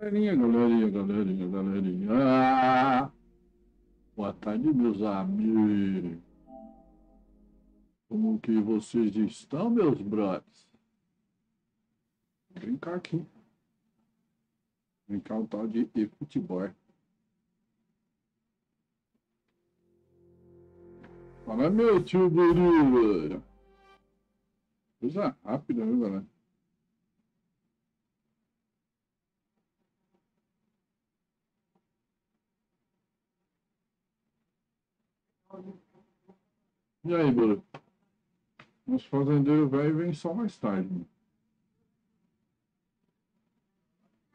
Galerinha, galerinha, galerinha, galerinha. Boa tarde, meus amigos. Como que vocês estão, meus brothers? Brincar aqui. Brincar o tal de futebol. Fala, meu tio Gorila. Coisa rápida, né, galera? E aí, Bruno? Os fazendeiros vêm só mais tarde.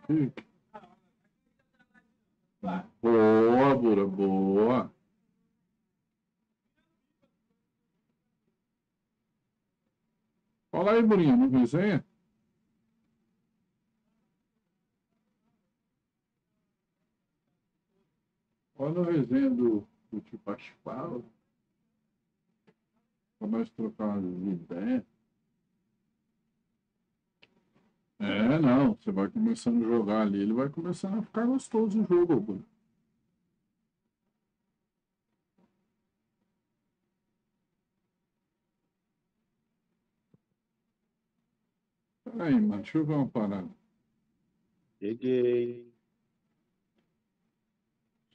Né? Boa, Bura, boa. Fala aí, Burinho, não resenha? Olha o resenha do, do Tio. Para nós trocar umas ideias. É, não. Você vai começando a jogar ali, ele vai começando a ficar gostoso o jogo. Peraí, mano, deixa eu ver uma parada. Cheguei.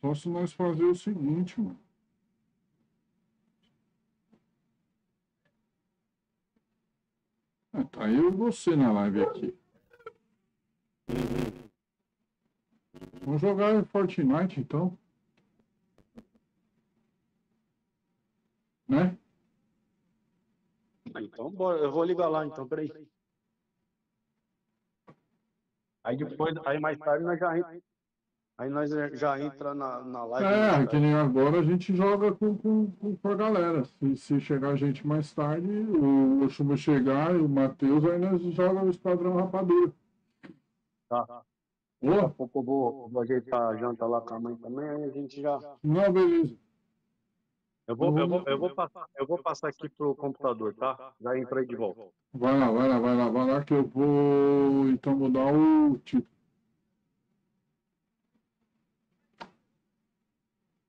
Só se nós fazer o seguinte, mano. Ah, tá eu você na live aqui. Vamos jogar Fortnite então. Né? Então, bora. Eu vou ligar lá, então, peraí. Aí depois, aí mais tarde nós já aí nós já entra na, na live. É, que nem agora a gente joga com, com, com a galera. Se, se chegar gente mais tarde, o Oxuma chegar e o Matheus, aí nós joga o Esquadrão Rapadura. Tá. Boa? Daqui a pouco eu vou, vou ajeitar a janta lá com a mãe também, aí a gente já. Não, beleza. Eu vou, eu vou, eu vou, passar, eu vou passar aqui pro computador, tá? Já entrei de volta. Vai lá, vai lá, vai lá, vai lá que eu vou então mudar o título.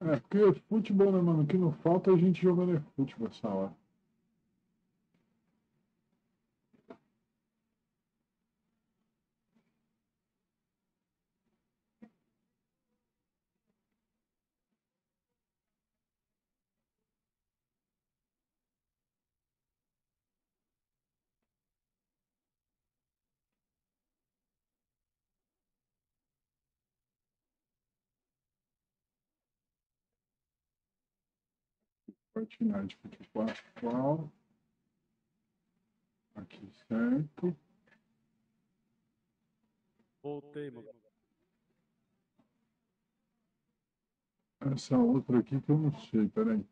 É, porque futebol, né, mano? O que não falta é a gente jogando é futebol essa. Fortnite, qual? Aqui, certo. Voltei, mano. Essa outra aqui que eu não sei, peraí.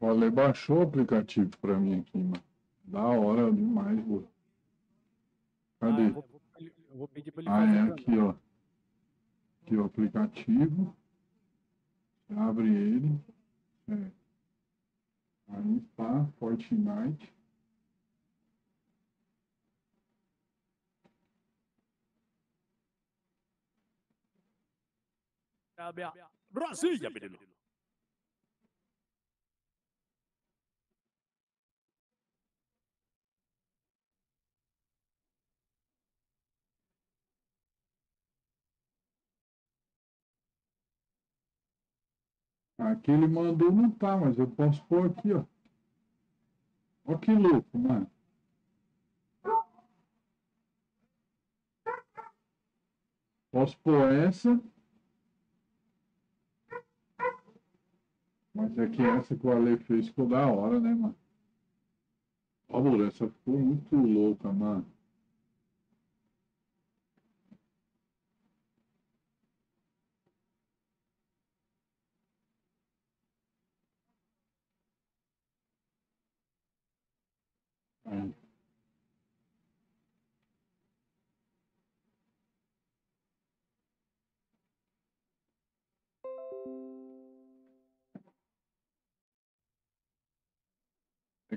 O Ale baixou o aplicativo pra mim aqui, mano. Da hora demais. Cadê? Ah, eu, vou, eu vou pedir pra ele Ah, fazer. é aqui, ó. Aqui o aplicativo. Abre ele. É. Aí tá, Fortnite. Brasília, menino. Aqui ele mandou não tá, mas eu posso pôr aqui, ó. Ó que louco, mano. Posso pôr essa. Mas é que essa que o Ale fez ficou da hora, né, mano? Ó, essa ficou muito louca, mano.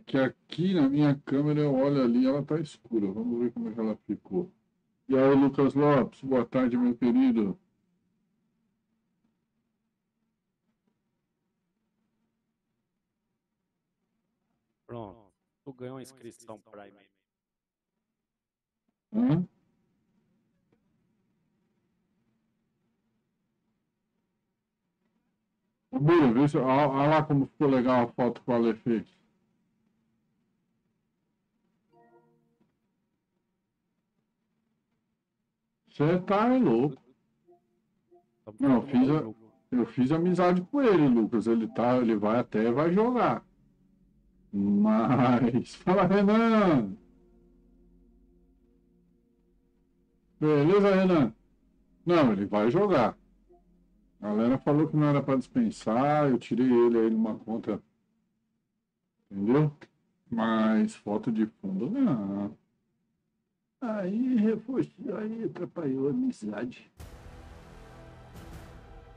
Que aqui na minha câmera eu olho ali, ela tá escura. Vamos ver como é que ela ficou. E aí, Lucas Lopes, boa tarde, meu querido. Pronto. Tu ganhou uma inscrição Prime. Hã? Bira, vê se, olha lá como ficou legal a foto com o Ale Você tá é louco. Tamo Não, falando fiz do a-. Eu fiz amizade com ele, Lucas. Ele tá, ele vai até vai jogar. Mas fala, Renan. Beleza, Renan? Não, ele vai jogar. A galera falou que não era para dispensar, eu tirei ele aí numa conta. Entendeu? Mas foto de fundo não. Aí reforçou, aí atrapalhou a amizade.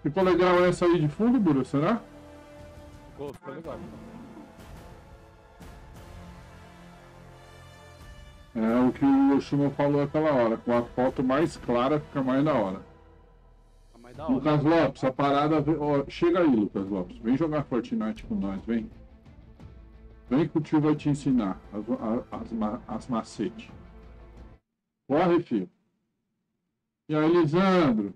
Ficou legal essa aí de fundo, Bura, será? Ficou, ficou legal. É o que o Oshima falou aquela hora. Com a foto mais clara fica mais da hora. Mais da hora. Lucas Lopes, a parada. ó, chega aí, Lucas Lopes. Vem jogar Fortnite com nós, vem. Vem que o tio vai te ensinar as, as, as macetes. Corre, filho. E aí, Lisandro?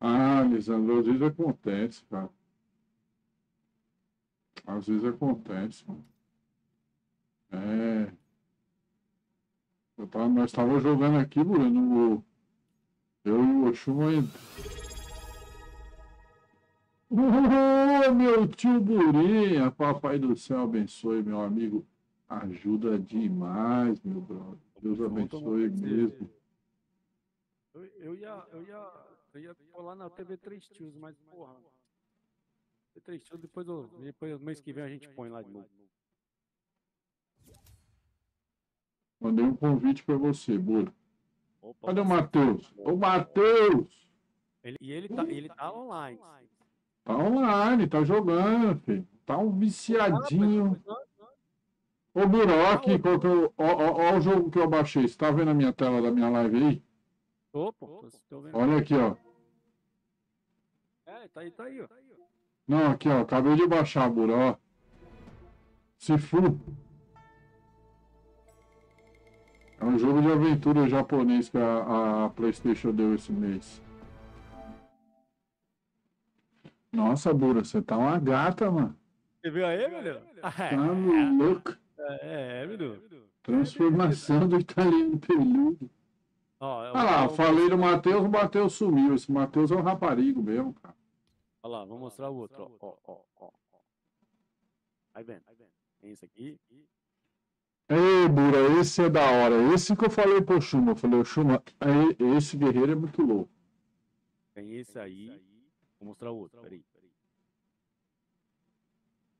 Ah, Lisandro, às vezes acontece, cara. Às vezes acontece, mano. É. Eu tava, nós estávamos jogando aqui, Bruno. Eu e o Oxuma. Ô, meu tio Burinha, papai do céu abençoe, meu amigo. Ajuda demais, meu brother. Deus abençoe mesmo. Eu, eu ia, eu ia, eu ia colar na TV Três Tios, mas porra. TV Três Tios, depois, eu, depois mês que vem a gente põe lá de novo. Mandei um convite pra você, Bura. Opa, Cadê o Matheus? Ô, Matheus! Ele, e ele tá, ele tá online. Tá online, tá jogando, filho. Tá um viciadinho. Ô, Bura, ó aqui, que eu, ó, ó, ó o jogo que eu baixei. Você tá vendo a minha tela da minha live aí? Opa, tô, vendo. Olha aqui, ó. É, tá aí, tá aí, ó. Não, aqui, ó. Acabei de baixar, Bura, ó. Sifu. É um jogo de aventura japonês que a, a PlayStation deu esse mês. Nossa, Bura, você tá uma gata, mano. Você viu aí, menino? Tá louco. É, é, menino. Transformação do italiano peludo. É o- Ah lá, é falei do Matheus, o Matheus sumiu. Esse Matheus é um raparigo mesmo, cara. Olha lá, vou mostrar o outro, ó, ó, ó, ó. Aí vendo, aí vendo. Tem esse aqui. Ei, Bura, esse é da hora. Esse que eu falei pro Chuma. Eu falei, Chuma, aí, esse guerreiro é muito louco. Tem esse aí. Vou mostrar o outro, peraí.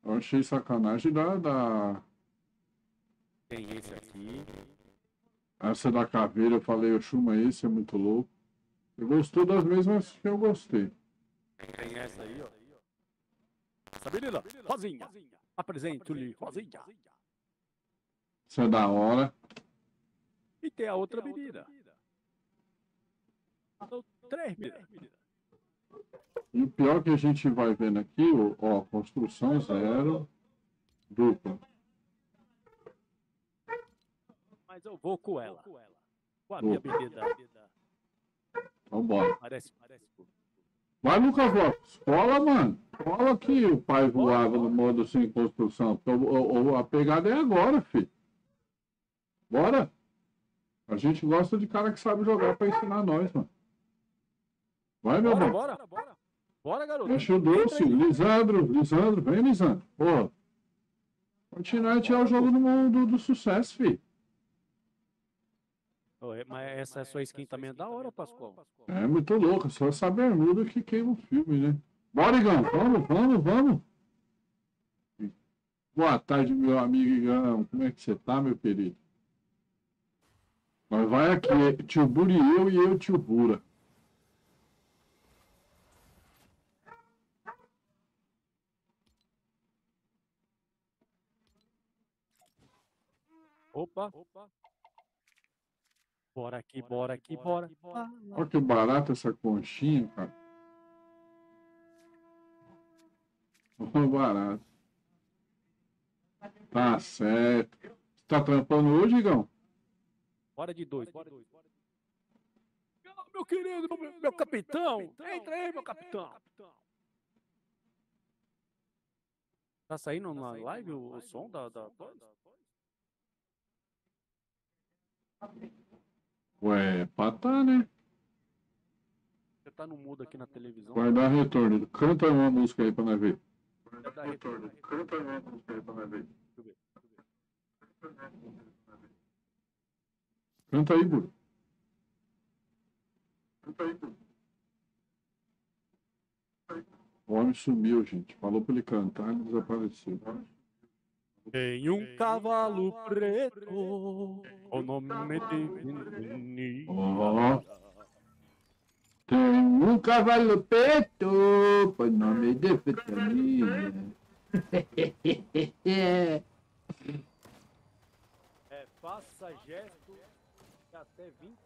Eu achei sacanagem da, da... Tem esse aqui. Essa da caveira, eu falei, ô Chuma, esse é muito louco. Você gostou das mesmas que eu gostei. Tem essa aí, ó. Essa menina, Rosinha. Apresente-lhe, Rosinha. Isso é da hora. E tem a outra menina. São três meninas. E o pior que a gente vai vendo aqui, ó, construção zero, dupla. Mas eu vou com ela. Com a minha menina. Então bora. Parece, parece. Vai, Lucas Lopes. Cola, mano. Cola que o pai voava no modo sem construção. Então, o- a pegada é agora, filho. Bora. A gente gosta de cara que sabe jogar pra ensinar nós, mano. Vai, meu Bora, bora, bora. Bora, garoto. Deixa o doce. Lisandro, Lisandro. Vem, Lisandro. Pô. Fortnite é o jogo do, do, do sucesso, filho. É- Mas essa é sua skin também é da hora, Pascoal. É muito louco. Só essa bermuda que queima o filme, né? Bora, Igão. Vamos, vamos, vamos. Boa tarde, meu amigo Igão. Como é que você tá, meu querido? Nós vai aqui, é tio Buri e eu e eu, tio Bura. Opa. Opa. Bora aqui, bora aqui, bora. Olha que barato essa conchinha, cara. Olha o barato. Tá certo. Você tá trampando hoje, Igão? Bora de dois. Bora de dois. Meu querido, meu, meu capitão. Entra aí, meu capitão. Tá saindo na live o, o som da, da voz? Ué, tá, né? Você tá no mudo aqui na televisão. Vai dar retorno. Canta uma música aí pra nós ver. Vai dar retorno. Canta uma música aí pra nós ver. Deixa eu ver. Canta aí, Bruno. Canta aí, Bruno. O homem sumiu, gente. Falou pra ele cantar, ele desapareceu. Tem um cavalo preto, o nome de. Ó. Tem um cavalo preto, por nome de Petrolina. É, faça gesto até 20.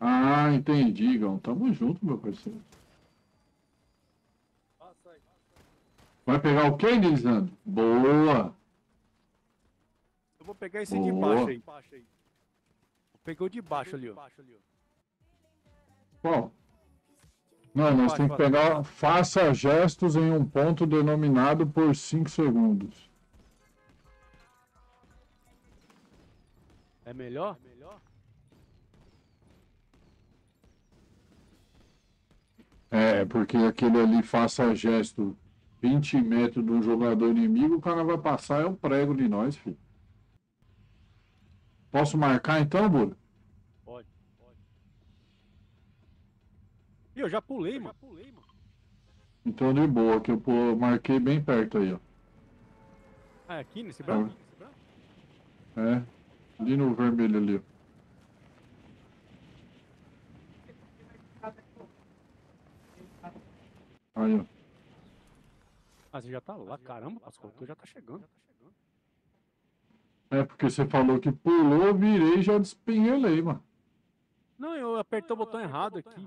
ah, entendi, Igão. Tamo junto, meu parceiro. Faça Vai pegar o quê, Lisandro? Boa! Eu vou pegar esse de Boa. baixo aí. Pegou de baixo ali, ó. Qual? Não, nós temos que pegar. Faça gestos em um ponto denominado por 5 segundos. É melhor? Melhor? É, porque aquele ali faça gesto 20 metros de um jogador inimigo, o cara vai passar, é um prego de nós, filho. Posso marcar então, Buda? Pode, pode. Ih, eu já pulei, mano. pulei, mano. Então de boa, que eu pô- marquei bem perto aí, ó. Ah, é aqui nesse branco? Nesse branco? É, ali no vermelho ali, ó. Aí, ó. Ah, você já tá lá. Caramba, Pascoal, tu já tá chegando. É porque você falou que pulou, eu virei e já despinguelei, mano. Não, eu apertei o botão errado aqui.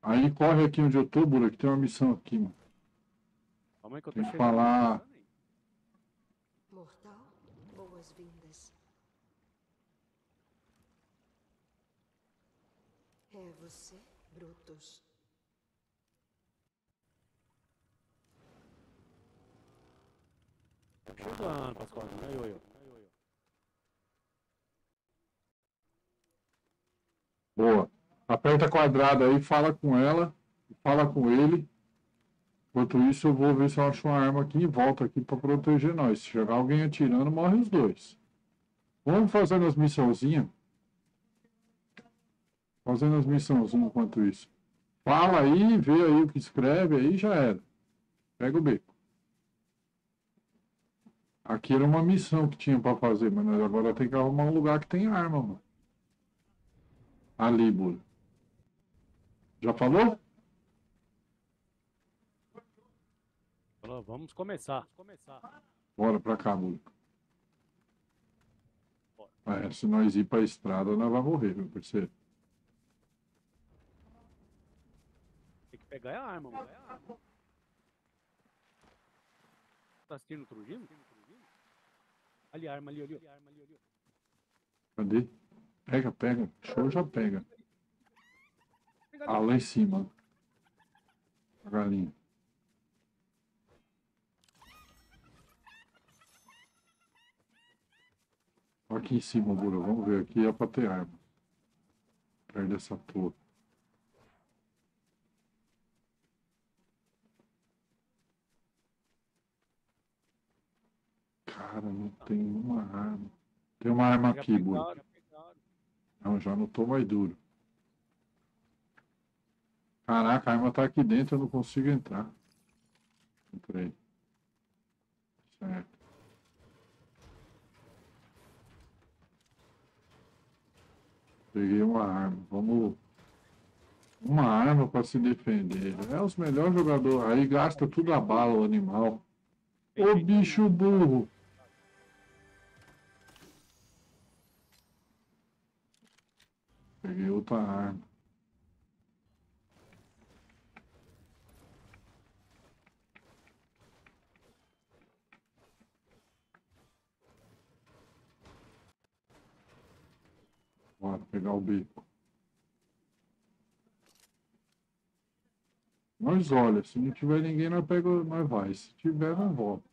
Aí corre aqui onde eu tô, Bura, que tem uma missão aqui, mano. Calma aí que eu tô Tem que chegando. falar. Mortal, boas-vindas. É você, Brutus? Chegando, Pascoal. Boa. Aperta quadrado aí, fala com ela, fala com ele. Enquanto isso, eu vou ver se eu acho uma arma aqui e volto aqui pra proteger nós. Se chegar alguém atirando, morre os dois. Vamos fazendo as missãozinhas. Fazendo as missãozinhas enquanto isso. Fala aí, vê aí o que escreve aí, já era. Pega o beco. Aqui era uma missão que tinha pra fazer, mas nós agora tem que arrumar um lugar que tem arma, mano. Ali, Bula. Já falou? Falou, vamos começar. começar. Bora pra cá, Bula. É, se nós ir pra estrada, nós vamos morrer, meu parceiro. Tem que pegar a arma, mano. Tá assistindo o Trujillo? Ali, a arma ali, ali. Cadê? Pega, pega. Show já pega. Ah, lá em cima. A galinha. Aqui em cima, Bura. Vamos ver. Aqui é pra ter arma. Perto dessa torre. Cara, não tem uma arma. Tem uma arma Já aqui, pegaram. Não, já não tô mais duro. Caraca, a arma tá aqui dentro, eu não consigo entrar. Entrei. Certo. Peguei uma arma. Vamos. Uma arma para se defender. É os melhores jogadores. Aí gasta tudo a bala, o animal. Ô bicho burro. Outra arma. Bora pegar o bico. Nós olha, se não tiver ninguém, nós pega, nós vai. Se tiver, nós volta.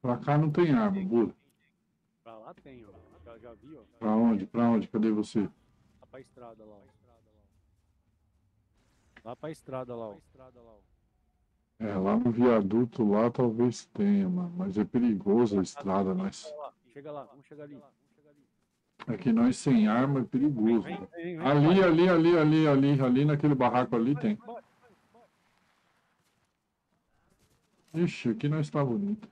Pra cá não tem arma, burro. Pra lá tem, ó. Já, já vi, ó. Pra onde? Pra onde? Cadê você? Pra estrada lá. Lá pra estrada lá, ó. É, lá no viaduto lá talvez tenha, mano. Mas é perigoso a estrada, nós. Chega lá, vamos chegar ali. Aqui nós sem arma é perigoso. Vem, vem, vem. Ali, ali, ali, ali, ali, ali naquele barraco ali tem. Ixi, aqui nós tá bonito.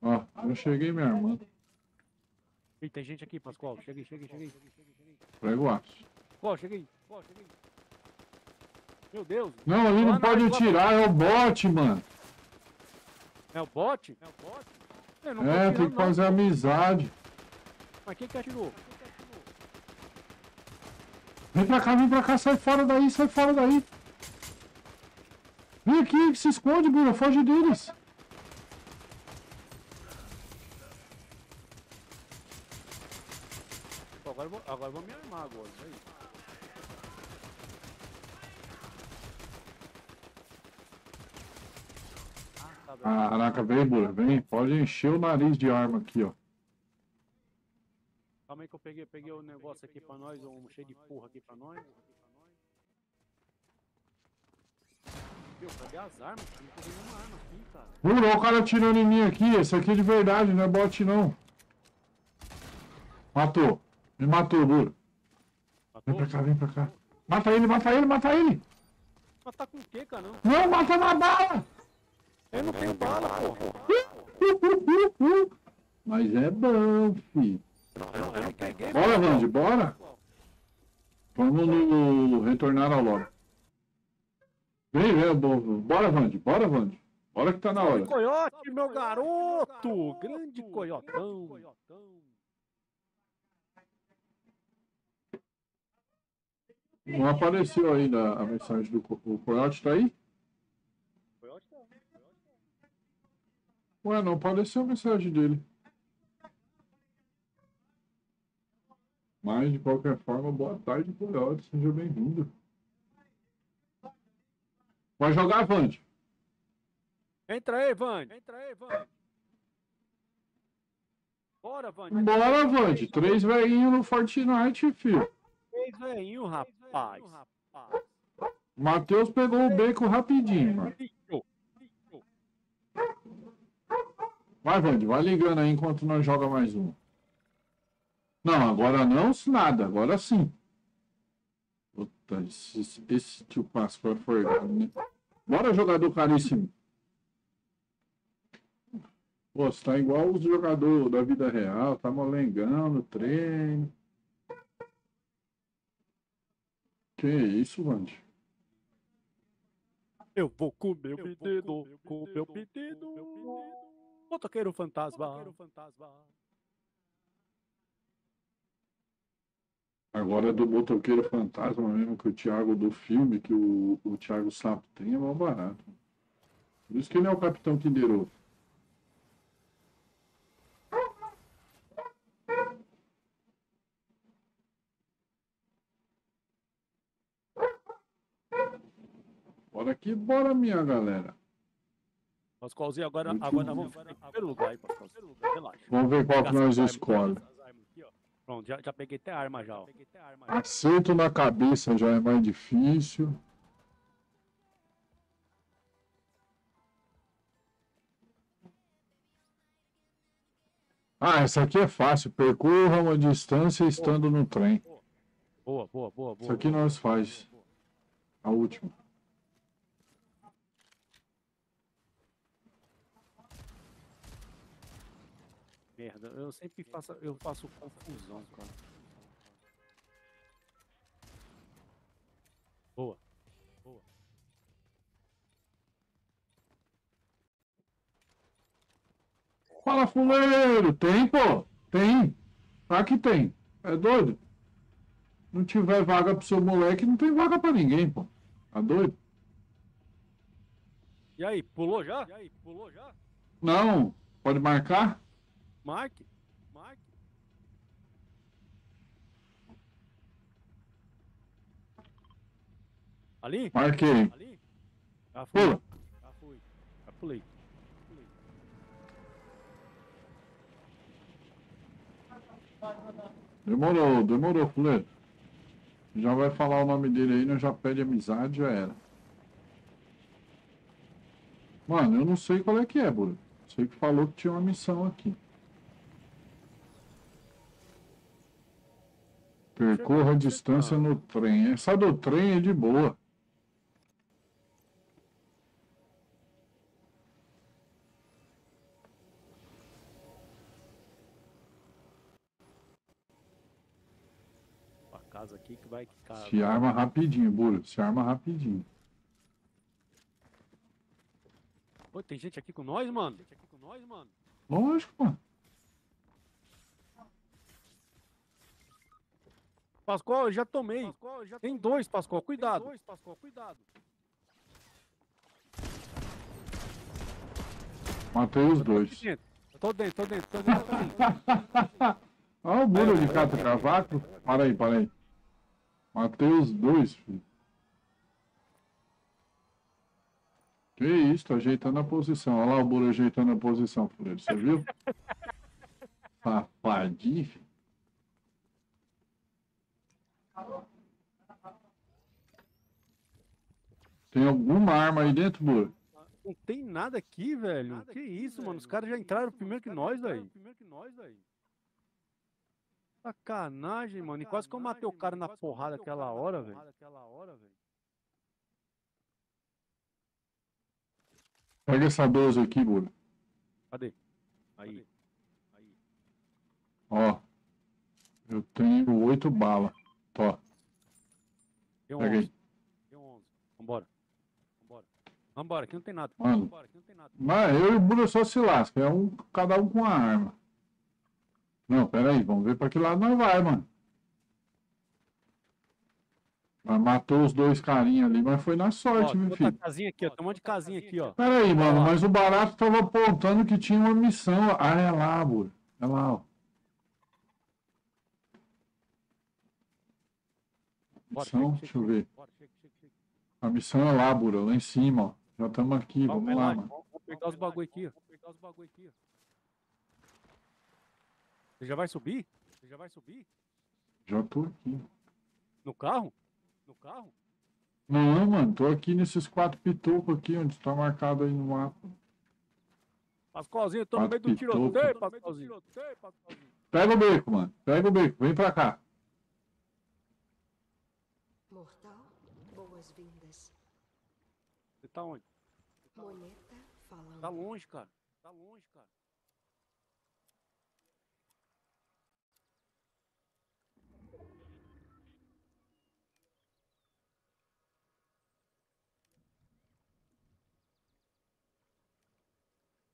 Ó, eu cheguei me armando. Ih, tem gente aqui, Pascoal. Cheguei, cheguei, cheguei. Prego aço. Pascoal, cheguei. Pascoal, cheguei. Meu Deus. Não, Lá não pode atirar, é o bot, mano. É o bot? É o bot? Eu não É, tem que não. fazer amizade. Mas quem que atirou? Vem pra cá, vem pra cá, sai fora daí, sai fora daí. Vem aqui, que se esconde, Bura, foge deles. Agora, vou, agora vou me armar agora, isso aí. Caraca, vem, Bura, vem. Pode encher o nariz de arma aqui, ó. Calma aí que eu peguei, peguei o negócio aqui pra nós, um cheio de porra aqui pra nós. Meu, cadê as armas? Não tô vendo uma arma aqui, cara. Bura, olha o cara atirando em mim aqui. Esse aqui é de verdade, não é bot, não. Matou. Me matou, Bura. Vem pra cá, vem pra cá. Mata ele, mata ele, mata ele. Mas tá com o que, cara? Não, mata na bala. eu não tenho bala, porra. Mas é bom, filho. Eu não, peguei. Bora, Randy, bora. Vamos no retornar ao lobby. Vem, vem, bo- bora, Vandy, bora, Vandy. Bora que tá na hora. Coiote, meu garoto! Grande coiotão. Não apareceu ainda a mensagem do o Coyote, tá aí? Coiote não. Ué, não apareceu a mensagem dele. Mas, de qualquer forma, boa tarde, Coyote. Seja bem-vindo. Vai jogar, Vandy. Entra aí, Vande. Entra aí, Vande. Bora, Vande. Bora, Vandy. Três velhinhos no Fortnite, filho. Três velhinho, rapaz. Matheus pegou o beco rapidinho, mano. Vai, Vandy, vai ligando aí enquanto nós joga mais um. Não, agora não, nada, agora sim. Puta, esse, esse tio Pascoal é forgado, né? Bora, jogador caríssimo. Pô, você tá igual os jogadores da vida real, tá molengão no treino. Que isso, Vandy? Eu vou comer o pedido, comer o pedido. Motoqueiro fantasma. Agora é do motoqueiro fantasma mesmo que o Thiago do filme, que o, o Thiago Sapo tem, é mal barato. Por isso que ele é o Capitão Kinder Ovo. Bora aqui, bora minha galera. Pascoalzinho, agora, Muito agora nós vamos ficar em primeiro lugar aí, Pascoalzinho. Relaxa. Vamos ver qual que nós armas, escolhe. Pronto, já, já peguei até arma já, ó. Acerto na cabeça já é mais difícil. Ah, essa aqui é fácil. Percorra uma distância estando no trem. Boa, boa, boa, boa. Isso aqui boa. nós faz. A última. Merda, eu sempre faço, eu faço confusão, cara. Boa. Boa. Fala, fuleiro! Tem, pô! Tem! Aqui tem. É doido? não tiver vaga pro seu moleque, não tem vaga pra ninguém, pô. Tá doido? E aí, pulou já? E aí, pulou já? Não, pode marcar? Marque. Marque. Ali? Marquei. Ali? Já fui. Pula. Já fui. Já pulei. Pulei. Demorou, demorou, fuleiro. Já vai falar o nome dele aí, nós já pede amizade, já era. Mano, eu não sei qual é que é, Bura. Sei que falou que tinha uma missão aqui. Percorra a distância no trem. Essa do trem é de boa. Pra casa aqui que vai ficar. Se arma rapidinho, Bura. Se arma rapidinho. Pô, tem gente aqui com nós, mano? Gente aqui com nós, mano? Lógico, mano. Pascoal, eu já tomei. Tem dois, Pascoal, cuidado. dois, Pascoal, cuidado. Matei os dois. Eu tô dentro, tô dentro, tô dentro. tô dentro. Olha o Bura de cata cavaco. Para aí, para aí. Matei os dois, filho. Que isso, tá ajeitando a posição. Olha lá o Bura ajeitando a posição, Fuleiro. Você viu? Safadinho, filho. Tem alguma arma aí dentro, Bura? Não tem nada aqui, velho. que isso, mano? Os caras já entraram primeiro que nós, velho. Primeiro que nós, velho. Sacanagem, mano. E quase que eu matei o cara na porrada aquela hora, velho. Pega essa 12 aqui, Bura. Cadê? Aí. Ó. Eu tenho oito balas. Tó, Deu pega 11. aí. Deu 11. Vambora. Vambora. Vambora, aqui não tem nada. Mano. Vambora, aqui não tem nada. Mas eu e o Buda só se lasca. É um, cada um com uma arma. Não, pera aí. Vamos ver pra que lado nós vai, mano. Mas matou os dois carinha ali, mas foi na Ó, sorte, meu filho. casinha aqui, ó. Tem um monte de casinha aqui, ó. Pera aí, mano. Ó. Mas o barato tava apontando que tinha uma missão. Ah, é lá, Buda. É lá, ó. Missão, deixa eu ver. A missão é lá, Bura, lá em cima, ó. Já estamos aqui, Vamos, vamos lá, mano. Vamos pegar os bagulho aqui, ó. Vamos pegar os bagulho aqui, ó. Você já vai subir? Você já vai subir? Já tô aqui. No carro? No carro? Não, mano, tô aqui nesses quatro pitocos aqui, onde tá marcado aí no mapa. Pascoalzinho, tô no meio do Quatro tiroteio, Pascoalzinho. Pega o beco, mano. Pega o beco, vem pra cá. Mortal, boas-vindas. Você tá onde? Moneta falando. Tá longe, cara. Tá longe, cara.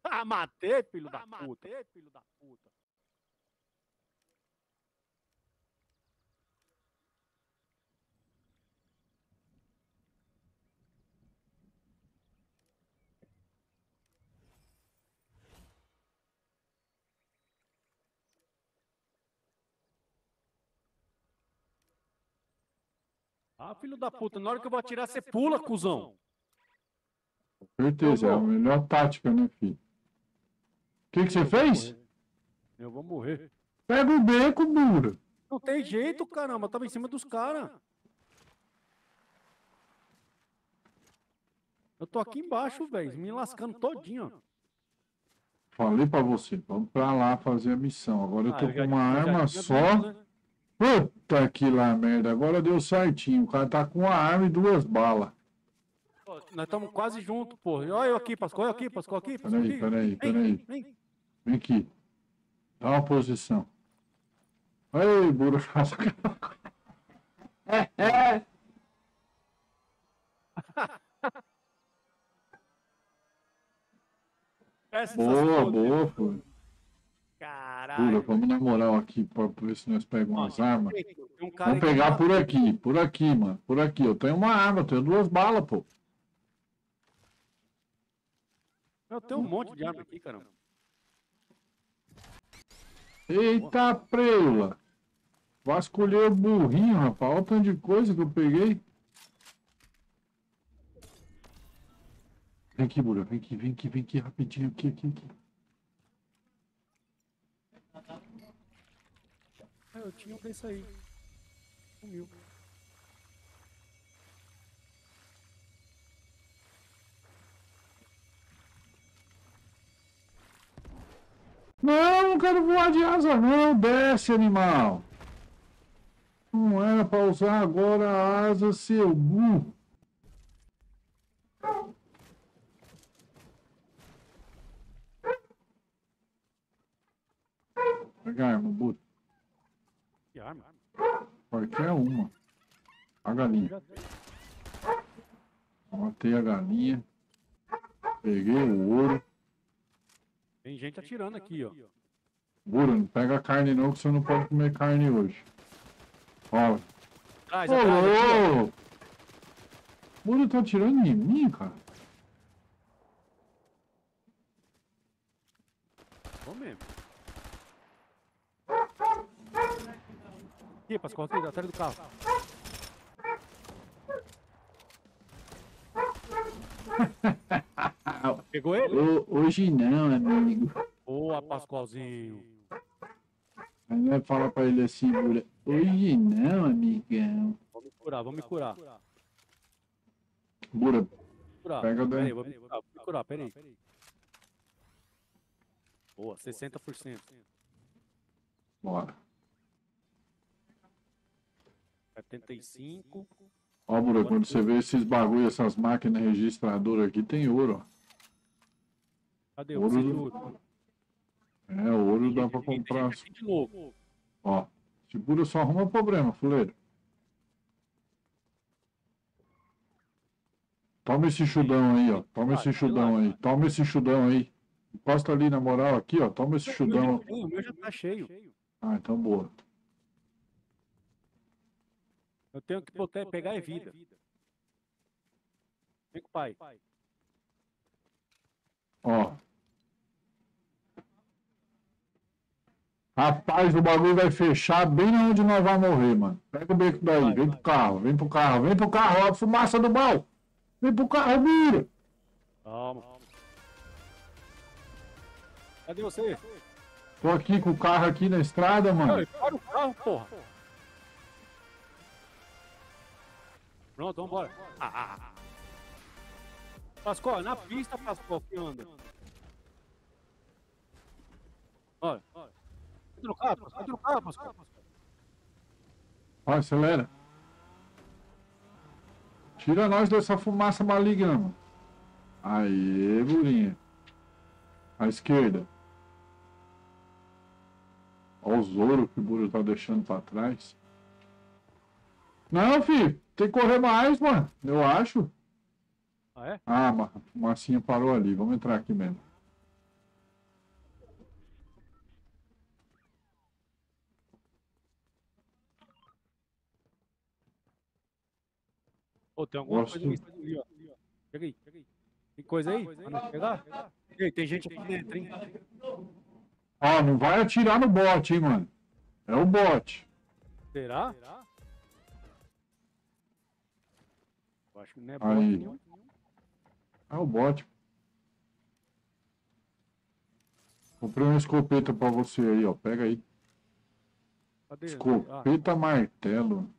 Ah, matei, filho da puta. Matei, filho da puta. Ah, filho da puta, na hora que eu vou atirar, você pula, cuzão. Certeza, é a melhor tática, né, filho? O que, que você fez? Eu vou morrer. Pega o beco, Bura. Não tem jeito, caramba. Eu tava em cima dos caras. Eu tô aqui embaixo, velho, me lascando todinho. ó. Falei pra você, vamos pra lá fazer a missão. Agora eu Ah, tô eu já- com uma já arma só. Puta que lá merda, agora deu certinho. O cara tá com uma arma e duas balas. Pô, Nós estamos quase juntos, pô. Olha eu aqui, Pascoal, olha eu aqui, Pascoal aqui, Pascoal Peraí, aqui. peraí, Vem, peraí. vem. Vem aqui. Dá uma posição. Ei, Bura. É, é. Boa, boa, pô. Caralho. caralho. vamos na moral aqui pra ver se nós pegamos umas armas. Um Vamos pegar por aqui, por aqui, mano. Por aqui. Eu tenho uma arma, eu tenho duas balas, pô. Eu tenho um monte de arma aqui, caramba. Eita preula! Vasculhei o burrinho, rapaz. Olha o tanto de coisa que eu peguei. Vem aqui, Bura. Vem aqui, vem aqui, vem aqui, rapidinho. Aqui, aqui, aqui. É, Eu tinha um desse aí. Sumiu. Não, não quero voar de asa, não. Desce, animal. Não era pra usar agora a asa, seu burro. Pega a arma, Bura. Que arma? Qualquer uma. A galinha. Matei a galinha. Peguei o ouro. Tem gente atirando aqui, ó. Bura, não pega carne não, que você não pode comer carne hoje. Ó. Traz, Ô, atrás, aqui, louco! Bura tá atirando em mim, cara. Ô, mesmo. Aqui, Pascoal, aqui, atrás do carro. Pegou ele? Ô, hoje não, amigo. Boa, Pascoalzinho. Aí vai falar pra ele assim, Bura. Hoje não, amigão. Vamos me curar, vamos me curar. Bura, curar. Pega Pera aí, daí. vou me curar, vou me curar, pera aí. Boa, 60%. bora. 75. Ó, Bura, quando você vê esses bagulho, essas máquinas registradoras aqui, tem ouro, ó. Cadê o Ouro? É, ouro dá pra comprar. de novo. Ó, segura só arruma problema, fuleiro. Toma esse chudão aí, ó. Toma esse chudão aí. Toma esse chudão aí. Encosta ali na moral aqui, ó. Toma esse chudão. o meu já tá cheio. Ah, então boa. Eu tenho que botar, pegar é vida. Vem com o pai. Ó. Rapaz, o bagulho vai fechar bem onde nós vamos morrer, mano. Pega o beco daí, Vai, vem vai. pro carro, vem pro carro, vem pro carro, ó, a fumaça do mal. Vem pro carro, mira. Calma. Cadê você? Tô aqui com o carro aqui na estrada, mano. Para o carro, porra. Pronto, vambora. Ah, ah, ah. Pascoal, na pista, Pascoal, que anda. Olha, olha. Entra no carro, Pascoal, entra no carro, Pascoal. Ó, acelera. Tira nós dessa fumaça maligna, mano. Aê, Burinha. À esquerda. Ó os ouro que o Buro tá deixando pra trás. Não, filho. Tem que correr mais, mano. Eu acho. Ah, é? Ah, ma- a fumacinha parou ali. Vamos entrar aqui mesmo. Pô, tem alguma Gosto. coisa ali, ó. Pega aí, pega aí. Tem coisa aí? Ah, não, pegar? Ei, tem gente aqui dentro, hein? Ó, não vai atirar no bot, hein, mano. É o bot. Será? Eu acho que não é Aí. bom nenhum. É o bot. Comprei uma escopeta pra você aí, ó. Pega aí. Cadê? Ah, Escopeta martelo.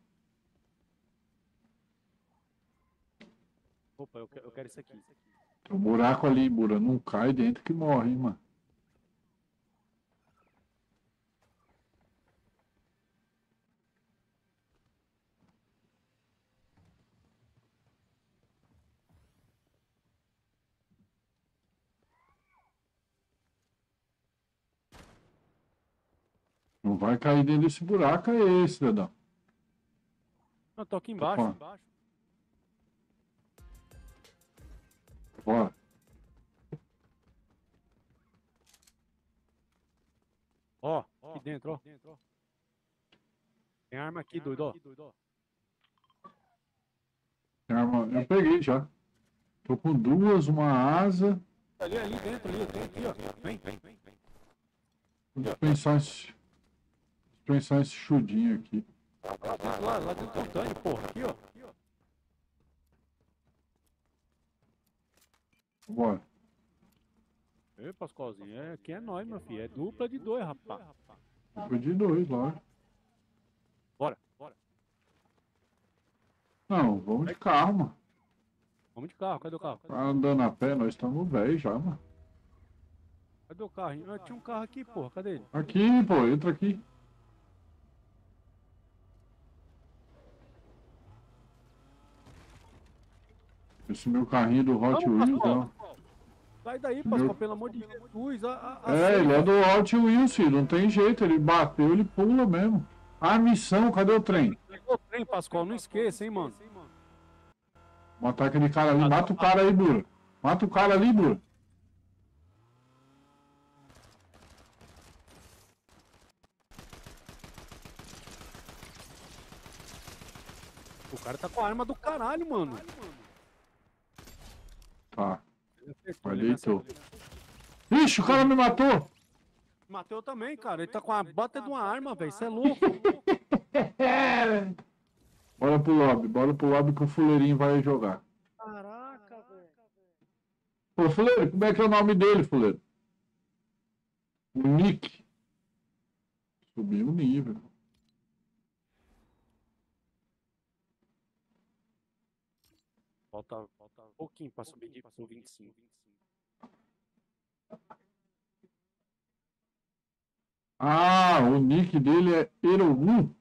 opa, eu quero, eu quero isso aqui. Tem um buraco ali, Bura. Não cai dentro que morre, hein, mano. Não vai cair dentro desse buraco aí, cidadão. Não, tô aqui embaixo. embaixo. Bora. Ó, dentro, ó. Tem arma aqui, doido, ó. Tem arma- Eu peguei já. Tô com duas, uma asa. Ali, ali dentro, ali, tem aqui, ó. Vem, vem, vem. Vou dispensar esse. Dispensar esse chudinho aqui. Lá lá, lá dentro um tanque, porra. Aqui, ó. Bora. Ei, Pascoalzinho, é, aqui é nós, meu filho. É dupla de dois, rapaz. Depois de dois, lá. Bora, bora. Não, vamos de carro, mano. Vamos de carro, cadê o carro? Tá andando a pé, nós estamos velhos já, mano. Cadê o carro? Tinha um carro aqui, porra. Cadê ele? Aqui, pô, entra aqui. Esse meu carrinho do Hot Vamos, Wheels, ó. Sai daí, Meu- Pascoal, pelo amor de Jesus. A, a, a É, ele é do Hot Wheels, filho. Não tem jeito. Ele bateu, ele pula mesmo. A missão, cadê o trem? Pegou o trem, Pascoal. Não esqueça, hein, mano. Matar aquele cara ali. Mata o cara aí, Bura. Mata o cara ali, Bura. O cara tá com a arma do caralho, mano. Tá. Tô. acertou. Ixi, o cara me matou. Mateu também, cara. Ele tá com a bota de uma arma, velho. Você é louco. Bora pro lobby. Bora pro lobby que o fuleirinho vai jogar. Caraca, velho. Ô, fuleiro, como é que é o nome dele, fuleiro? O Nick. Subiu o nível. Falta, pouquinho pra subir de pro 25. Ah, o nick dele é Erogu.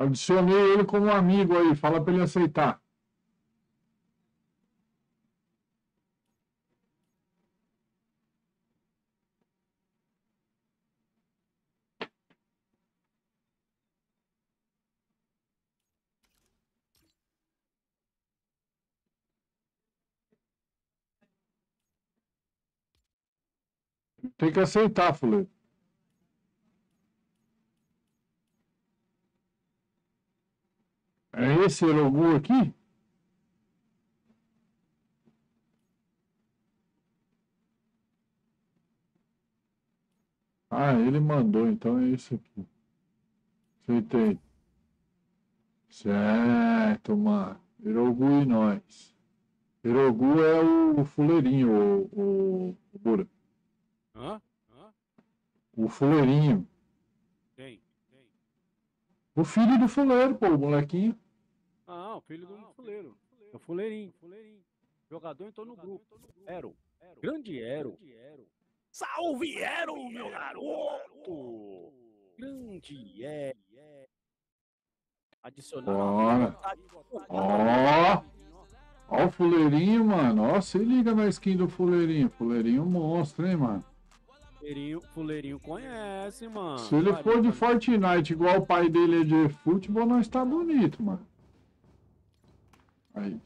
Adicionei ele como amigo aí. Fala pra ele aceitar. Tem que aceitar, Fuleiro. É esse Erogu aqui? Ah, ele mandou, então é isso aqui. Aceitei. Certo, mano. Erogu e nós. Erogu é o fuleirinho, o, o, o Bura. Hã? Hã? O fuleirinho. Quem? Quem? O filho do fuleiro, pô, o molequinho. Ah, o filho do fuleiro. É o fuleirinho, fuleirinho. Jogador entrou no grupo. Ero. Grande Ero. Salve Ero, meu garoto! Grande Ero. Adicionar. Bora. Ó. Ó o fuleirinho, mano. Ó, se liga na skin do fuleirinho. Fuleirinho monstro, hein, mano. Fuleirinho, fuleirinho conhece, mano. Se ele for de Fortnite igual o pai dele é de futebol, nós tá bonito, mano. Aí.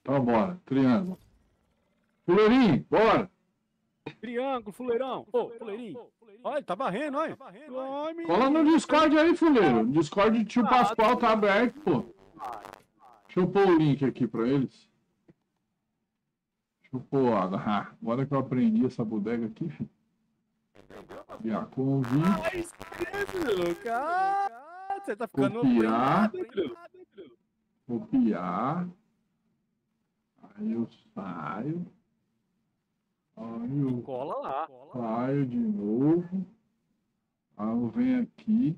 Então bora, triângulo. Fuleirinho, bora. Triângulo, fuleirão. Ô, fuleirinho. Olha, ele tá varrendo, olha. Ai, menino. Cola no Discord aí, fuleiro. Discord do tio Pascoal tá aberto, pô. Deixa eu pôr o link aqui pra eles. Ó, ah, agora que eu aprendi essa bodega aqui, filho. E a convite. Ai, esquece, meu. Você tá ficando Copiar. copiar. Aí eu saio. Aí eu Cola lá. saio de novo. Aí eu venho aqui.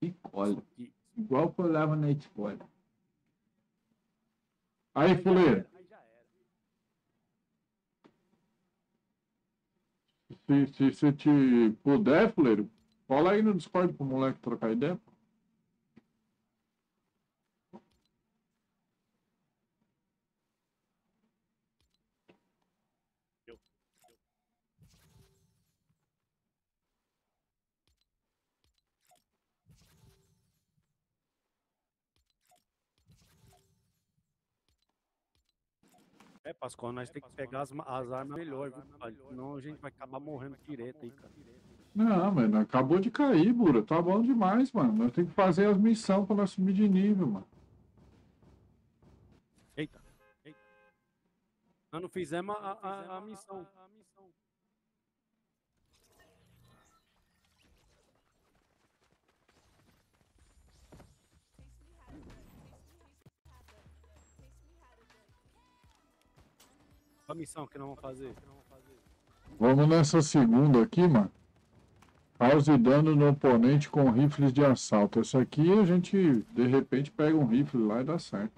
Escolhe. Que- Igual que eu olhava na escola. Aí, fuleiro. Se, se te puder, fuleiro, cola aí no Discord pro moleque trocar ideia. É, Pascoal, nós temos que pegar as, as armas melhores, viu, pai? Senão a gente vai acabar morrendo direto aí, cara. Não, mano, acabou de cair, Bura. Tá bom demais, mano. Nós temos que fazer as missões pra nós subir de nível, mano. Eita, eita. Nós não fizemos a, a, a missão. A missão que fazer. Vamos nessa segunda aqui, mano. Cause dano no oponente com rifles de assalto. Essa aqui a gente, de repente, pega um rifle lá e dá certo.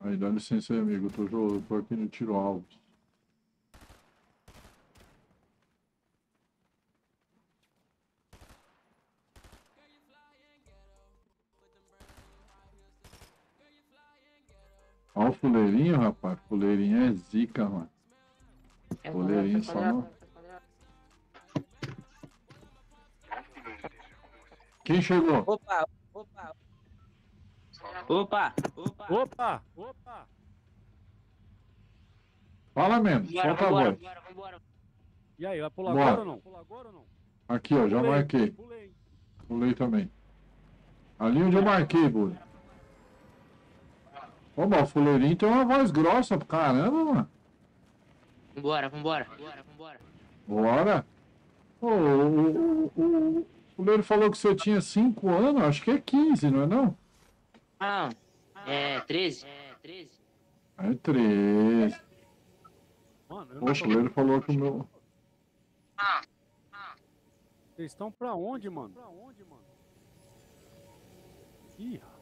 Aí, dá licença aí, amigo. Eu tô, jo- tô aqui no tiro alvo. Ó o fuleirinho, rapaz. Fuleirinho é zica, mano. Fuleirinho só não. Quem chegou? Opa, opa. Opa, opa. Opa! Opa! Fala mesmo, Vambora, solta a vambora, voz. vambora, vambora. E aí, vai pular Bora. agora ou não? Pular agora ou não? Aqui, ó, já Pulei, marquei. Pulei. Pulei também. Ali onde eu marquei, Bully. Ô, mas o fuleirinho tem uma voz grossa pra caramba, mano. Vambora, vambora. Vambora, vambora. Bora. Ô, o, o, o, o fuleiro falou que você tinha 5 anos, acho que é 15, não é não? Ah, é 13? É 13. É 13. Mano, o fuleiro falou que o meu... Vocês estão pra onde, mano? Pra onde, mano? Ih, rapaz.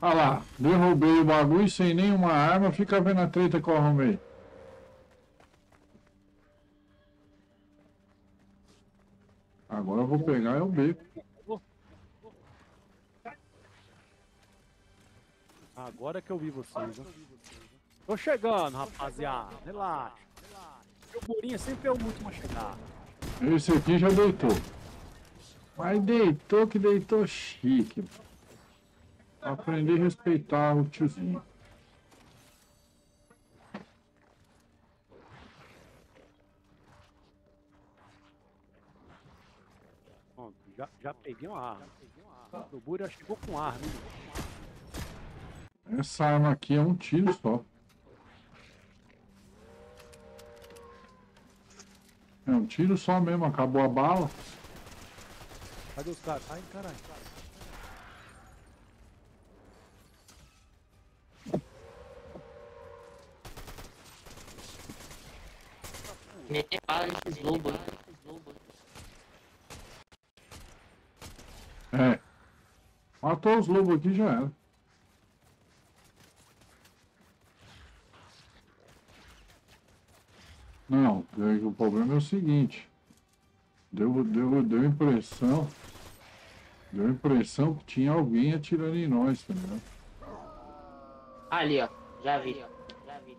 Ah lá, derrubei o bagulho sem nenhuma arma, fica vendo a treta que eu arrumei. Agora eu vou pegar e o beco. Agora que eu vi vocês, ó. Tô chegando, rapaziada. Relaxa, relaxa. O Borinha sempre é o último a chegar. Esse aqui já deitou. Mas deitou que deitou chique. Aprender a respeitar o tiozinho. Pronto, já, já peguei uma arma. O Buri chegou com arma, hein? Essa arma aqui é um tiro só. É um tiro só mesmo, acabou a bala. Cadê os caras? Ai, caralho. Meter bala nesses lobos. É. Matou os lobos aqui já era. Não, é o problema é o seguinte. Deu, deu, deu impressão. Deu impressão que tinha alguém atirando em nós, tá ligado? Ali, ó. Já vi. Já vi.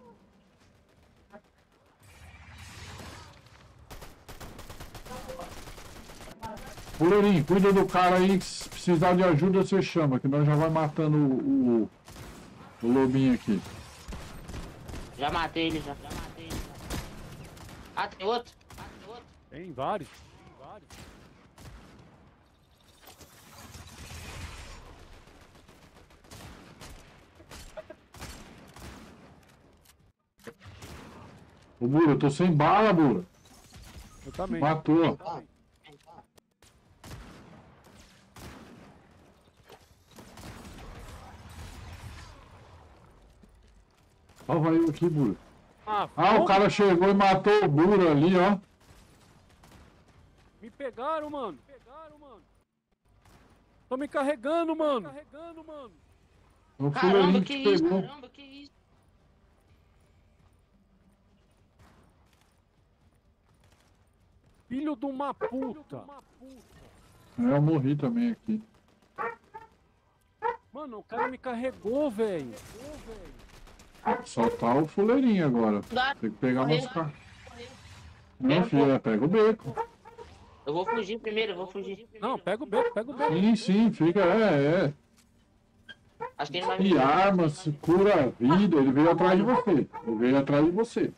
Fuleirinho, cuida do cara aí, que se precisar de ajuda você chama, que nós já vai matando o, o, o lobinho aqui. Já matei ele, já. Já matei ele, já. Ah, tem outro? Ah, tem outro? Tem vários. Tem vários. Ô Bura, eu tô sem bala, Bura. Eu também. Matou. Salva eu aqui, Bura. Ah, Ah, o cara chegou e matou o Bura ali, ó. Me pegaram, mano. Pegaram, mano. Tô me carregando, mano. carregando, mano. O Caramba, fuleirinho que que isso? Caramba, que isso? Filho de uma puta. É, eu morri também aqui. Mano, o cara me carregou, velho. Só tá o fuleirinho agora. Tem que pegar meus carros. Não, filho, pega o beco. Eu vou fugir primeiro, eu vou fugir. Não, pega o beco, pega o beco. Sim, sim, fica, é, é. Acho que ele vai E arma, se cura a vida, ele veio atrás de você. Ele veio atrás de você.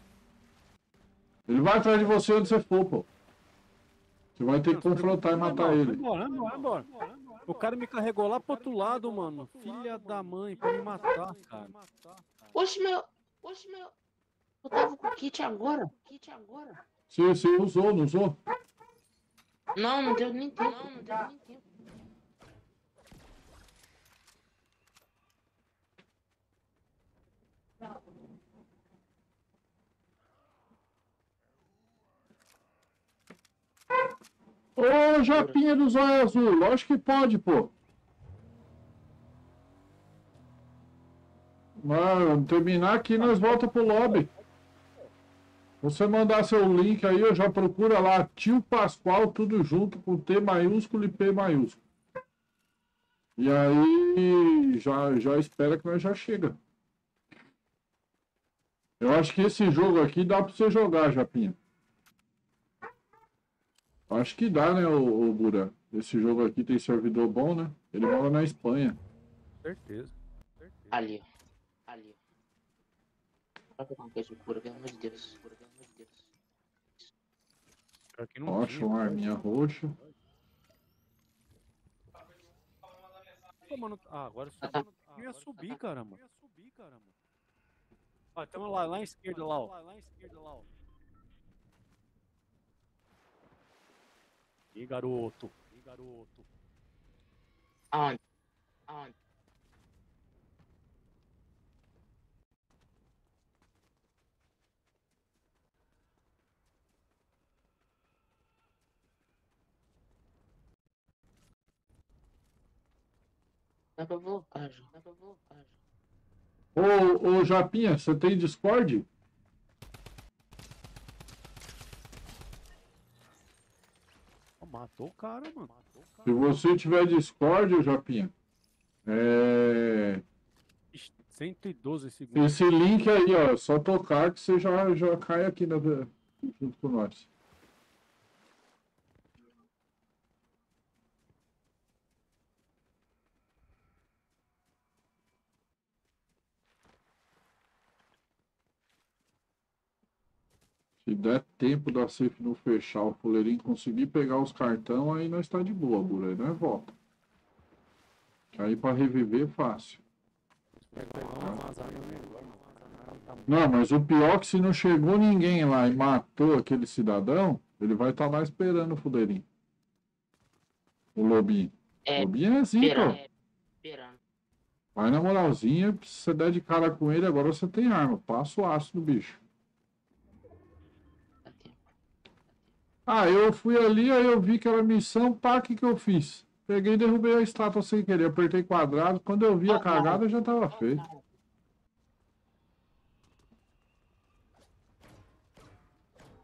Ele vai atrás de você onde você for, pô. Você vai ter que confrontar e matar ele. Vambora, vambora, vambora. O cara me carregou lá pro outro lado, mano. Filha da mãe, pra me matar, cara. Oxe, meu. Oxe, meu. Eu tava com o kit agora. Kit agora. Você, você usou, não usou? Não, não deu nem tempo. Não, não deu nem tempo. Ô, Japinha do Zóio Azul, lógico que pode, pô. Mano, terminar aqui, nós volta pro lobby. Você mandar seu link aí, eu já procura lá, tio Pascoal, tudo junto, com T maiúsculo e P maiúsculo. E aí, já, já espera que nós já chega. Eu acho que esse jogo aqui dá pra você jogar, Japinha. Acho que dá, né, o, Bura? Esse jogo aqui tem servidor bom, né? Ele mora na Espanha. Certeza. Ó. Ali, ó. Olha que uma coisa pura, pelo amor de Deus. Pura, pelo amor de Deus. Cara. arminha roxa. Pô, mano, Ah, agora Ah, tá. eu ia subir, caramba. Eu ia subir, caramba. Ó, tem um lá, lá à esquerda, lá, ó. Lá à esquerda, lá, ó. Ih, garoto. Ih, garoto. Aonde? Aonde? Dá pra voltar, já. Dá pra voltar, já. Ô, ô, Japinha, você tem Discord? Matou o cara, mano. Se você tiver Discord, ô, Japinha, é... Ixi, 112 segundos. esse link aí, ó, é só tocar que você já, já cai aqui na... junto com nós. Der tempo da safe não fechar, o fuleirinho conseguir pegar os cartão, aí nós tá de boa, Bura, aí nós volta. Aí pra reviver é fácil. Não, mas o pior é que se não chegou ninguém lá e matou aquele cidadão, ele vai estar lá esperando o fuleirinho. O lobinho. O É, lobinho é zica, esperando. ó. Esperando. Vai na moralzinha, se você der de cara com ele, agora você tem arma. Passa o aço do bicho. Dá tempo. Ah, eu fui ali, aí eu vi que era missão, pá, o que que eu fiz? Peguei e derrubei a estátua sem querer, apertei quadrado, quando eu vi a cagada já tava feito.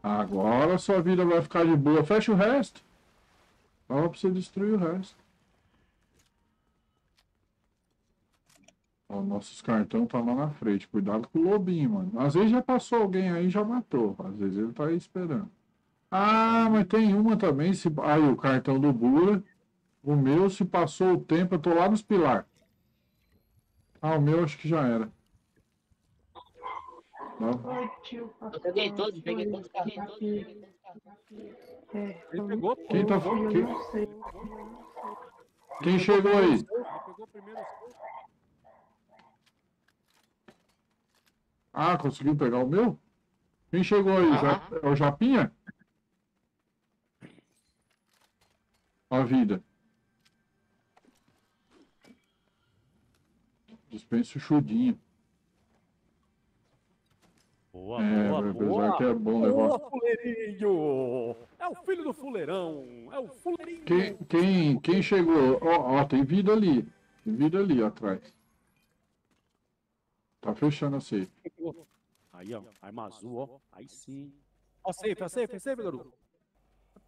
Agora sua vida vai ficar de boa. Fecha o resto. Dava pra você destruir o resto. Ó, nossos cartão tá lá na frente. Cuidado com o lobinho, mano. Às vezes já passou alguém aí e já matou. Às vezes ele tá aí esperando. Ah, mas tem uma também. Se... Aí o cartão do Bura. O meu, se passou o tempo, eu tô lá nos pilar. Ah, o meu acho que já era. Eu peguei todos, peguei todos, peguei todos. peguei todos. É, Ele eu pegou, pô. Quem tá quem, chegou aí? Ah, conseguiu pegar o meu? Quem chegou aí? Já, é o Japinha? A vida. Dispensa o chudinho. que é bom levar. Ô, fuleirinho! É o filho do fuleirão! É o fuleirinho! Quem, quem, quem chegou? Ó, ó, tem vida ali. Tem vida ali atrás. Tá fechando a safe. Aí, ó, arma azul, ó. Aí sim. Ó, safe, ó, safe, safe, garoto.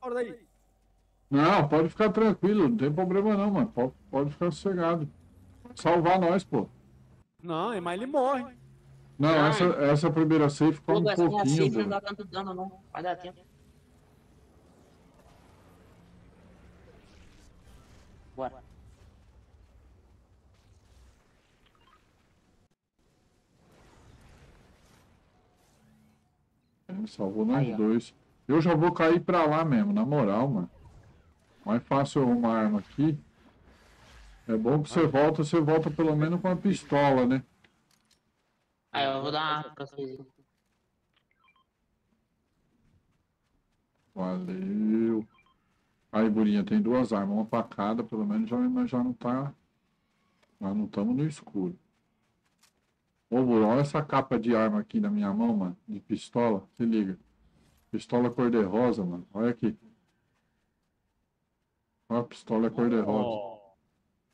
Fora daí. Não, pode ficar tranquilo, não tem problema não, mano. Pode, pode ficar sossegado. Salvar nós, pô. Não, mas ele morre. Não, essa, essa primeira safe come Fogo, um essa minha pouquinho, safe não dá tanto dano, não. Vai dar tempo. Bora. É, Salvou nós Aí, dois. Eu já vou cair pra lá mesmo, na moral, mano. Mais fácil arrumar arma aqui. É bom que você volta, você volta pelo menos com a pistola, né? Aí eu vou dar uma arma pra vocês. Valeu. Aí, Burinha, tem duas armas, uma pra cada, pelo menos já, já não tá. Nós não estamos no escuro. Ô, Buro, olha essa capa de arma aqui na minha mão, mano. De pistola. Se liga. Pistola cor-de-rosa, mano. Olha aqui. Olha a pistola cor-de-rosa. Ó,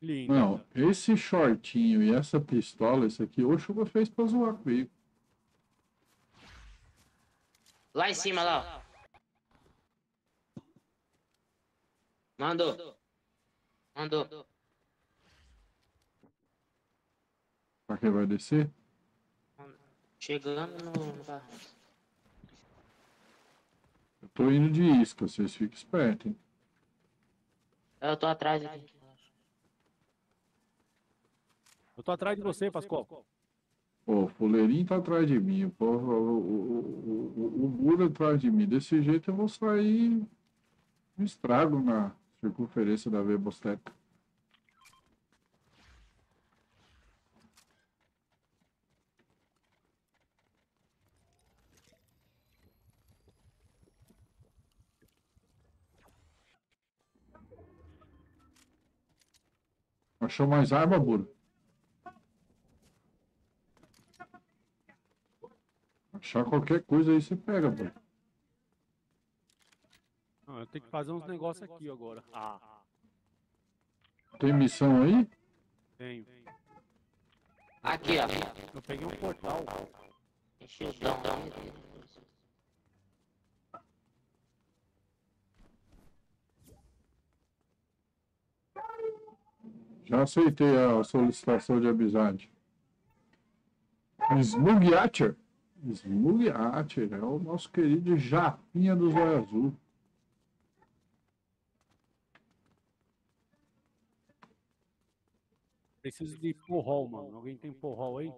lindo. Não, esse shortinho e essa pistola, esse aqui, o Chuva fez pra zoar comigo. Lá em cima, lá. Mandou. Mandou. Pra que vai descer? Chegando no, no barranco. Eu tô indo de isca, vocês fiquem espertos, hein? Eu tô atrás aqui. Eu tô atrás de você, Pascoal. Pô, o fuleirinho tá atrás de mim, pô, o, o, o, o, o Bura atrás de mim. Desse jeito eu vou sair um estrago na circunferência da veia Achou mais arma, Bura? Achar qualquer coisa aí você pega, pô. Ah, eu tenho que fazer uns negócios aqui agora. Ah, Tem missão aí? tenho. Aqui, ó. Eu peguei um portal. Enxildão. Já aceitei a solicitação de amizade. Smug Archer. Smug Archer é o nosso querido Japinha do Zóio Azul. Preciso de porrol, mano. Alguém tem porrol aí?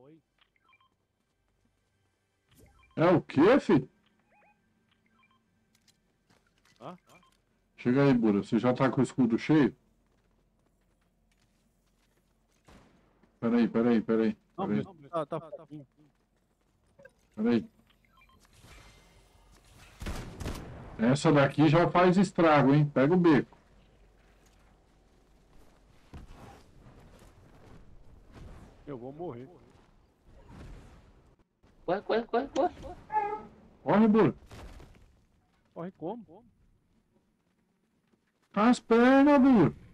É o quê, fi? Hã? Chega aí, Bura. Você já tá com o escudo cheio? Peraí, peraí, peraí. Não, Peraí, meu, tá, tá, tá. peraí. Essa daqui já faz estrago, hein? Pega o beco. Eu vou morrer. Corre, corre, corre, corre. Corre, Bura. Corre como? Tá as pernas, Bura.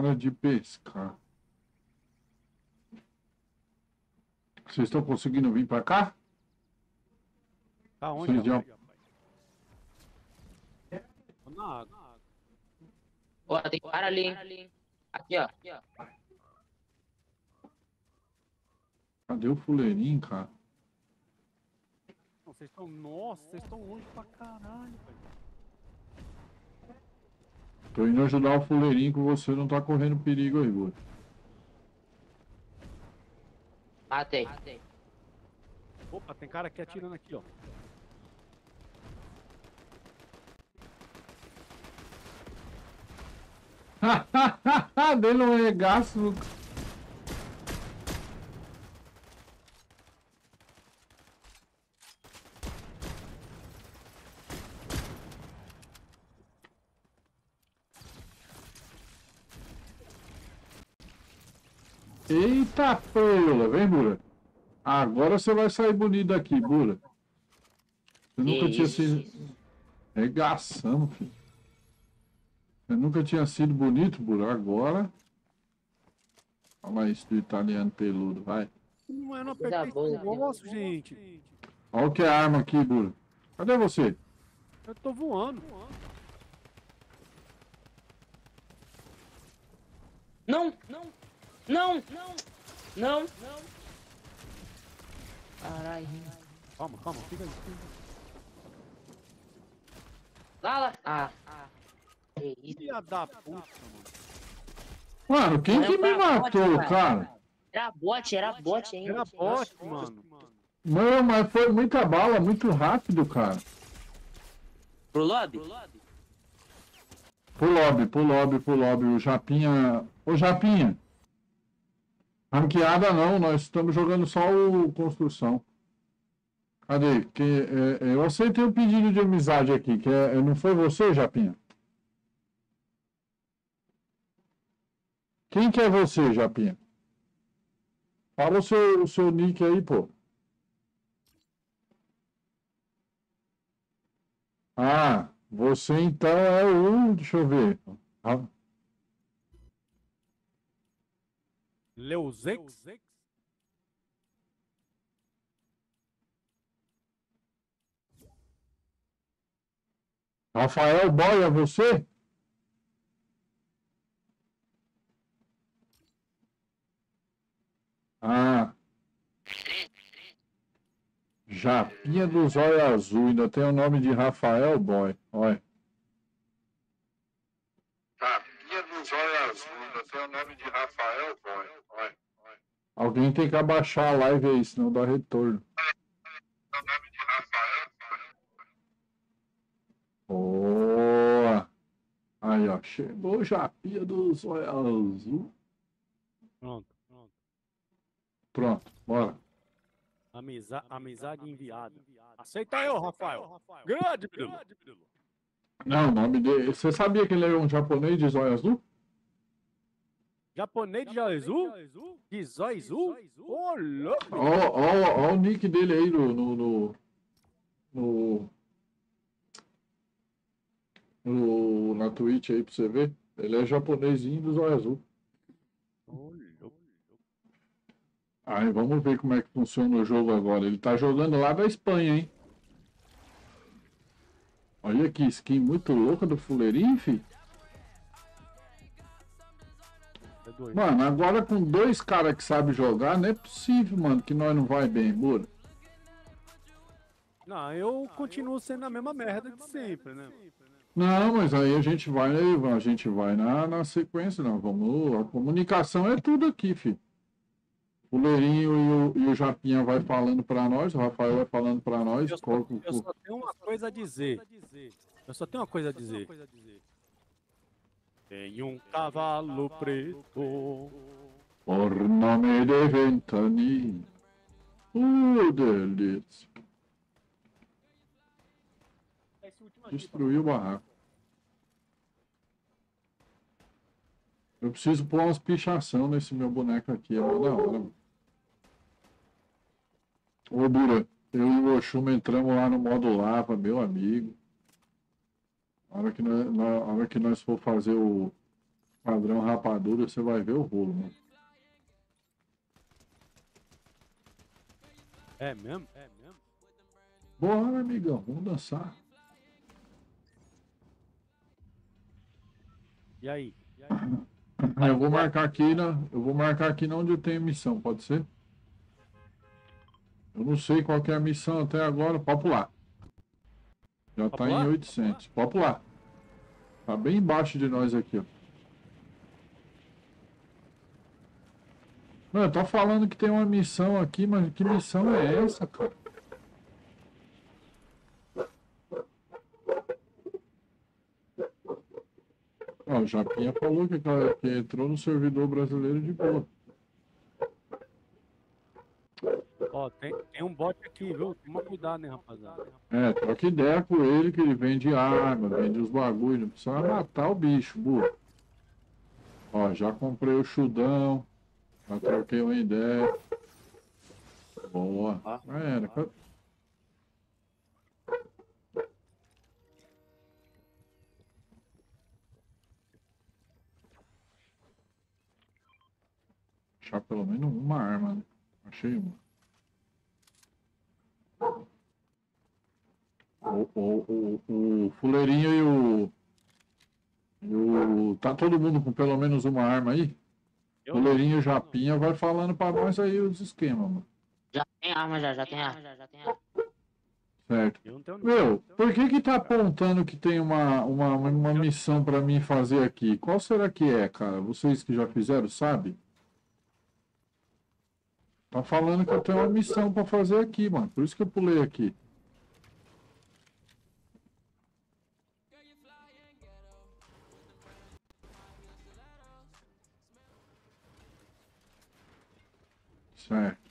Para de pescar. Vocês estão conseguindo vir para cá? Tá onde? Vocês já- na água. Ó, tem cara ali, hein? Aqui, ó. Aqui, ó. Cadê o fuleirinho, cara? Não, vocês estão. Nossa, vocês estão longe pra caralho, velho. Tô indo ajudar o fuleirinho que você não tá correndo perigo aí, Guto. Matei. Opa, tem cara aqui atirando aqui, ó. Dele um regaço no... Eita, preula, vem, Bura. Agora você vai sair bonito daqui, Bura. Você nunca Que tinha isso? sido. Regaçamos, filho. Você nunca tinha sido bonito, Bura. Agora. Fala isso do italiano peludo, vai. Não é, apertei boa, esse negócio, gente. Olha o que é arma aqui, Bura. Cadê você? Eu tô voando. Não, não, não, não, não, não. Caralho. Calma, calma, fica aí. fica aí. Lá, lá. Ah, ah. Que isso. Filha da puta, mano. Mano, quem que me matou, bot, cara? Era bot, era bot ainda. Era bot, mano. Não, mas foi muita bala, muito rápido, cara. Pro lobby? Pro lobby, pro lobby, pro lobby. O Japinha. Ô Japinha. Ranqueada não, nós estamos jogando só o construção. Cadê? Que, é, é, eu aceitei o pedido de amizade aqui, que é, é, não foi você, Japinha? Quem que é você, Japinha? Fala o seu, o seu nick aí, pô. Ah, você então é o. Deixa eu ver. Leuzex? Rafael Boy, é você? Ah. Japinha do Zóio Azul, ainda tem o nome de Rafael Boy. Olha. Japinha do Zóio Azul, ainda tem o nome de Rafael Boy. Alguém tem que abaixar a live aí, senão dá retorno. Boa! Aí, ó, chegou o Japinha do Zóio Azul. Pronto, pronto. Pronto, bora. Amiza amizade enviada. Aceita aí, ô Rafael. Grande, menino. Não, o nome dele. Você sabia que ele é um japonês de zóio azul? Japonês de zóio azul? De zóio azul? Ô, louco. Ó, ó, ó o nick dele aí no. no, no, no- no- na Twitch aí pra você ver. Ele é japonesinho do zóio azul. Ô, louco. Aí vamos ver como é que funciona o jogo agora. Ele tá jogando lá da Espanha, hein? Olha que skin muito louca do fuleirinho, fi. Doido. Mano, agora com dois caras que sabem jogar, não é possível, mano, que nós não vai bem, Bura. Não, eu continuo sendo a mesma merda de sempre, né? Não, mas aí a gente vai, a gente vai na, na sequência, não. Vamos, a comunicação é tudo aqui, filho. O Leirinho e o, e o Japinha vai falando pra nós, o Rafael vai falando pra nós. Eu só, eu só tenho uma coisa a dizer. Eu só tenho uma coisa a dizer. Tem um cavalo preto. Por nome de Ventani. Uh, delícia. Destruiu o barraco. Eu preciso pôr umas pichação nesse meu boneco aqui, é mó da hora. Ô, Bura, eu e o Oxuma entramos lá no modo lava, meu amigo. Hora que nós, na hora que nós for fazer o padrão rapadura, você vai ver o rolo, mano. É mesmo? É mesmo? Bora, amigão, vamos dançar. E aí? E aí? Ah, Eu vou marcar aqui na, eu vou marcar aqui na onde eu tenho missão, pode ser? Eu não sei qual que é a missão até agora, pode pular. Já tá pular? em 800, pode pular. Tá bem embaixo de nós aqui, ó. Mano, tá falando que tem uma missão aqui, mas que missão é essa, cara? Ó, o Japinha falou que, que entrou no servidor brasileiro de boa. Ó, tem, tem um bot aqui, viu? Toma cuidado, né, rapaziada? É, troca ideia com ele que ele vende arma, vende os bagulhos. Não precisa matar o bicho, burro. Ó, já comprei o chudão. Já troquei uma ideia. Boa. Já era. Ca- Achar pelo menos uma arma, né? Achei uma. O, o, o, o fuleirinho e o, e o. Tá todo mundo com pelo menos uma arma aí? Eu Fuleirinho e Japinha vai falando pra nós aí os esquemas, mano. Já tem arma, já, já tem arma, já, já tem arma. Certo. Meu, por que que tá apontando que tem uma, uma, uma missão pra mim fazer aqui? Qual será que é, cara? Vocês que já fizeram, sabe? Tá falando que eu tenho uma missão pra fazer aqui, mano. Por isso que eu pulei aqui. Certo.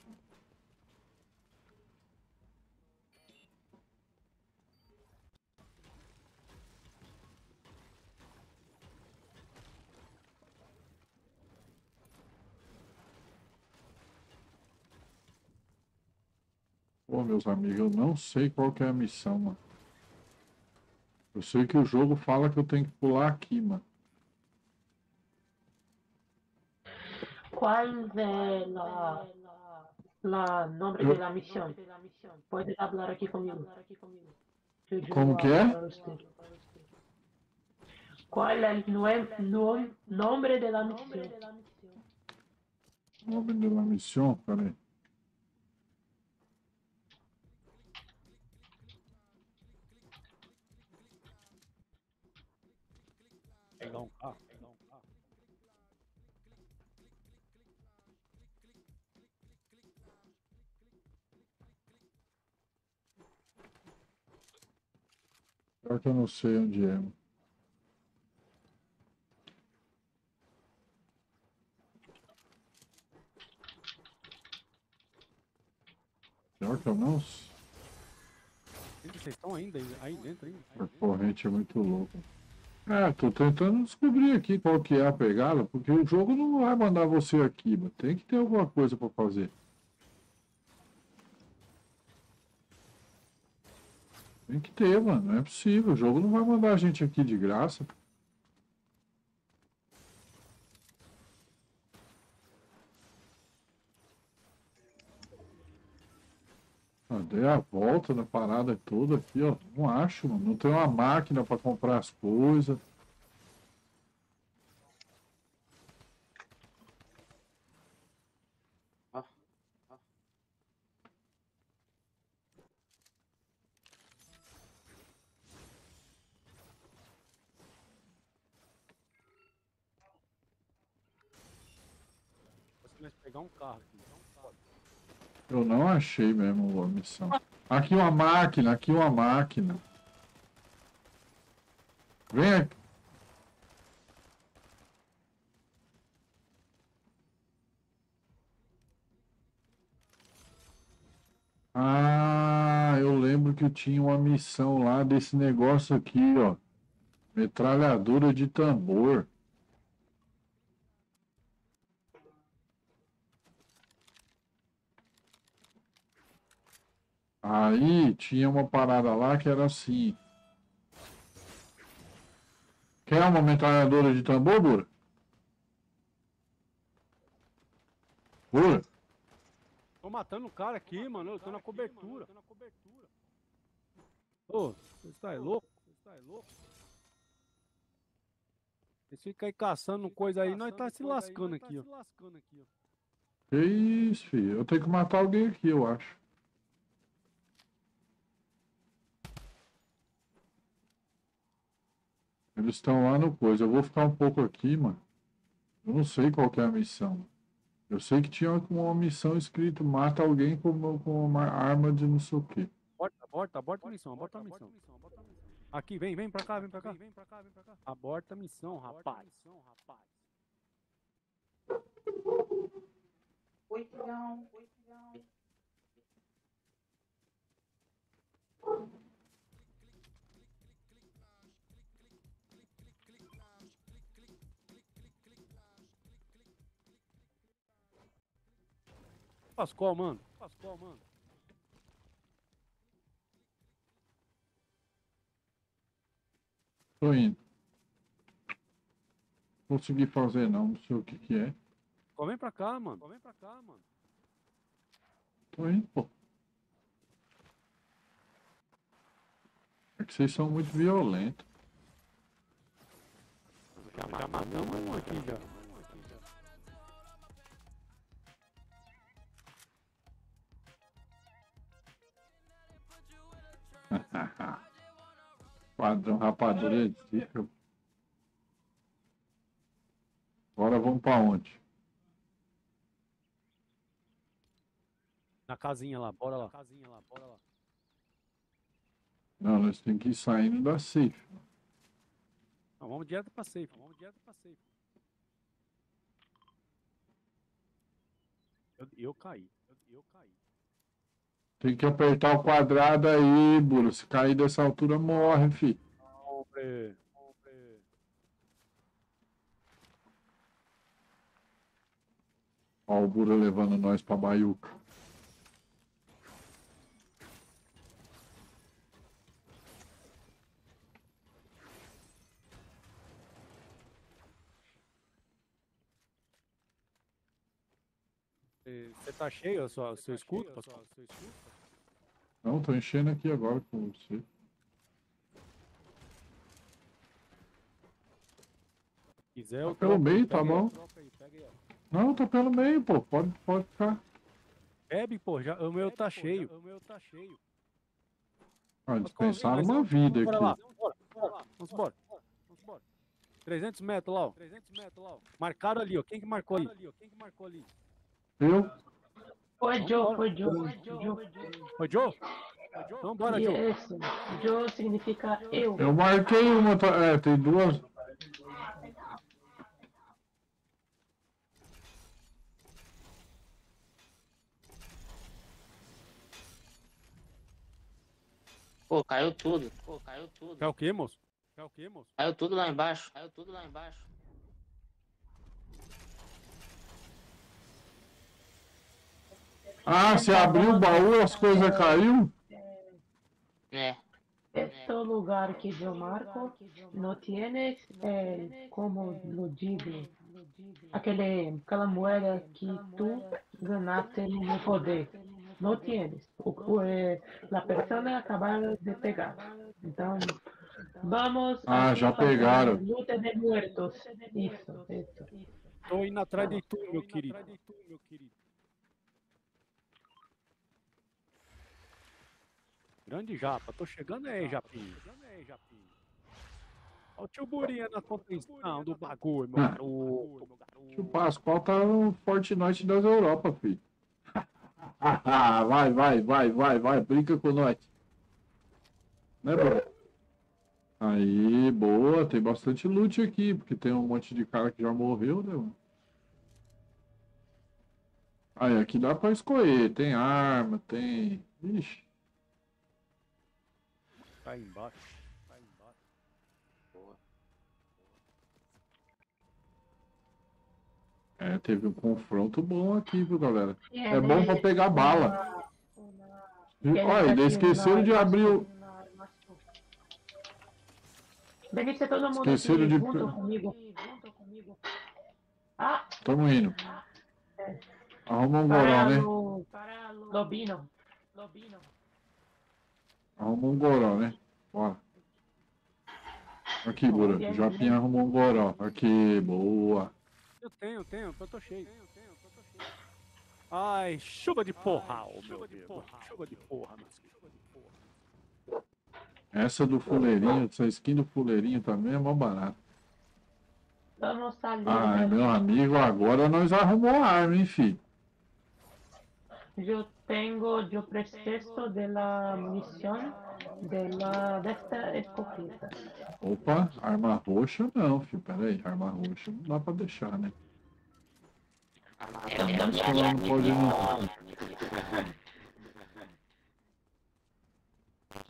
Pô, meus amigos, eu não sei qual que é a missão, mano. Eu sei que o jogo fala que eu tenho que pular aqui, mano. ¿Cuál de la, la nombre de la misión? Puede hablar aquí conmigo. Yo- yo ¿Cómo hablo que el nue- nue- nombre de la misión? Nome de uma missão, peraí. Carro. Pegar um carro. Pior que eu não sei onde é. Pior que eu não sei. Vocês estão ainda aí- aí dentro ainda? A corrente é muito louca. É, tô tentando descobrir aqui qual que é a pegada, porque o jogo não vai mandar você aqui, mano. Tem que ter alguma coisa pra fazer. Tem que ter, mano. Não é possível. O jogo não vai mandar a gente aqui de graça. Dei a volta na parada toda aqui, ó. Não acho, mano. Não tem uma máquina pra comprar as coisas. Ó, ó. Você vai pegar um carro aqui. pegar um carro. Eu não achei mesmo a missão. Aqui uma máquina, aqui uma máquina. Vem aqui. Ah, eu lembro que eu tinha uma missão lá desse negócio aqui, ó. Metralhadora de tambor. Aí tinha uma parada lá que era assim. Quer uma metralhadora de tambor, Bura? Bura? Tô matando o cara aqui, mano. Eu tô na cobertura. Ô, você tá louco? Você tá louco? Eles ficam aí caçando coisa aí, nós tá se lascando aqui, ó. Que isso, filho? Eu tenho que matar alguém aqui, eu acho. Eles estão lá no coisa. Eu vou ficar um pouco aqui, mano. Eu não sei qual que é a missão. Eu sei que tinha uma, uma missão escrito mata alguém com, uma- com uma arma de não sei o quê. Aborta, aborta, aborta a missão, aborta a missão. Aqui, vem, vem pra cá, vem pra cá. Vem pra cá, vem pra cá. Aborta a missão, rapaz. Missão, rapaz. Oi, filhão. Oi, Pascoal, mano. Pascoal, mano. Tô indo. Consegui fazer não, não sei o que que é. Vem pra cá, mano. Vem pra cá, mano. Tô indo, pô. É que vocês são muito violentos. Já matamos um aqui já. Padrão rapadura de circo. Agora vamos pra onde? Na casinha lá, bora lá. Casinha lá, bora lá. Não, nós temos que ir saindo da safe. Não, vamos direto pra safe. Vamos direto pra safe. Eu, eu caí. Eu, eu caí. Tem que apertar o quadrado aí, Buro. Se cair dessa altura, morre, fi. Hombre, hombre. Ó, o Buro levando nós pra Baiuca. Você tá cheio o seu, seu escudo, Pascoal? Não, tô enchendo aqui agora com você. Se quiser, eu pelo meio, tá bom. Não, tô pelo meio, pô. Pode, pode ficar. Bebe, pô, já, o meu tá cheio. O meu tá cheio. Ah, dispensaram uma vida Bora lá. aqui. Bora, bora. Vamos embora. Vamos embora. 300 metros lá, ó. 300 metros lá, ó. Marcaram ali, ó. Quem que marcou ali? Quem que marcou ali? Eu? Foi Joe, foi Joe, foi Joe. Foi Joe? Então bora, Joe. Isso. Joe significa eu. Eu marquei uma. É, tem duas. Pô, caiu tudo. Pô, caiu tudo. Quer o quê, moço? Quer o quê, moço? Caiu tudo lá embaixo. Caiu tudo lá embaixo. Ah, você abriu o baú, as coisas caiu? É. Este lugar que yo marco no tienes el, como lo digo, aquele, aquela moeda que tú ganaste no poder. No tienes. O, o, eh, la persona acaba de pegar. Então, vamos Ah, já pegaram. Luta de muertos. Isso, isso. Tô indo atrás de tu, meu querido. Grande japa, tô chegando aí, Japinho. Olha o tio Burinha na contenção do bagulho, meu Ah. garoto. meu O garoto. Pascoal tá no Fortnite das Europa, filho. vai, vai, vai, vai, vai, brinca com nós. Né, bro? Aí, boa, tem bastante loot aqui, porque tem um monte de cara que já morreu, né? mano? Aí, aqui dá pra escolher, tem arma, tem... Ixi, Tá embaixo. Tá embaixo. é, teve um confronto bom aqui, viu, galera? É Tiene bom pra pegar bala. Olha, eles esqueceram de abrir o... Deve ser todo mundo Esqueceram aqui, de- junto comigo. Junto comigo. Ah, Tamo indo. Arruma um goró, né? o para Lobino. Lobino. Arruma um goró, né? Bora. Aqui, Bura. Japinha arrumou um goró. Aqui, boa. Eu tenho, tenho, eu tô cheio. Ai, chuva de porra, ô meu Deus. Chuva de porra, filho, chuva de porra. Essa do fuleirinho, essa skin do fuleirinho também é mó salir. Ai, né? meu amigo, agora nós arrumou a arma, hein, fi. Yo tengo, yo proceso de la munición dela, desta escopeta. Opa, arma roxa não, filho. Pera aí, arma roxa não dá pra deixar, né? Acho que ela não pode não.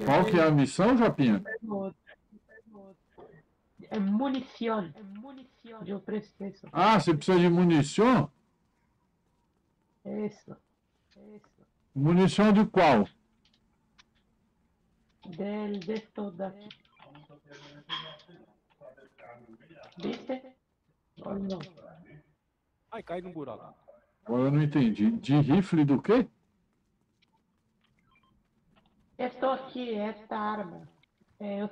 Qual que é a missão, Japinha? É munição. É munição. Eu preciso. Ah, você precisa de munição? Isso. Isso. Munição de qual? Del, desto daqui. Viste? Ou não? Ai, cai no buraco. Agora eu não entendi. De rifle do quê? Estou aqui, esta arma. É eu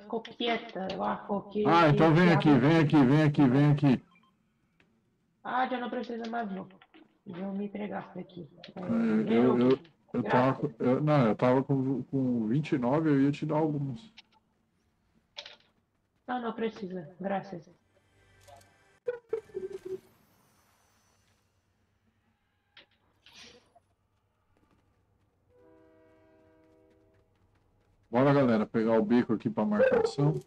acho que... Ah, então vem aqui, vem aqui, vem aqui, vem aqui. Ah, já não precisa mais não. Já me entregaste aqui. É, Eu, eu, eu tava, com- eu, não, eu tava com, com 29, eu ia te dar alguns. Não, não precisa. Graças. Bora, galera, pegar o beco aqui pra marcação.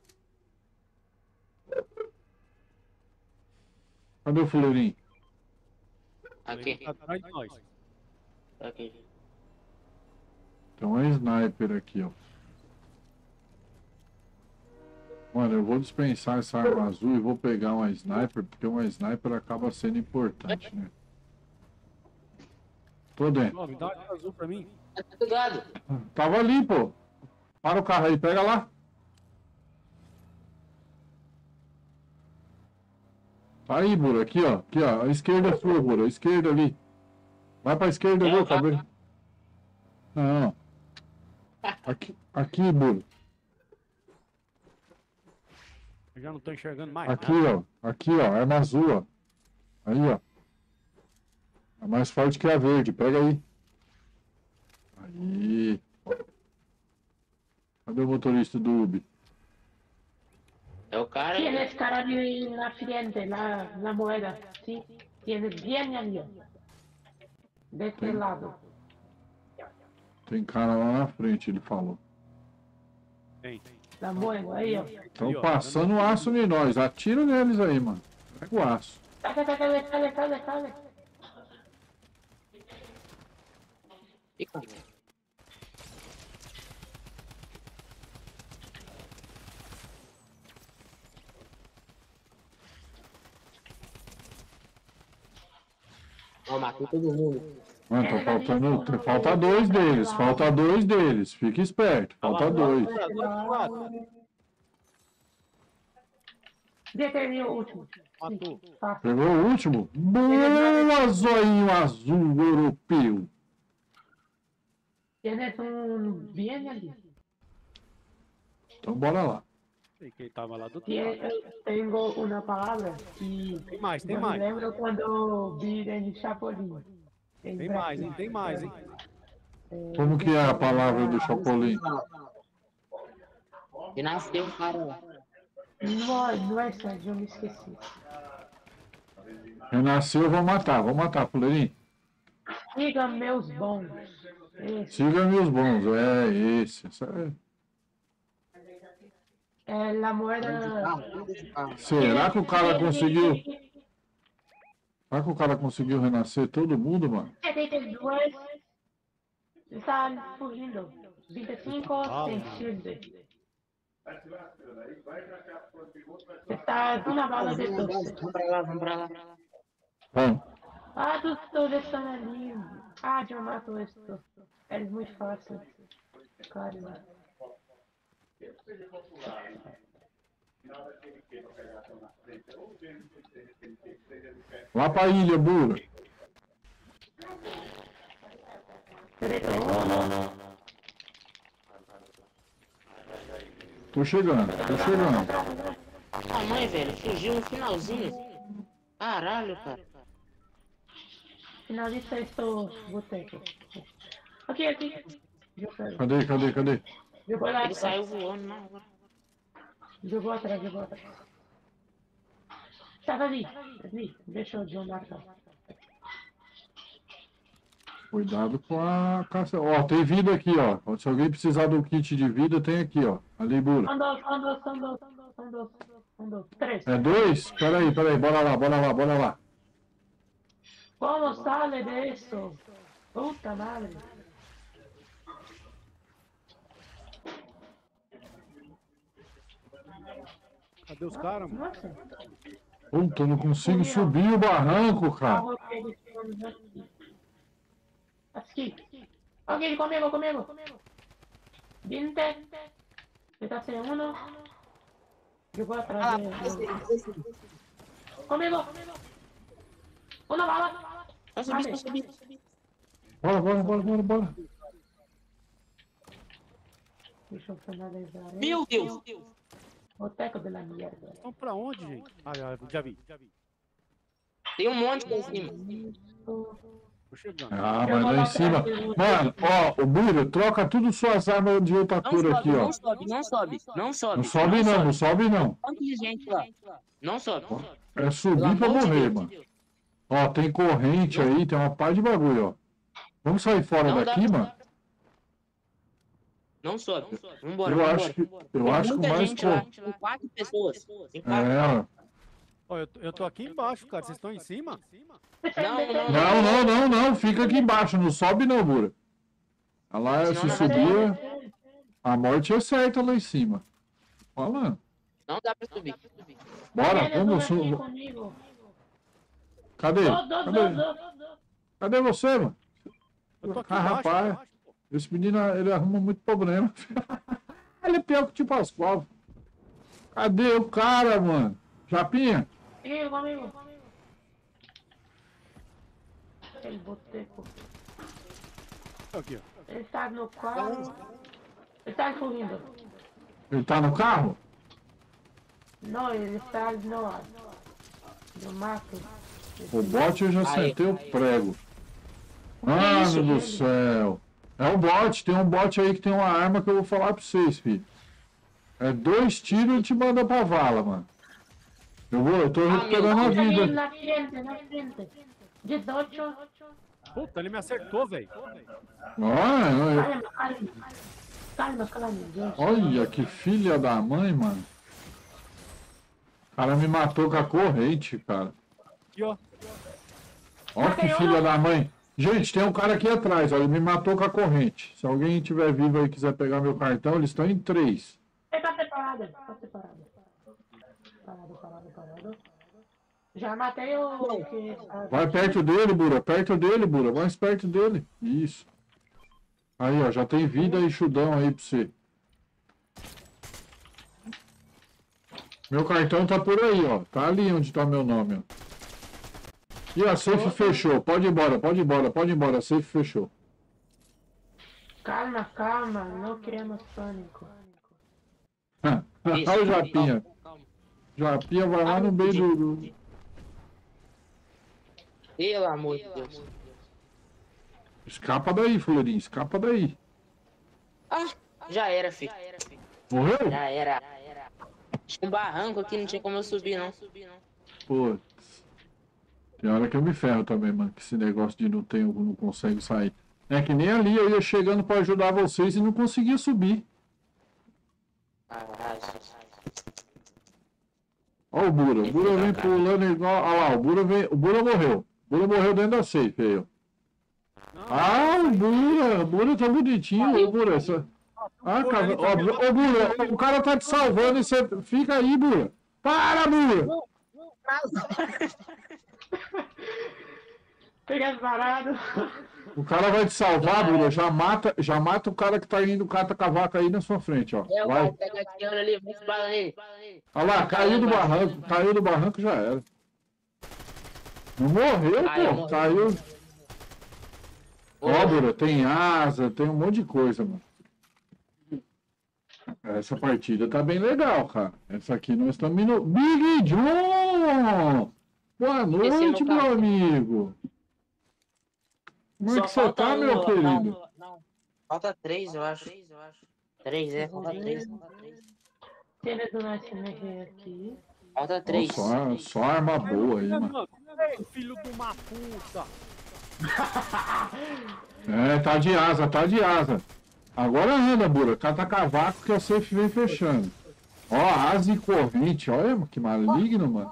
Cadê o fuleirinho? Aqui, Tá atrás de nós. aqui. Tem uma sniper aqui, ó. Mano, eu vou dispensar essa arma azul e vou pegar uma sniper, porque uma sniper acaba sendo importante, né? Tô dentro. Me dá uma azul pra mim. Cuidado. Tava ali, pô. Para o carro aí, pega lá. Tá aí, Bura, aqui, ó. Aqui, ó. A esquerda é sua, Bura. A esquerda ali. Vai pra esquerda ali, É, acabei. Não. Aqui, aqui, Bura. Eu já não tô enxergando mais. Aqui, nada. ó. Aqui, ó. Arma azul, ó. Aí, ó. É mais forte que a verde. Pega aí. Aí. Cadê o motorista do Ubi? É o cara. Tienes cara ali na frente, la, la moeda. Sí. Tienes bien ali. ó. Deste lado. Tem cara lá na frente, ele falou. Tem. La moeda, aí, ó. Estão ó, passando aço em nós. Atira neles aí, mano. Pega o aço. Cadê, cadê, cadê, cadê? Fica. Ó, matei todo mundo. Mano, tá faltando. Falta dois deles. Falta dois deles. Fica esperto. Falta dois. Determina o último. Matou. Fácil. Pegou o último? Boa, zoinho azul europeu. Um ali. Então bora lá. Sei que ele tava lá do outro tenho uma palavra que Tem mais, tem mais. lembro quando vi em Chapolin. Em Tem mais, hein? Tem mais, hein? Como que é a palavra do Chapolin? E nasceu cara. Não, não é Sérgio, eu me esqueci. Renasceu, eu vou matar. Vou matar, fuleirinho. Siga meus bons. Esse. Siga meus bons. É esse. Essa é- É la moeda. Será que o cara conseguiu? Será que o cara conseguiu renascer todo mundo, mano? 72 está fugindo. 25 Ah, sem mano. shield. Está uma bala de doce. Vamos pra lá, vamos pra lá. Bom, Ah, tu todos estão ali. Ah, eu mato esto. É muito fácil. Cara. Lá pra ilha, Bura. Tô chegando, tô chegando. Ah, mãe, velho, fugiu no finalzinho. Caralho, cara. Finalista estou boteco. Aqui, aqui. Eu. Cadê, cadê, cadê? Eu Ele saiu voando, não. agora. Eu vou atrás, eu vou atrás. Estava ali, ali. Deixa eu John marcar. Cuidado com a caça. Ó, tem vida aqui, ó. Se alguém precisar do kit de vida, tem aqui, ó. Ali, Bura. São dois, são dois, são dois, são dois, são dois, são dois. Três. É dois? Peraí, peraí. Bora lá, bora lá, bora lá. ¿Cómo sale de eso? Puta madre. Cadê os caras, mano? Puta, eu não consigo subir o barranco, cara. Aqui. Aqui. Ok, comigo, comigo. Vinte. Está sem uno. Yo voy atrás Ah, esse, esse. Conmigo. Una bala. Só subir, só subir. Bora, bora, bora, bora, bora. Deixa eu finalizar. Meu Deus! Boteco de la mierda. Estão pra onde, gente? Ah, já, já vi, já vi. Tem um monte lá em cima. Tô chegando. Ah, mas lá em cima. Mano, ó, o Bura, troca tudo suas armas de cor sobe, aqui, ó. não sobe, não sobe, não sobe. Não sobe não, não sobe não. Tanto de gente lá. Não sobe. É subir pra morrer, mano. Ó, tem corrente aí, tem uma pá de bagulho, ó. Vamos sair fora Não dá Não sobe. Vambora, Eu vambora. acho que, eu Tem acho que mais gente cor. lá, tem quatro pessoas. Tem quatro. É, ó. Eu, tô- eu tô aqui embaixo, cara. Vocês estão em cima? Não, não, Não, não, não, não. Fica aqui embaixo. Não sobe não, Bura. Olha lá, se não subir, a morte é certa lá em cima. Falando. Não dá pra subir. Bora, Eles vamos. su-. Cadê? Cadê? Cadê você, mano? Eu tô aqui Ah, embaixo, rapaz. embaixo, pô. Esse menino, ele arruma muito problema. ele é pior que o Tio Pascoal. Cadê o cara, mano? Japinha? Comigo, comigo. El boteco. Aqui, ó. Ele está no carro. Ele está fugindo. Ele tá no carro? Não, ele está no, no mato. O bote eu já Aí. sentei o prego. Mano do ele? céu. É um bot, tem um bot aí que tem uma arma que eu vou falar pra vocês, filho. É dois tiros e te manda pra vala, mano. Eu vou, eu tô Ah, recuperando a vida. na frente, na frente. 18. Puta, ele me acertou, velho. Calma, gente. olha que filha da mãe, mano. O cara me matou com a corrente, cara. Aqui, ó. Olha que filha da mãe. Gente, tem um cara aqui atrás, ó. Ele me matou com a corrente. Se alguém tiver vivo aí e quiser pegar meu cartão, eles estão em três. Ele tá separado, tá separado. Parado, parado, parado. Já matei o. Vai perto dele, Bura. Perto dele, Bura. Mais perto dele. Isso. Aí, ó. Já tem vida e chudão aí pra você. Meu cartão tá por aí, ó. Tá ali onde tá meu nome, ó. E a safe fechou. Pode ir embora, pode ir embora, pode ir embora. A safe fechou. Calma, calma, não criamos pânico. Olha o Japinha. calma. Japinha vai lá no meio do. do- Pelo amor de Deus. Escapa daí, Florinho. Escapa daí. Ah, já era, filho. Morreu? Já era. Tinha um barranco aqui, não tinha como eu subir, não. Putz. Tem hora que eu me ferro também, mano. Que esse negócio de não tem, não consegue sair. É que nem ali eu ia chegando pra ajudar vocês e não conseguia subir. Ah. Ó o Bura. O Bura vem pulando igual. Olha lá, o Bura, vem... o Bura morreu. O Bura morreu dentro da safe aí, ó. Ah, o Bura. O Bura tá bonitinho, o Bura. Essa... Ah, cara. Ó, ô, Bura, o cara tá te salvando e você fica aí, Bura. Para, Bura. Fica parado. O cara vai te salvar, Bura. Já mata, já mata o cara que tá indo cata cavaca aí na sua frente, ó. É, Vai. pega tirando ali, bala. Olha lá, caiu do barranco. Caiu do barranco já era. Não morreu, Caiu, pô. morreu. Caiu. Ó, Bura, tem asa, tem um monte de coisa, mano. Essa partida tá bem legal, cara. Essa aqui nós estamos indo. Big John! Boa noite, no meu amigo. Como é que você tá, um, meu não, querido? não. Falta três, eu acho. Três, é, falta três. Tienes uma SMG aqui. Falta três. Só, só arma boa aí, mano. Filho de uma puta. É, tá de asa, tá de asa. Agora anda, Bura. Cata cavaco que a safe vem fechando. Ó, asa e corrente. Olha que maligno, mano.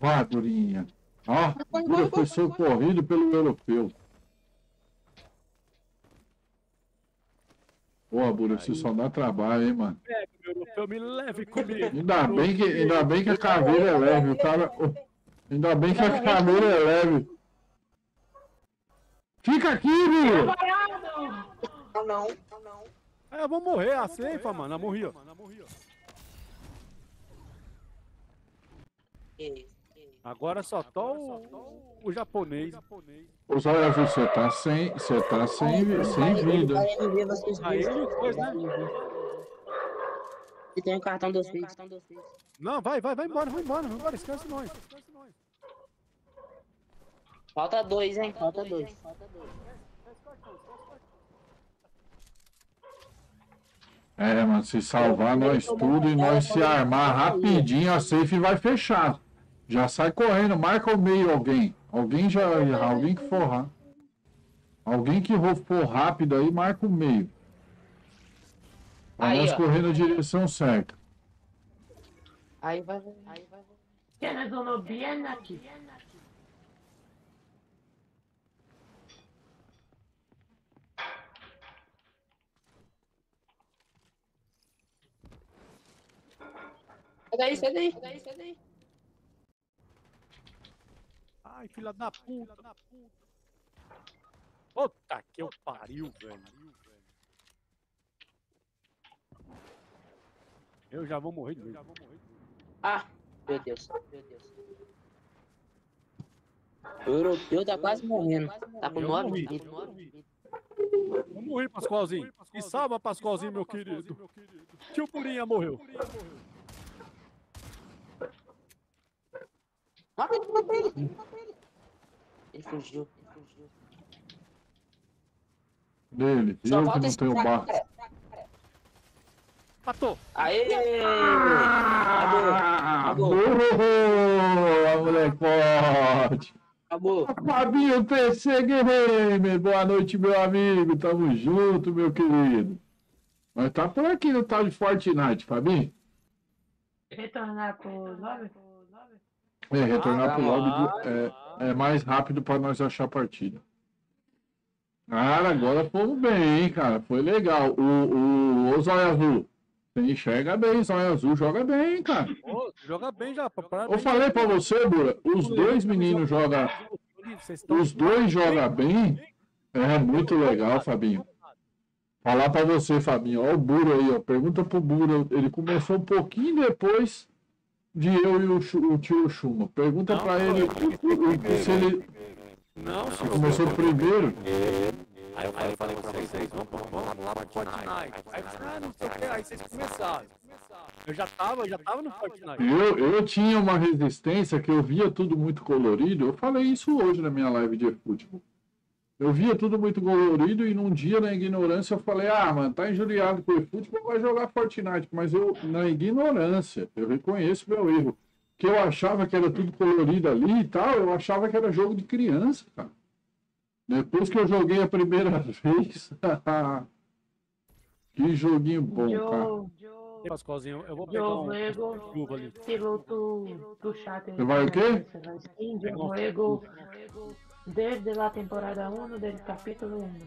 Vá, Burinha. Ó, Bura foi socorrido pelo europeu. Pô, Bura, você só dá trabalho, hein, mano. Pega, meu europeu, me leve comigo. Ainda bem que, ainda bem que a caveira é leve. O cara. Ainda bem que a caveira é leve. Fica aqui, Bura! Não, não, não. É, eu vou morrer, a ceifa, mano. Eu morri, ó. Que- Agora só tô o, o japonês. Ô, Zóia, você tá sem. Você tá sem, sem vida. Aí ele foi, né? E tem o cartão do Face. Não, vai, vai, vai embora, vai embora, vai embora. Esquece nós. Falta dois, hein? Falta dois. É, mano, se salvar nós tudo e nós se armar rapidinho, a safe vai fechar. Já sai correndo, marca o meio alguém. Alguém já. Alguém que for rápido. Alguém que for rápido aí, marca o meio. Pra Aí, nós ó. correr na direção certa. Aí vai, aí vai. Tienes uno bien aquí. Sai daí, sai daí. Sai daí, sai daí. Ai, filha da puta. Puta que eu pariu, velho. Eu já vou morrer de vez. Ah, meu Deus, meu Deus. O europeu tá quase morrendo. Tá com Eu nove morri. vidas. Eu morri, Pascoalzinho. E salva, Pascoalzinho, meu querido. Tio Purinha morreu. Mata ele, mata ele. Ele fugiu, ele fugiu. Dele, eu que não tenho barco. Matou. Aê! Ah, Acabou. boa, molecote! Acabou. Fabinho PC Gamer, boa noite, meu amigo. Tamo junto, meu querido. Mas tá por aqui no tal de Fortnite, Fabinho. Retornar por nove? É, retornar Ah, pro lobby é, é mais rápido pra nós achar a partida. Cara, agora fomos bem, hein, cara. Foi legal. O, o, o Zóio Azul. Você enxerga bem, Zóio Azul joga bem, cara. Ô, joga bem já. Eu falei pra você, Bura, os dois meninos jogam. Os dois jogam bem. É muito legal, Fabinho. Falar pra você, Fabinho. Ó, o Bura aí, ó. Pergunta pro Bura. Ele começou um pouquinho depois de eu e o, o tio Chuma. Pergunta pra ele o- se ele Não, se começou primeiro. Aí eu falei, falei pra vocês, vamos, vamos, vamos lá pro Fortnite. Aí, ah, não sei o que, aí vocês começaram. Eu já tava, eu já tava no Fortnite. Eu, eu tinha uma resistência que eu via tudo muito colorido. Eu falei isso hoje na minha live de futebol. Eu via tudo muito colorido e num dia, na ignorância, eu falei: Ah, mano, tá injuriado com o futebol, vai jogar Fortnite. Mas eu, na ignorância, eu reconheço meu erro. Que eu achava que era tudo colorido ali e tal, eu achava que era jogo de criança, cara. Depois que eu joguei a primeira vez. que joguinho bom, cara. Yo, yo, Pascoalzinho, eu vou pegar yo um chuva ali. pelo tu, tu chat. ¿Te va el qué? Sí, yo juego desde la temporada 1 del capítulo 1.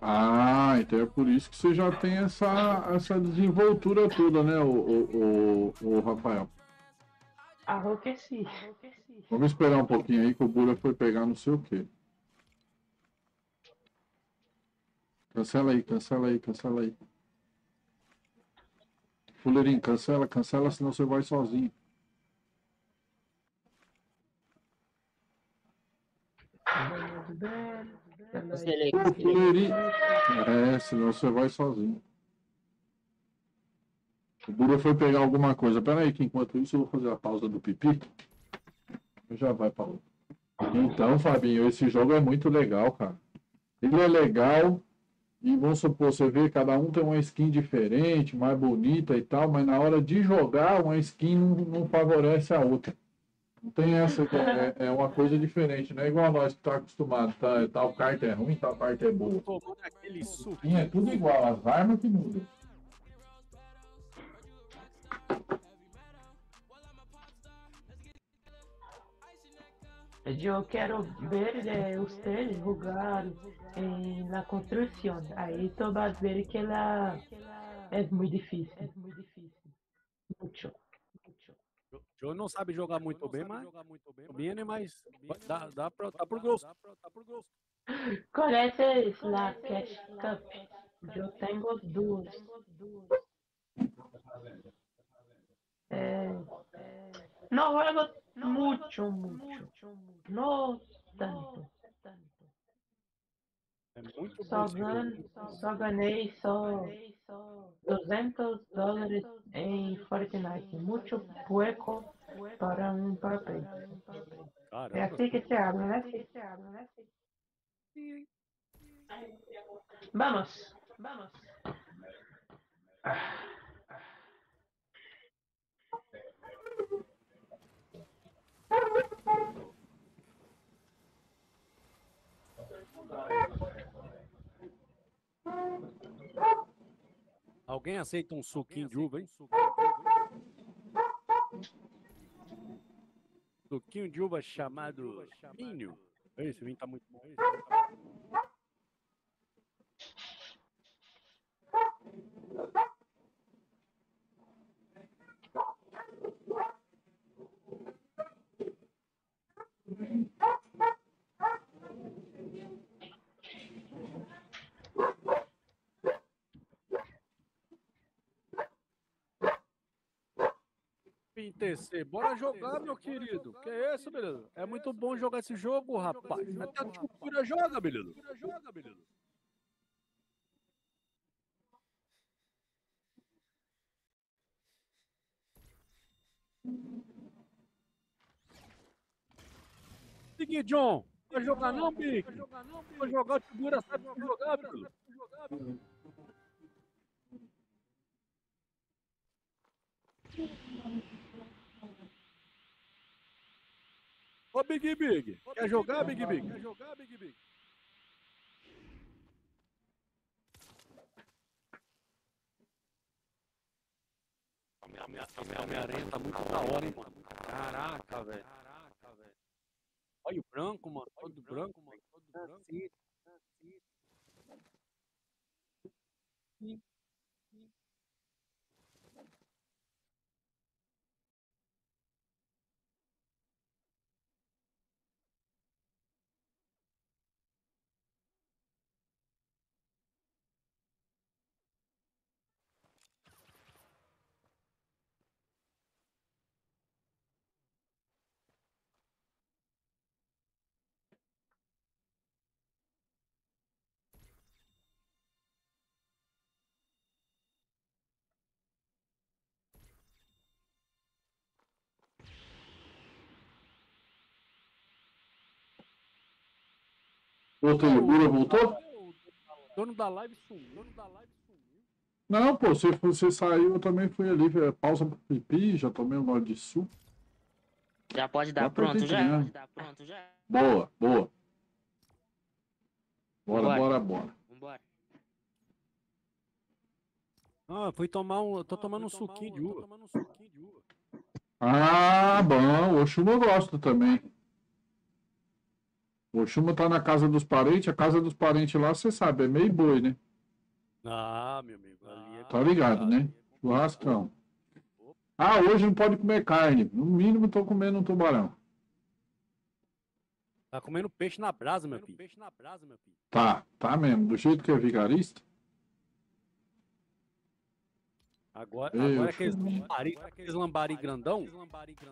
Ah, então é por isso que você já tem essa, essa desenvoltura toda, né, o, o, o, o Rafael? Arro que sí. Vamos esperar um pouquinho aí que o Bura foi pegar não sei o quê. Cancela aí, cancela aí, cancela aí. Fuleirinho, cancela, cancela, senão você vai sozinho. Vamos ver. Ô, Fuleirinho. É, senão você vai sozinho. O Bura foi pegar alguma coisa. Pera aí, que enquanto isso eu vou fazer a pausa do pipi. Já vai, Paulo. Então, Fabinho, esse jogo é muito legal, cara. Ele é legal. E vamos supor, você vê, cada um tem uma skin diferente, mais bonita e tal, mas na hora de jogar, uma skin não, não favorece a outra. Tem essa, que é, é uma coisa diferente, não é igual nós que tá acostumado, tá, tal carta é ruim, tal carta é boa. Sim, é tudo igual, as armas que mudam. Eu quero ver eh, ustedes jugar en la construcción. Ahí tú vas a ver que la es muy difícil. Es muy difícil. Mucho. Joe não sabe jogar muito bem, mas bem, né? Mas dá, dá, pra, dá pro gosto. ¿Conoces la Cash Cup? Yo tengo dos. Eh, no juego mucho, mucho. No tanto. É muito Só, gan, ganhei só 200 dólares em Fortnite. Muito pouco para um papel. É Caramba. assim que se habla, né? Vamos, vamos. Alguém aceita um suquinho de uva, hein? Suquinho de uva chamado vinho. Esse vinho tá muito bom. Esse vinho tá muito bom. PTC, bora jogar, meu querido. Que é isso, beleza? É muito bom jogar esse jogo, rapaz. Até a cultura joga, beleza? Joga, beleza? Seguinte, John. Vai jogar não, Big? Vai jogar, o Tibura sabe jogar, beleza? Ô, Big Big. Quer jogar, Big Big? Quer jogar, Big Big? A minha, a minha, a minha aranha tá muito da hora, hein, mano. Caraca, velho. Caraca, velho. Olha o branco, mano. Todo branco, mano. Todo branco. Outro Ibura voltou? O dono da live sumiu. Dono da live sumiu. Não, pô, se você saiu, eu também fui ali, eh, pausa pro pipi, já tomei um gole de suco. Já pode dar Já pronto já? Pode dar pronto já? Boa, boa. Bora, Bora. bora, bora. Vambora. Ah, eu fui tomar um. Eu tô tomando um suquinho de uva. Ah, bom, o Oxuma eu gosto também. O Oxuma tá na casa dos parentes, a casa dos parentes lá, você sabe, é meio boi, né? Ah, meu amigo. Ali é Tá ligado, né? Churrascão. Ah, hoje não pode comer carne. No mínimo tô comendo um tubarão. Tá comendo peixe na brasa, meu filho. Peixe na brasa, meu filho. Tá, tá mesmo. Do jeito que é vigarista. Agora, agora aqueles lambari, aqueles lambari grandão.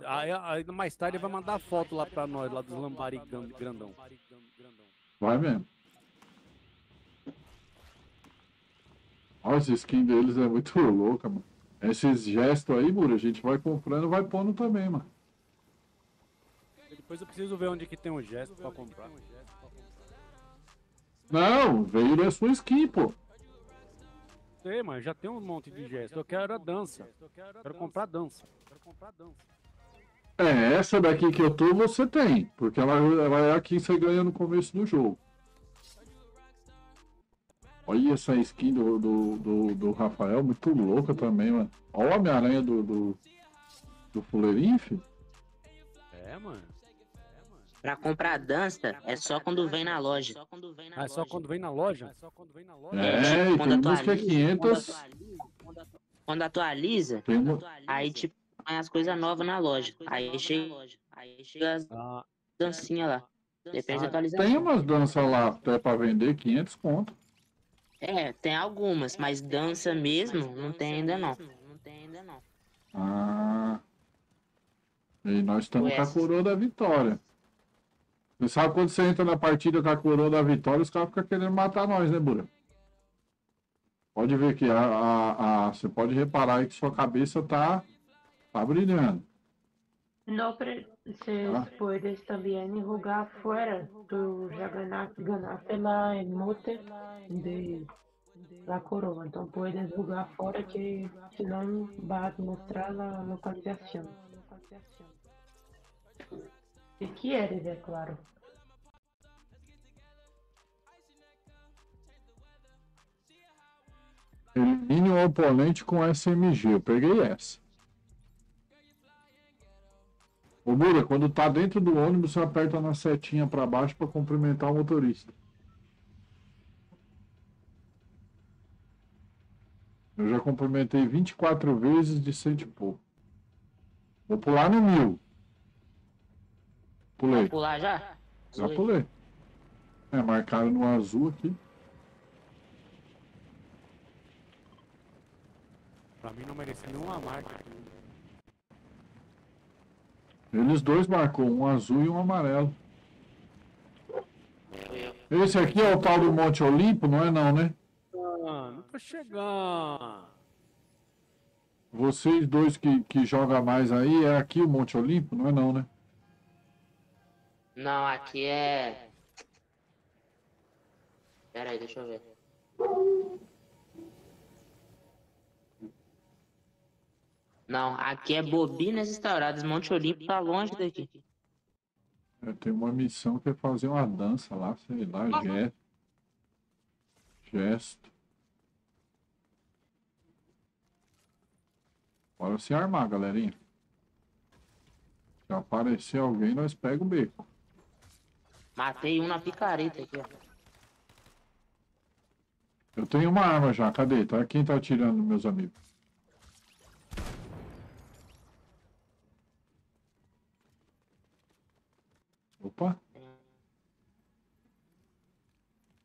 Aí, aí mais tarde ele vai mandar foto lá pra nós, lá dos lambari gran- grandão. Vai mesmo. Olha, essa skin deles é muito louca, mano. Esses gestos aí, Muro, a gente vai comprando vai pondo também, mano. Depois eu preciso ver onde que tem um gesto pra comprar. Não, veio da sua skin, pô. Sei, mas já tem um monte de gesto. Eu quero a dança. Quero comprar dança. Quero comprar dança. É, essa daqui que eu tô, você tem. Porque ela, ela é a que você ganha no começo do jogo. Olha essa skin do, do, do, do Rafael, muito louca também, mano. Olha o Homem-Aranha do, do, do Fuleirinho, filho. É, mano. Pra comprar dança é só quando vem na loja. Ah, é só quando vem na loja? É só quando vem na loja. É, e Quando é atualiza, 500. Quando atualiza, aí tipo, põe as coisas novas na loja. Aí chega, aí chega as Ah, dancinhas lá. Depende da Ah, atualização. Tem umas danças lá até pra vender 500 conto. É, tem algumas, mas dança mesmo não tem ainda não. Não tem ainda não. Ah. E nós estamos com a coroa da vitória. Você sabe quando você entra na partida com a coroa da vitória, os caras ficam querendo matar nós, né, Bura? Pode ver que a, a, a- você pode reparar aí que sua cabeça tá, tá brilhando. Pre- se Ah. puedes también jugar fuera. Tú ya ganaste, ganaste la emote de la coroa. Entonces puedes jugar fuera que senão va a mostrar la localización. Quieres, é claro. Elimine o oponente com SMG. Eu peguei essa. Ô, Bura, quando tá dentro do ônibus, você aperta na setinha pra baixo pra cumprimentar o motorista. Eu já cumprimentei 24 vezes de cento e pouco. Vou pular no mil. Pulei. Pular já? Já pulei. É, marcaram no azul aqui. pra mim não merecia nenhuma marca. Eles dois marcou, um azul e um amarelo. Esse aqui é o tal do Monte Olimpo, não é não, né? Ah, não tô chegando. Vocês dois que, que jogam mais aí, é aqui o Monte Olimpo, não é não, né? Não, aqui é. Pera aí, deixa eu ver. Não, aqui é Bobinas Instauradas, Monte Olimpo tá longe daqui. É, tem uma missão que é fazer uma dança lá, sei lá, gesto. Gesto. Bora se armar, galerinha. Se aparecer alguém, nós pega o beco. Matei um na picareta aqui, ó. Eu tenho uma arma já, cadê? Tá? Quem tá atirando, meus amigos? Opa,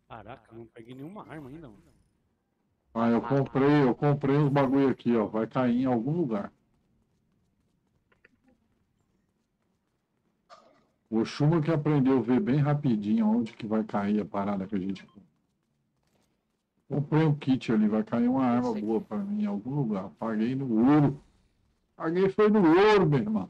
Caraca, eu não peguei nenhuma arma ainda, mano. ah, eu comprei, eu comprei uns bagulho aqui, ó. Vai cair em algum lugar. O Chuma que aprendeu a ver bem rapidinho onde que vai cair a parada que a gente. Comprei um kit ali, vai cair uma arma boa pra mim em algum lugar. Paguei no ouro. Paguei foi no ouro, meu irmão.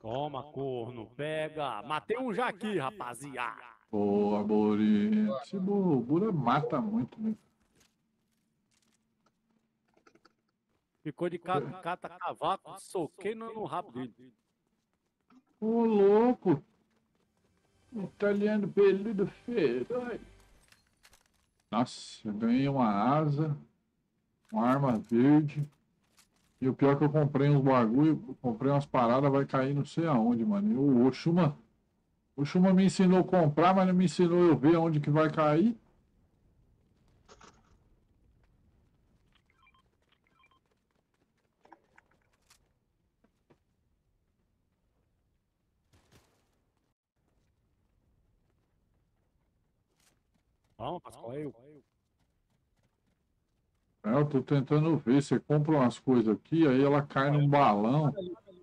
Toma, corno, pega. Matei um já aqui, rapaziada. Boa, Borinha. Esse burro, Bura mata muito, né? Ficou de ca- cata cavaco, soquei no, no rabo dele. Ô, louco. Italiano peludo feio. Ai. Nossa, eu ganhei uma asa, uma arma verde. E o pior é que eu comprei uns bagulho, comprei umas paradas, vai cair não sei aonde, mano. E o Oxuma, o Oxuma me ensinou a comprar, mas não me ensinou eu ver onde que vai cair. Calma, Pascoal, eu. É, eu tô tentando ver. Você compra umas coisas aqui, aí ela cai num balão.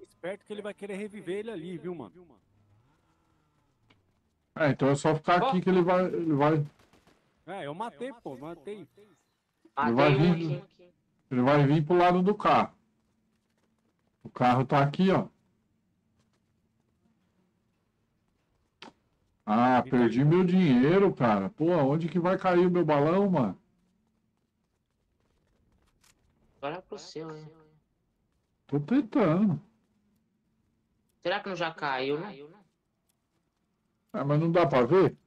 Esperto que ele vai querer reviver ele ali, viu, mano? É, então é só ficar aqui que ele vai, ele vai, É, eu matei, pô, matei. Ele vai Matei um vir. aqui. ele vai vir pro lado do carro. O carro tá aqui, ó. Ah, perdi meu dinheiro, cara. Pô, onde que vai cair o meu balão, mano? Olha pro seu, hein? Tô tentando. Será que não já caiu, né? Ah, mas não dá pra ver?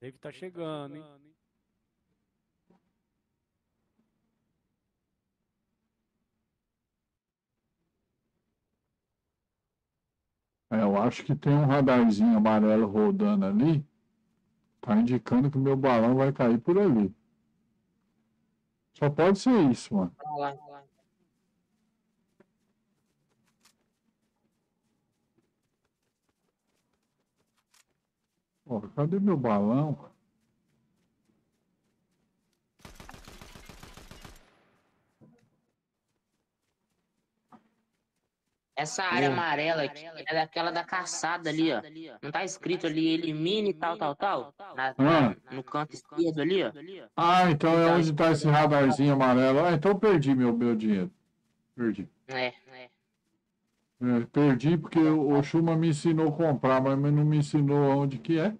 Dave tá chegando, hein? É, eu acho que tem um radarzinho amarelo rodando ali. Tá indicando que o meu balão vai cair por ali. Só pode ser isso, mano. Vamos lá, vamos lá. Pô, cadê meu balão? Essa área Hum. amarela aqui é daquela da caçada ali, ó. Não tá escrito ali, elimine tal, tal, tal? Na- Ah. no canto esquerdo ali, ó. Ah, então é onde tá esse radarzinho amarelo. Ah, então eu perdi meu, meu dinheiro. Perdi. É, é. É, perdi porque o o Shuma me ensinou a comprar, mas não me ensinou onde que é.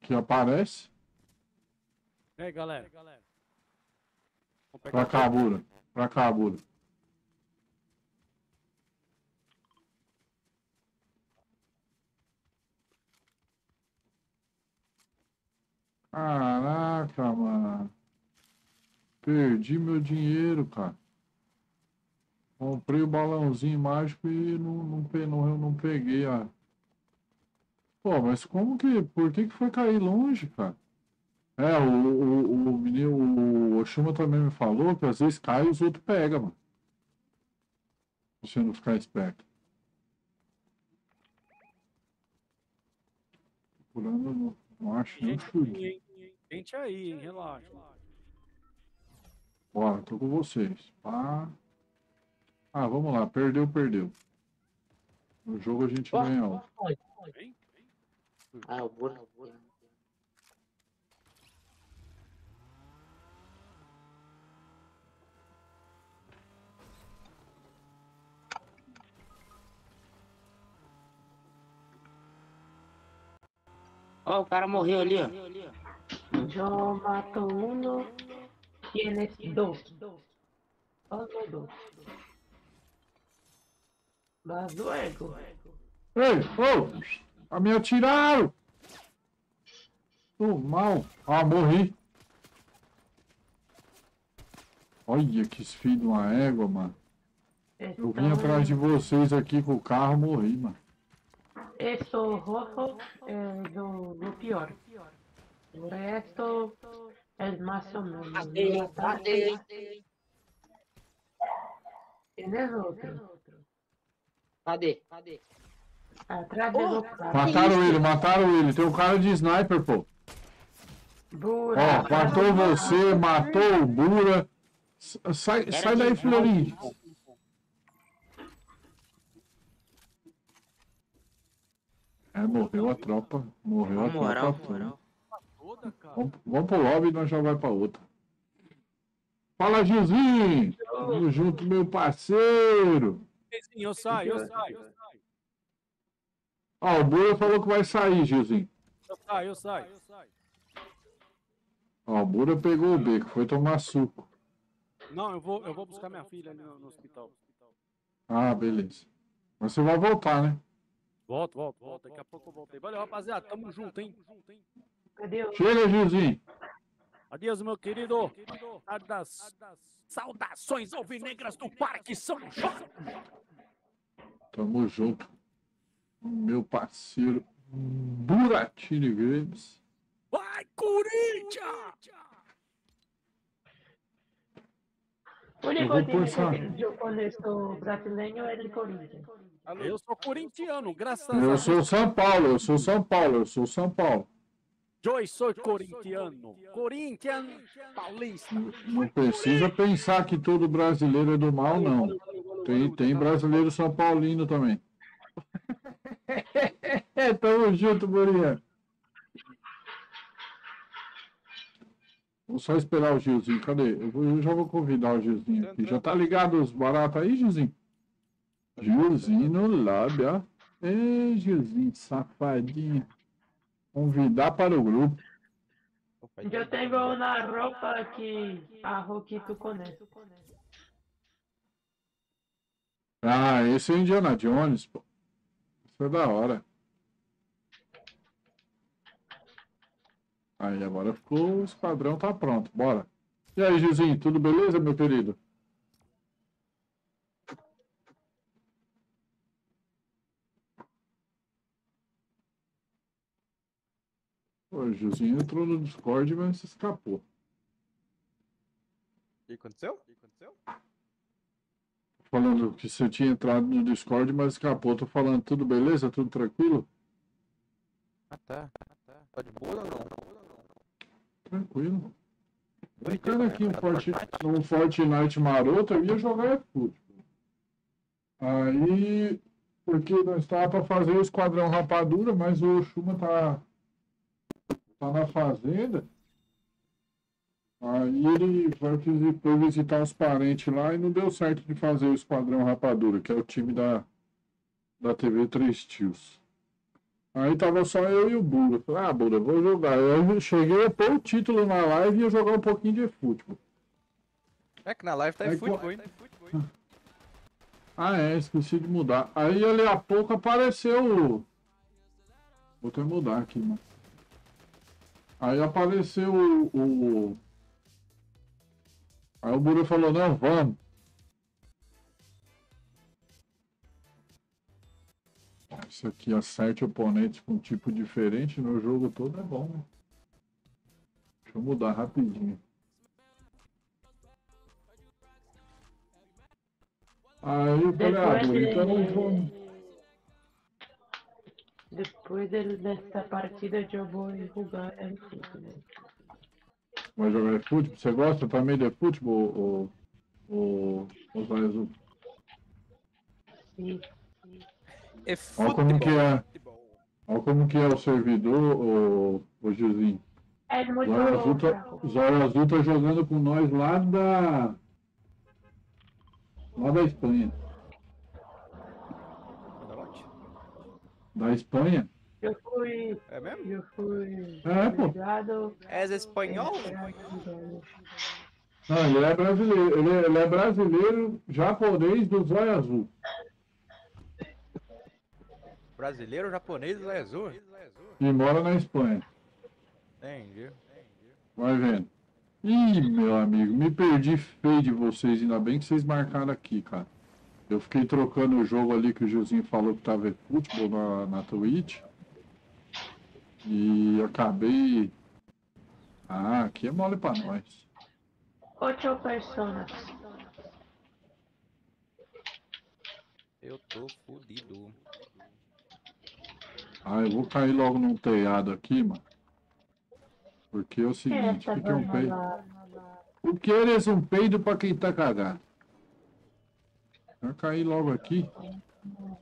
Que aparece. E aí, galera? Pra Cabura. Pra Cabura. Caraca, mano. Perdi meu dinheiro, cara. Comprei o balãozinho mágico e não, não, pe- não, não peguei a. Pô, mas como que. Por que que foi cair longe, cara? É, o, o, o menino, o Oshuma também me falou que às vezes cai e os outros pegam, mano. Se você não ficar esperto. Procurando, não, não acho nem Gente chute. Gente aí, hein? Relaxa. Bora, tô com vocês. Pá. Ah, vamos lá. Perdeu, perdeu. No jogo a gente Ó, ganha. Vem, vem. Ah, o burro. Ó, o cara morreu ali, ó. Yo mato uno, tienes dos. Solo dos. Mas luego. Ei, ô! a me atiraram! Tô mal. Ah, morri. Olha que filho de uma égua, mano. Eu vim atrás de vocês aqui com o carro, morri, mano. Eso rojo es lo, lo peor. El resto es más o menos. Matei. Tienes otro. Cadê? Cadê? Atrás carros. Mataram ele, mataram ele. Tem um cara de sniper, pô. Bura. Ó, matou você, matou o Bura. Sai, sai daí, Florinho. É, morreu a tropa. Morreu a moral, tropa. moral. Toda, cara. Vamos, vamos pro lobby e nós já vai pra outra. Fala, Gilzinho! Tamo junto, meu parceiro! Sim, eu saio, eu saio, eu saio. Ó, o Bura falou que vai sair, Gilzinho. Eu saio, eu saio. eu saio. Ó, o Bura pegou o beco, foi tomar suco. Não, eu vou, eu vou buscar minha filha ali no, no hospital. Ah, beleza. Mas você vai voltar, né? Volto, volto, volto. Daqui a pouco eu voltei. Valeu, rapaziada. Tamo junto, hein? Cadê o- Chega, Gilzinho! Adeus, meu querido. Das saudações alvinegras do Parque São Jorge. Tamo junto. Meu parceiro Buratini Games. Vai, Corinthians! O único time que eu conheço brasileiro é o Corinthians. Eu sou corintiano, graças a Eu Deus. sou São Paulo, eu sou São Paulo, eu sou São Paulo. Eu sou corintiano. Corinthians paulista. Não precisa pensar que todo brasileiro é do mal, não. Tem, tem brasileiro São Paulino também. Tamo junto, Burinha. Vou só esperar o Gilzinho. Cadê? Eu, vou- eu já vou convidar o Gilzinho aqui. Já tá ligado os baratos aí, Gilzinho? Gilzinho no lobby, ó. Ei, Gilzinho, safadinho. Convidar para o grupo. Yo tengo una ropa que a Roquito conhece. Ah, esse é o Indiana Jones, pô. Isso é da hora. Aí, agora ficou, o esquadrão tá pronto, bora. E aí, Gizinho, tudo beleza, meu querido? O Gilzinho entrou no Discord, mas escapou. O que aconteceu? O que aconteceu? Falando que você tinha entrado no Discord, mas escapou. Tô falando, tudo beleza? Tudo tranquilo? Ah, tá. Ah, tá. Tá de boa ou não? Tranquilo. Oi, Brincando aqui um Forti- Fortnite? um Fortnite maroto, eu ia jogar futebol. Aí, porque nós estava para fazer o Esquadrão Rapadura, mas o Chuma tá, tá na fazenda. Aí ele vai foi visitar os parentes lá e não deu certo de fazer o Esquadrão Rapadura, que é o time da, da TV Três Tios. Aí tava só eu e o Bura. Eu Falei, ah, Bura, vou jogar. Eu cheguei a pôr o título na live e ia jogar um pouquinho de futebol. É que na live tá É futebol, hein? Ah, é, esqueci de mudar. Aí ali a pouco apareceu o. Vou até mudar aqui, mano. Aí apareceu o. o... Aí o Bura falou, não, vamos. Isso aqui acerte oponentes com tipo diferente no jogo todo é bom, né? Deixa eu mudar rapidinho. Aí eu ah, Bura, então vamos. Depois de- desta partida eu vou jogar el fútbol. Vai jogar futebol? Você gosta também de futebol, o, o, o Zóio Azul? Sim. É Olha como que futebol. é, futebol. olha como que é o servidor, o, o Gilzinho. É muito Zóio Azul, tá. Zóio Azul tá jogando com nós lá da. Lá da Espanha. Da onde? Da Espanha? Eu fui. É mesmo? Eu fui. É, pô. obrigado. És espanhol? Não, ele é brasileiro. Ele é, ele é brasileiro japonês do Zóio Azul. Brasileiro, japonês e Zóio azul? E mora na Espanha. Entendi. Vai vendo. Ih, meu amigo, me perdi feio de vocês. Ainda bem que vocês marcaram aqui, cara. Eu fiquei trocando o jogo ali que o Gilzinho falou que tava futebol na, na Twitch. E acabei. Ah, aqui é mole pra nós. Ocho personas. Eu tô fudido. Ah, eu vou cair logo num telhado aqui, mano. Porque é o Que seguinte, essa que, que é um peido? O que é um peido pra quem tá cagado? Vai cair logo aqui.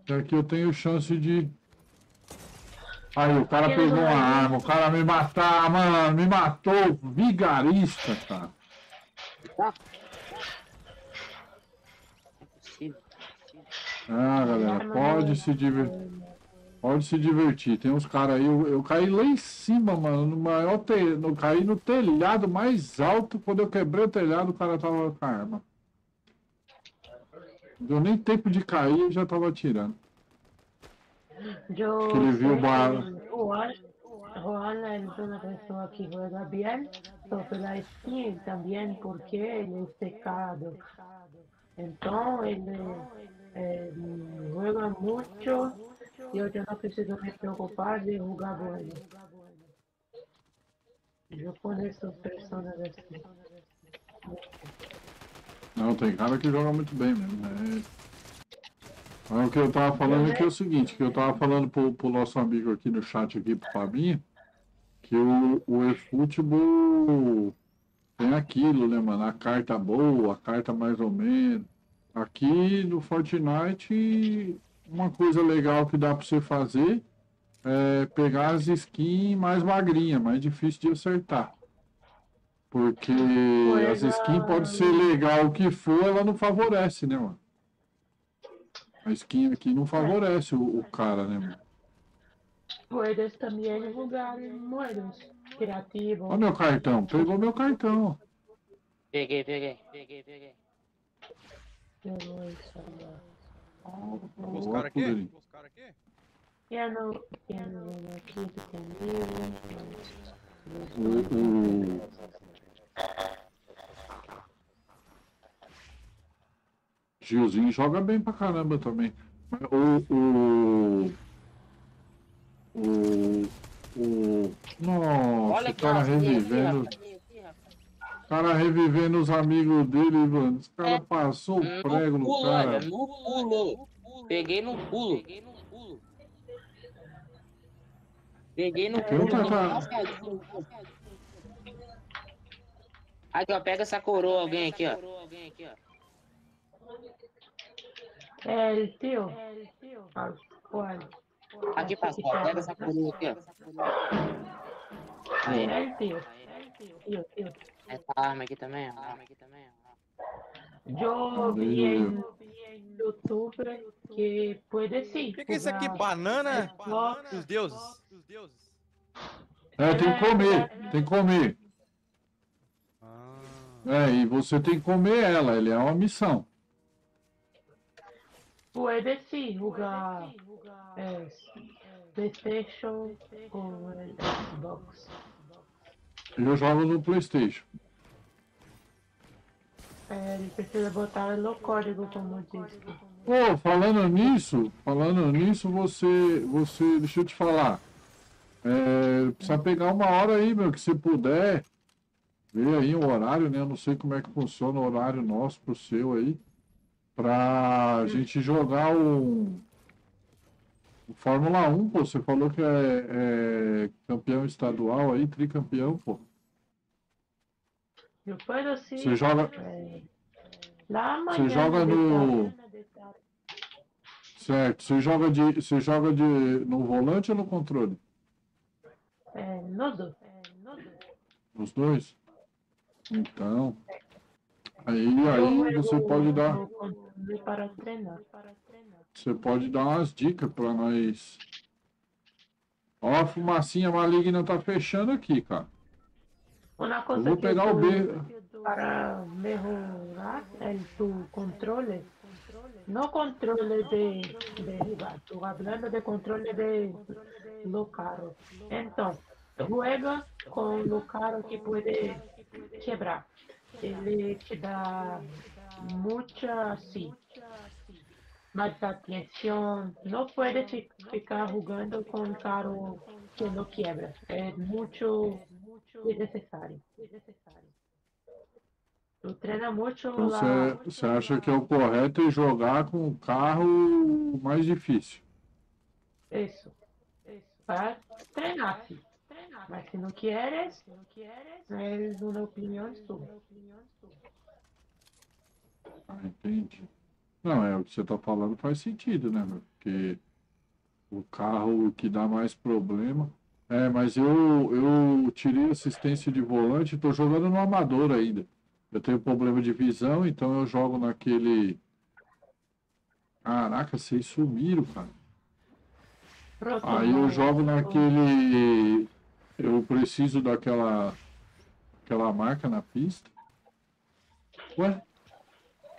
Que aqui eu tenho chance de. Aí, o cara pegou uma arma, o cara me matar, mano, me matou, vigarista, cara. Possível. Ah, galera, pode se divertir. Pode se divertir. Tem uns caras aí, eu, eu caí lá em cima, mano, no maior te... eu caí no telhado mais alto. Quando eu quebrei o telhado, o cara tava com a arma. Deu nem tempo de cair, ele já tava atirando. Yo Que le vio sé bala. que Juan, Juan es una persona que juega bien sobre la skin también porque él es secado. Entonces eh, juega mucho y yo no preciso me preocupar de jugar bueno. Yo conozco personas así. Não, tem cara que joga muito bem mesmo. né? Mas o que eu tava falando aqui é o seguinte, que eu tava falando pro, pro nosso amigo aqui no chat aqui, pro Fabinho, que o, o eFootball tem aquilo, né, mano? A carta boa, a carta mais ou menos. Aqui no Fortnite, uma coisa legal que dá pra você fazer é pegar as skins mais magrinhas, mais difícil de acertar. Porque as skins pode ser legal o que for, ela não favorece, né, mano? A skin aqui não favorece o, o cara, né, mano? Puedes también jugar en modos. criativo. Olha meu cartão. Pegou meu cartão. Peguei, peguei, peguei, peguei. Pegou isso ó. Os caras aqui? Os caras aqui? Piano, piano aqui do O, o, Gilzinho joga bem pra caramba também. O. O. O. o nossa, Olha o cara revivendo. O cara revivendo os amigos dele, mano. Os cara É. passou o No prego no pulo, cara. olha, no pulo. Peguei no pulo. Peguei no pulo. Peguei no pulo. Tá, no tá. Aqui, ó, pega essa coroa, alguém aqui, ó. É, el tío. Ah, ¿Cuál? Aqui, pastor, pega essa coroa aqui, ó. Tío. Tío, tío. Essa arma aqui também, ó. Arma aqui também, ó. Yo vi en, en YouTube que puede sí. O que, que é isso aqui? Banana? Dos deuses. Dos deuses. É, tem que comer. Tem que comer. É, e você tem que comer ela. Ele é uma missão. Puede sí jugar eh, PlayStation el Xbox. Eu jogo no PlayStation. Eh, ele precisa botar no código, como disse. Pô, falando nisso, falando nisso, você, você, deixa eu te falar. É, precisa pegar uma hora aí, meu, que se puder, ver aí o horário, né? Eu não sei como é que funciona o horário nosso pro seu aí, pra gente jogar o, o Fórmula 1, pô. Você falou que é, é campeão estadual aí, tricampeão, pô. Eu puedo sim. Você joga, eh, lá Você amanhã. joga de no- tarde. certo? Você joga de, você joga de no volante ou no controle? Eh, nos dos. Os dois? Então. Aí, aí você pode dar, você pode dar umas dicas para nós. Ó, a fumacinha maligna tá fechando aqui, cara. Eu vou pegar o B. para mejorar el tu controle. No controle de, de tú hablando de controle de lo caro. Entonces, juega con lo caro que puede quebrar. Ele te dá mucha, sí, más atención. No puedes fi- ficar jugando con caro que no quiebra. Es mucho desnecessário. Tu treina muito Então lá. você, você acha que é o correto é jogar com o carro mais difícil. Isso. Para treinar, sim. Mas se não queres, é uma opinião sua. Ah, entendi. Não, é o que você tá falando faz sentido, né, meu? Porque o carro que dá mais problema. É, mas eu, eu tirei assistência de volante e tô jogando no amador ainda. Eu tenho problema de visão, então eu jogo naquele. Caraca, vocês sumiram, cara. Pronto, Aí eu jogo naquele. Eu preciso daquela. Aquela marca na pista. Ué?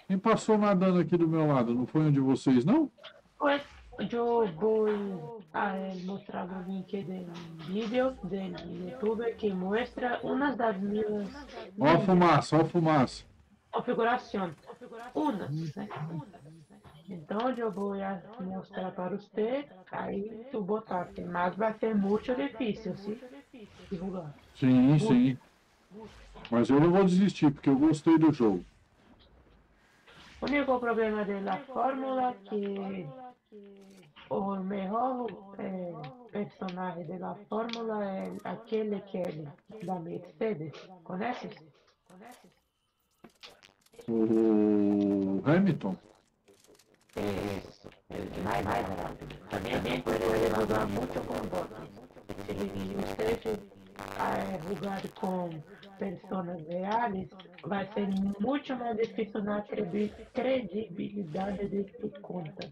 Quem passou nadando aqui do meu lado? Não foi um de vocês, não? Pues yo voy a mostrar um link de vídeo do YouTube que mostra uma das minhas Ó a fumaça, ó a fumaça. configurações. Uma, né? Então eu vou mostrar para você, aí tu botar, mas vai ser muito difícil, sim? Sim, sim. Mas eu não vou desistir, porque eu gostei do jogo. O único problema da fórmula que o melhor eh, personagem da fórmula é aquele que é da Mercedes. Conheces? O Hamilton. Isso. Mais, mais rápido. Também pode jogar muito com botas. Se você é, jogar com pessoas reais, vai ser muito mais difícil na credi- credibilidade de tu conta.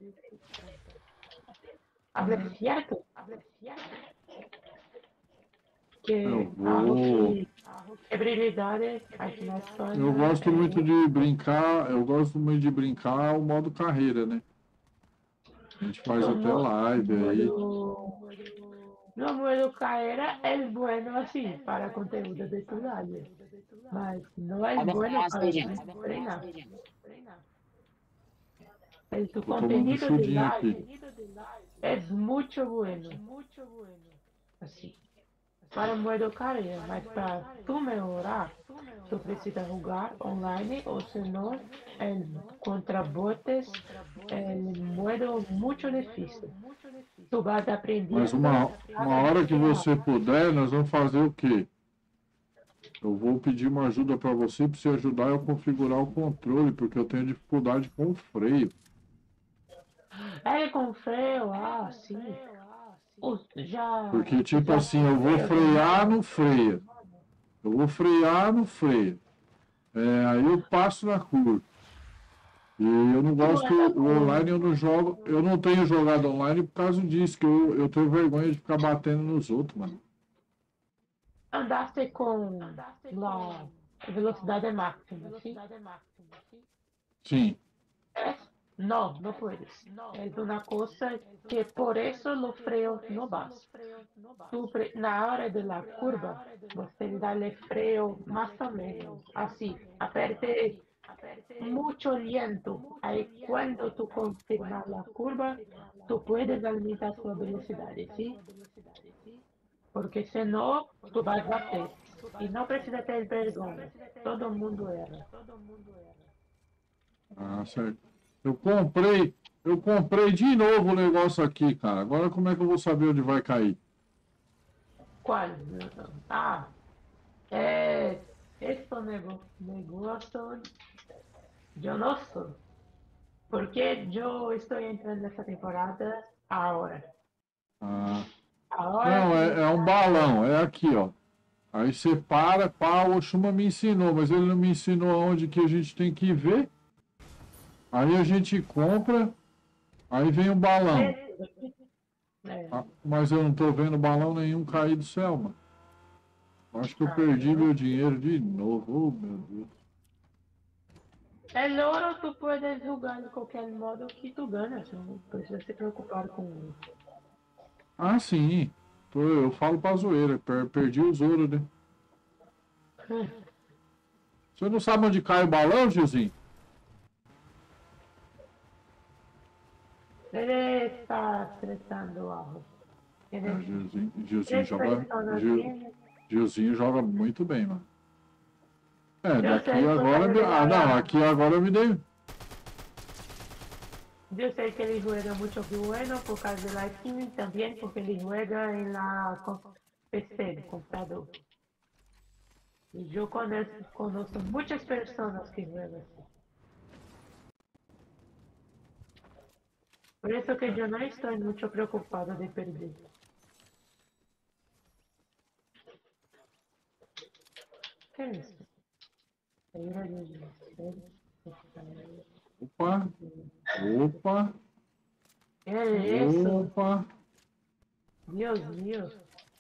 Habla certo? Habla certo? Que Eu algo vou. que habilidade aqui na Espanha. Eu gosto é muito de brincar, eu gosto muito de brincar o modo carreira, né? A gente faz até live aí. No, modo carreira é bueno assim para conteúdo de estudante, mas não é bueno a para treinar. El tu contenido de chudinho aqui. live es mucho bueno, así, para modo carreira, mas para tu mejorar, tu precisas jugar online ou senão en contra botes el modo muito difícil. Tu vas aprendendo. Mas uma, uma hora que você puder, nós vamos fazer o quê? Eu vou pedir uma ajuda para você, para você ajudar eu a configurar o controle, porque eu tenho dificuldade com o freio. É com freio, ah, sim. Já. Porque, tipo já assim, eu vou freio, frear, não freia. Eu vou frear, não freia. É, aí eu passo na curva. E eu não gosto, o online eu não jogo, eu não tenho jogado online por causa disso, que eu, eu tenho vergonha de ficar batendo nos outros, mano. Andaste com la velocidade máxima, sim? Sim. No, no puedes. Es una cosa que por eso los freos no vas. Tú na hora de la curva, você dale freo más o menos, así, aperte mucho lento. Ahí cuando tú confirmas la curva, tú puedes aumentar su velocidad, ¿sí? Porque si no, tú vas a bater. Y no precisa ter vergonha. Todo mundo erra. Ah, certo. Eu comprei, eu comprei de novo o negócio aqui, cara. Agora como é que eu vou saber onde vai cair? ¿Cuál? Ah, eh, esto nego- negócio, yo no soy, porque yo estoy entrando esta temporada ahora. Ah, Ahora não, que- é, é um balão, é aqui, ó. Aí você para, pá, o Oxuma me ensinou, mas ele não me ensinou aonde que a gente tem que ver. Aí a gente compra, aí vem o balão. É, Ah, mas eu não tô vendo balão nenhum cair do céu, mano. Acho que eu perdi meu dinheiro de novo. Oh, meu Deus. el oro tú puedes jugar de cualquier modo que tú ganas, no precisa se preocupar com isso. Ah, sim. Eu falo pra zoeira. per- perdi os ouros, né? Você não sabe onde cai o balão, Gilzinho? Ele está tretando algo. Ah, Ele Gilzinho, Gilzinho, joga, Gil. Gilzinho joga muito bem, mano. É, daqui agora. porque Me, ah, não, aqui agora eu me dei. Yo sé que él juega mucho bueno por causa de la Steam también porque él juega en la PC, el computador. Y yo conozco, conozco muchas personas que juegan Por eso que yo no estoy mucho preocupado de perder. ¿Qué es esto? Era de- Opa, opa, ¿Qué es eso? opa. Mío.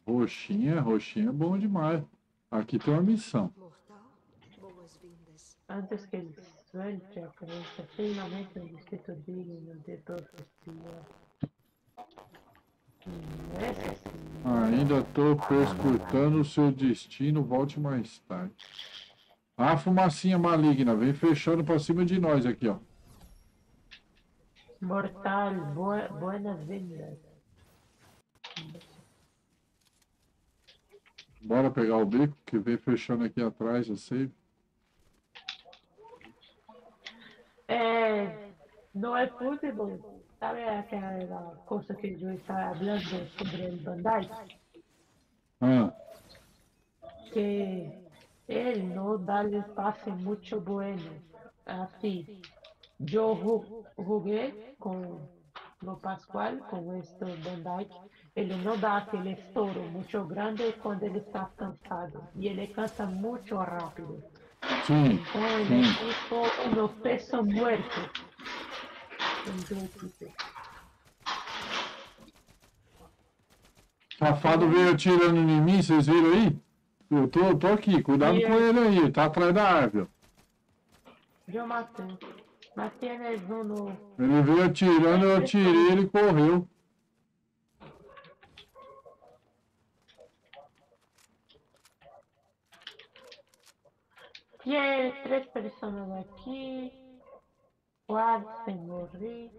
Roxinha, roxinha é bom demais. Aqui tem uma missão. Mortal, boas-vindas. Antes que ele a finalmente. Ainda tô perscrutando o seu destino, volte mais tarde. A fumacinha maligna vem fechando pra cima de nós aqui, ó. Mortal, boa, buenas-vindas. Bora pegar o beco que vem fechando aqui atrás, eu sei. É, não é possível, sabe aquela coisa que eu estava falando sobre o Bandai? Ah, que ele não dá espaço muito bueno. Assim, eu ju- joguei com o Pascoal, com este Bandai, ele não dá aquele estouro muito grande quando ele está cansado. E ele cansa muito rápido. Sim, Então ele sim. é tipo um peso muerto. Em tu equipe. Safado veio atirando em mim, vocês viram aí? Eu tô, eu tô aqui, cuidado E com ele aí, ele tá atrás da árvore. Yo maté. Mas tienes uno. Ele veio atirando, eu atirei, ele correu. Tienes tres personas aquí. Cuatro sem morrer.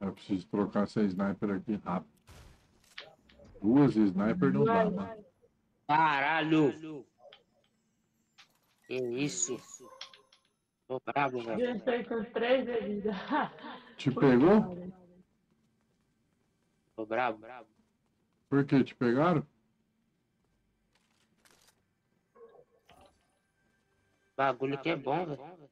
Eu preciso trocar essa sniper aqui rápido. Duas sniper não dá, mano. Caralho! Que isso? Tô bravo, velho. estoy con tres de vida. Te pegou? Tô bravo. Por que? Te pegaram? Bagulho que é bom, velho.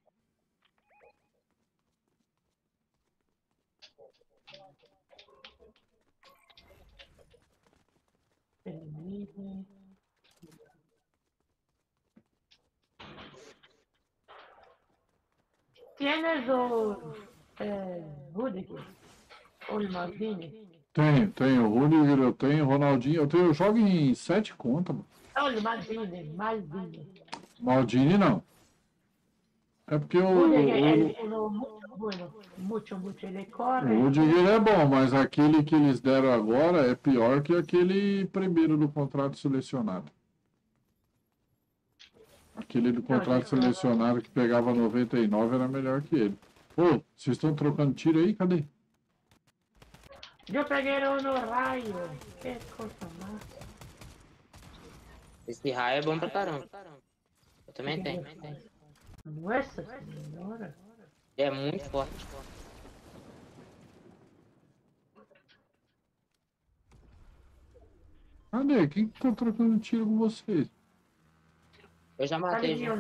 Tienes o eh, Rudiger? O Maldini? Tenho, tenho. Rudiger eu tenho, Ronaldinho eu tenho. Eu jogo em sete contas, mano. Oh, o Maldini, Maldini. Maldini não. É porque o, Rudiger é muito bueno. Muito, muito. Ele o. Rudiger é bom, mas aquele que eles deram agora é pior que aquele primeiro do contrato selecionado. Aquele do contrato selecionado que pegava 99 era melhor que ele. Ô, vocês estão trocando tiro aí? Cadê? Eu peguei o no raio. Que coisa mais. Esse raio é bom pra caramba. Eu também tenho. Nossa senhora. É muito forte. Cadê? Quem que tá trocando tiro com vocês? Eu já matei. já.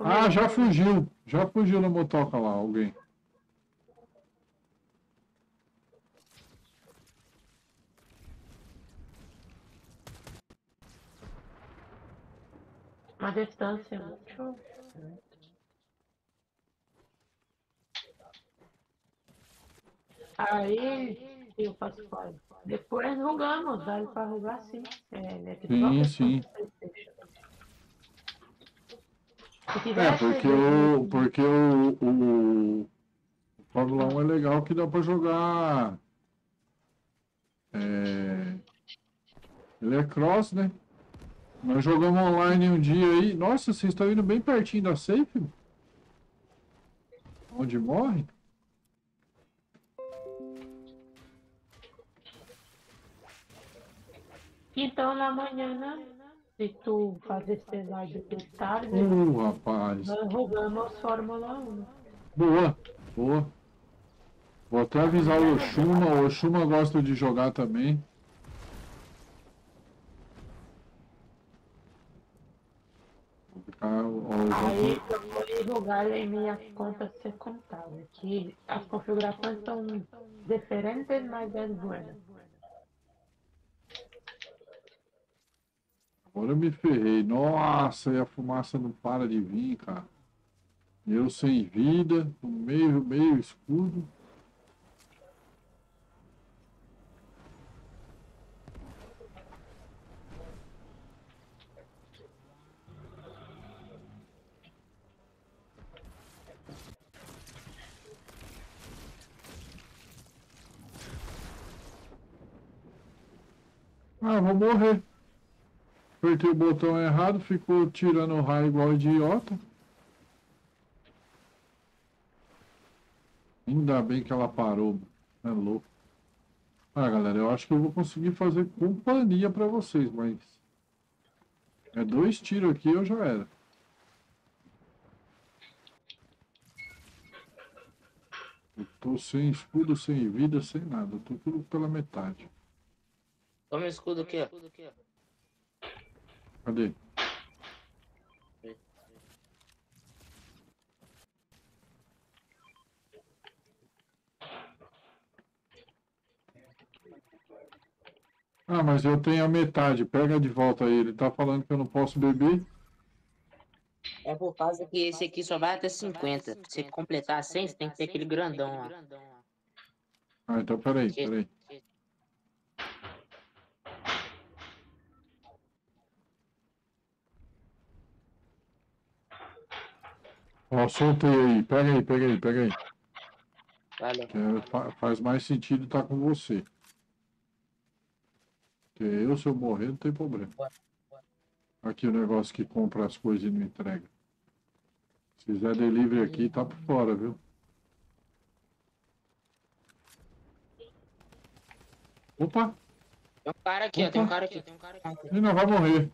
Ah, já fugiu. Já fugiu na motoca lá, alguém. Uma distância muito. Aí eu faço qual? Depois jogamos, dá pra jogar sim. É, né? Sim, sim. É, porque o, porque o, o, o Fórmula 1 é legal que dá pra jogar. É, ele é cross, né? Nós jogamos online um dia aí. Nossa, vocês estão indo bem pertinho da safe? Onde morre? Então na manhã, se tu fazer live de tarde, Uh, rapaz. nós jogamos Fórmula 1. Boa, boa. Vou até avisar o Oxuma. O Oxuma gosta de jogar também. Já Aí eu vou jogar em minha conta secundária, que as configurações são diferentes, mas é boa. Agora eu me ferrei. Nossa, e a fumaça não para de vir, cara. Eu sem vida, no meio, meio escudo. Ah, vou morrer. Apertei o botão errado, ficou tirando raio igual idiota. Ainda bem que ela parou, é louco. Ah, galera, eu acho que eu vou conseguir fazer companhia pra vocês, mas... É dois tiros aqui eu já era. Eu tô sem escudo, sem vida, sem nada. Eu tô tudo pela metade. Toma o escudo aqui, ó. Cadê? Ah, mas eu tenho a metade. Pega de volta aí. Ele tá falando que eu não posso beber. É por causa que esse aqui só vai até 50. Se você completar 100, você tem que ter aquele grandão lá. Ah, então peraí, peraí. Ó, soltei aí. Pega aí, pega aí, pega aí. Valeu. É- fa- faz mais sentido estar com você. Porque eu, se eu morrer, não tem problema. Aqui o negócio que compra as coisas e não entrega. Se fizer delivery aqui, tá por fora, viu? Opa! Tem um cara aqui, ó. Tem um cara aqui. Tem um cara aqui. Ele não vai morrer.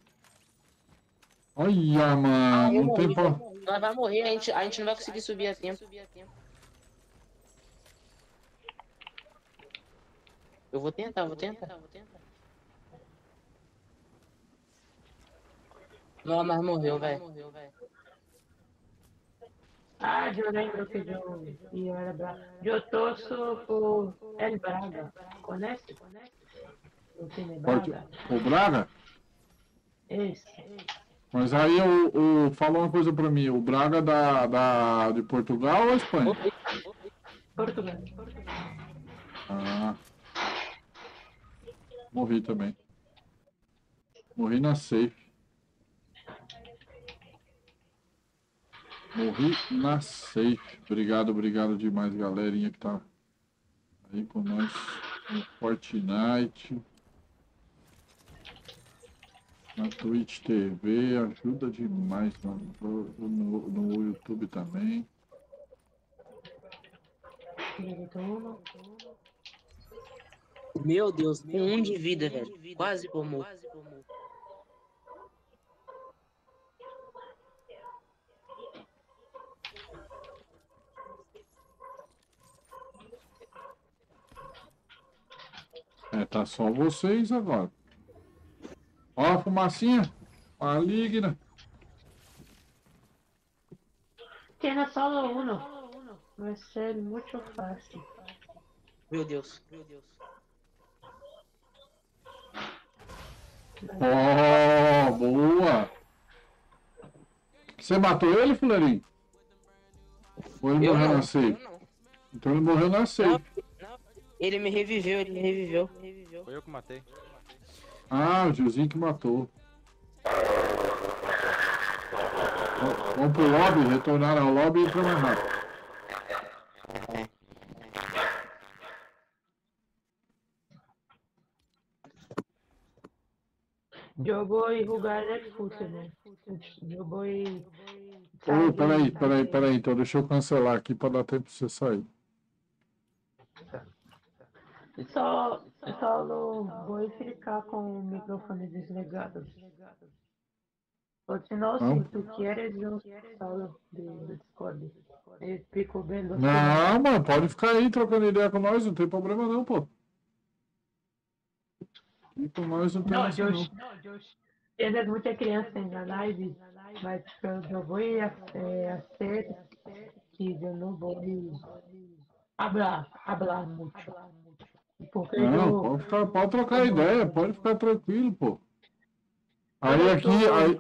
Olha, mano, Eu não tem morri, pra... Nós vai morrer, a gente, a gente não vai conseguir subir a tempo. Eu vou tentar, eu vou tentar, eu vou tentar. Não, mas morreu, velho. Ah, yo lembro que yo era Braga. Yo torço por El Braga. Conhece? O time Pode... Braga. O Braga? Esse. Mas aí o, o... fala uma coisa pra mim, o Braga da, da... de Portugal ou Espanha? Portugal. Ah. Morri também. Morri na safe. Morri na safe. Obrigado, obrigado demais, galerinha que tá aí com nós. Fortnite. Na Twitch TV, ajuda demais no, no, no YouTube também. Meu Deus, com um de vida, velho. Quase que eu morro. É, tá só vocês agora. Ó a fumacinha. Maligna. Tiene solo uno. Vai ser muito fácil. Meu Deus, meu Deus. Ó, boa. Você matou ele, Fuleirinho? Ou ele Eu morreu não, na safe? Então ele morreu na safe. Ele me reviveu, ele me reviveu. Foi eu que matei. Ah, o Gilzinho que matou. Vamos pro lobby, retornar ao lobby e entrar mais rápido. Eu vou jogar Netflix, né? Eu vou. Ô, peraí, peraí, peraí. Então deixa eu cancelar aqui pra dar tempo pra você sair. Só, só vou ficar com o microfone desligado. Senão, Não. se tu queres, eu falo de Discord. Eu fico vendo. assim, Não, mano, pode ficar aí trocando ideia com nós, não tem problema não, pô. E com nós não tem Não, essa, não. Josh, mucha criança en la live, mas eu, eu vou eh, hacer que eu não vou hablar, hablar muito. Porque Não, eu, pode, ficar, pode trocar ideia, pode ficar tranquilo, pô. Aí aqui, aí,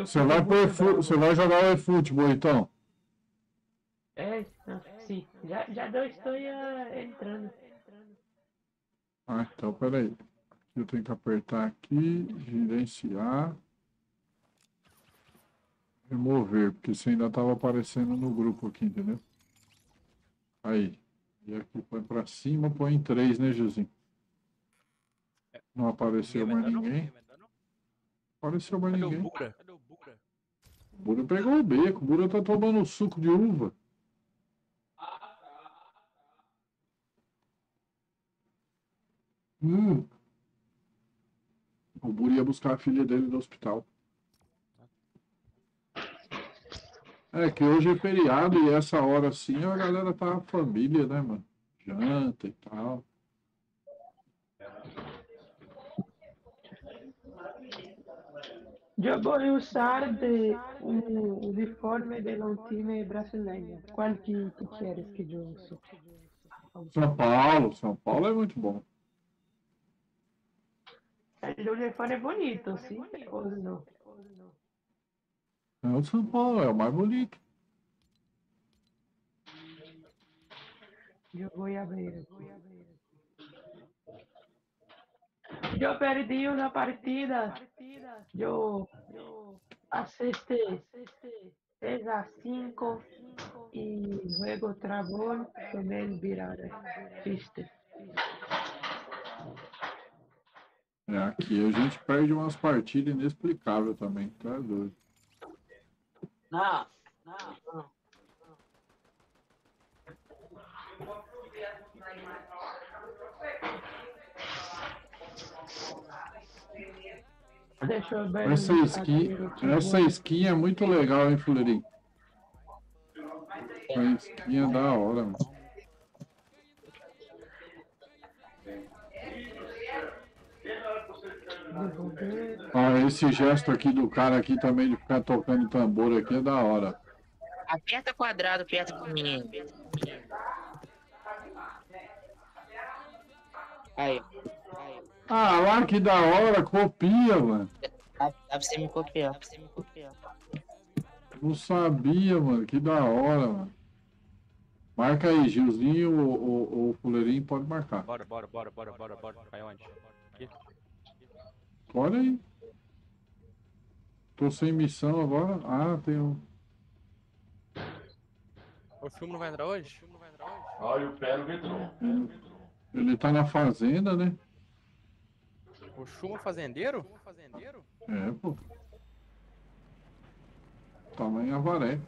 você vai pro você vai jogar o eFootball então? É, não, sim, já, já eu estou eh, entrando. Ah, então peraí. Eu tenho que apertar aqui, gerenciar, remover, porque você ainda estava aparecendo no grupo aqui, entendeu? Aí. E aqui põe pra cima, põe em três, né, Gilzinho? Não apareceu mais ninguém. Apareceu mais ninguém. O Bura pegou o beco, o Bura tá tomando suco de uva. Hum. O Bura ia buscar a filha dele no hospital. É que hoje é feriado e essa hora assim a galera tá família, né, mano? Janta e tal. Eu vou usar de um uniforme de um time brasileiro. Qual que tu queres que eu use? São Paulo, São Paulo é muito bom. O uniforme é bonito, sim, ou não? É o São Paulo, é o mais bonito. Eu vou a ver. Eu perdi uma partida. Eu assisti 6 a 5 e luego travou também virada. Triste. É, aqui a gente perde umas partidas inexplicáveis também, tá doido. Não, não, não. Deixa eu ver. Essa skin, essa skin é muito legal, hein, Fuleirinho? Essa skin é da hora, mano. Ó, esse gesto aqui do cara aqui também de ficar tocando tambor aqui é da hora. Aperta quadrado perto do menino. Aí, aí. Ah, lá que da hora, copia, mano. Dá, dá pra você me copiar. Dá pra você me copiar. Não sabia, mano, que da hora, mano. Marca aí, Gilzinho ou, ou, ou Fuleirinho, pode marcar. Bora, bora, bora, bora, bora, bora. Vai onde? Olha aí. Tô sem missão agora. Ah, tem um. O filme não vai entrar hoje? O filme não vai entrar hoje? Olha, o Pedro entrou. Ele tá na fazenda, né? O Chuma fazendeiro? Fazendeiro? É, pô. Tá lá em Avaré.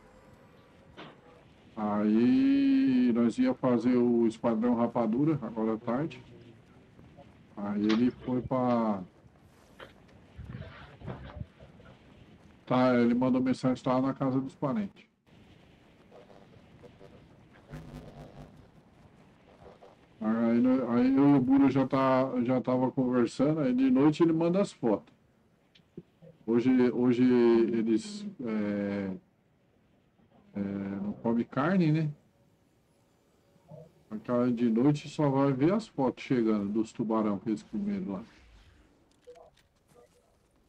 Aí nós ia fazer o Esquadrão Rapadura, agora à tarde. Aí ele foi pra. Tá, ele mandou mensagem que tava na casa dos parentes. Aí, nó- aí eu e o Buro já, tá, já tava conversando, aí de noite ele manda as fotos. Hoje, hoje eles é, é, não comem carne, né? Aquela de noite só vai ver as fotos chegando dos tubarão que eles comeram lá.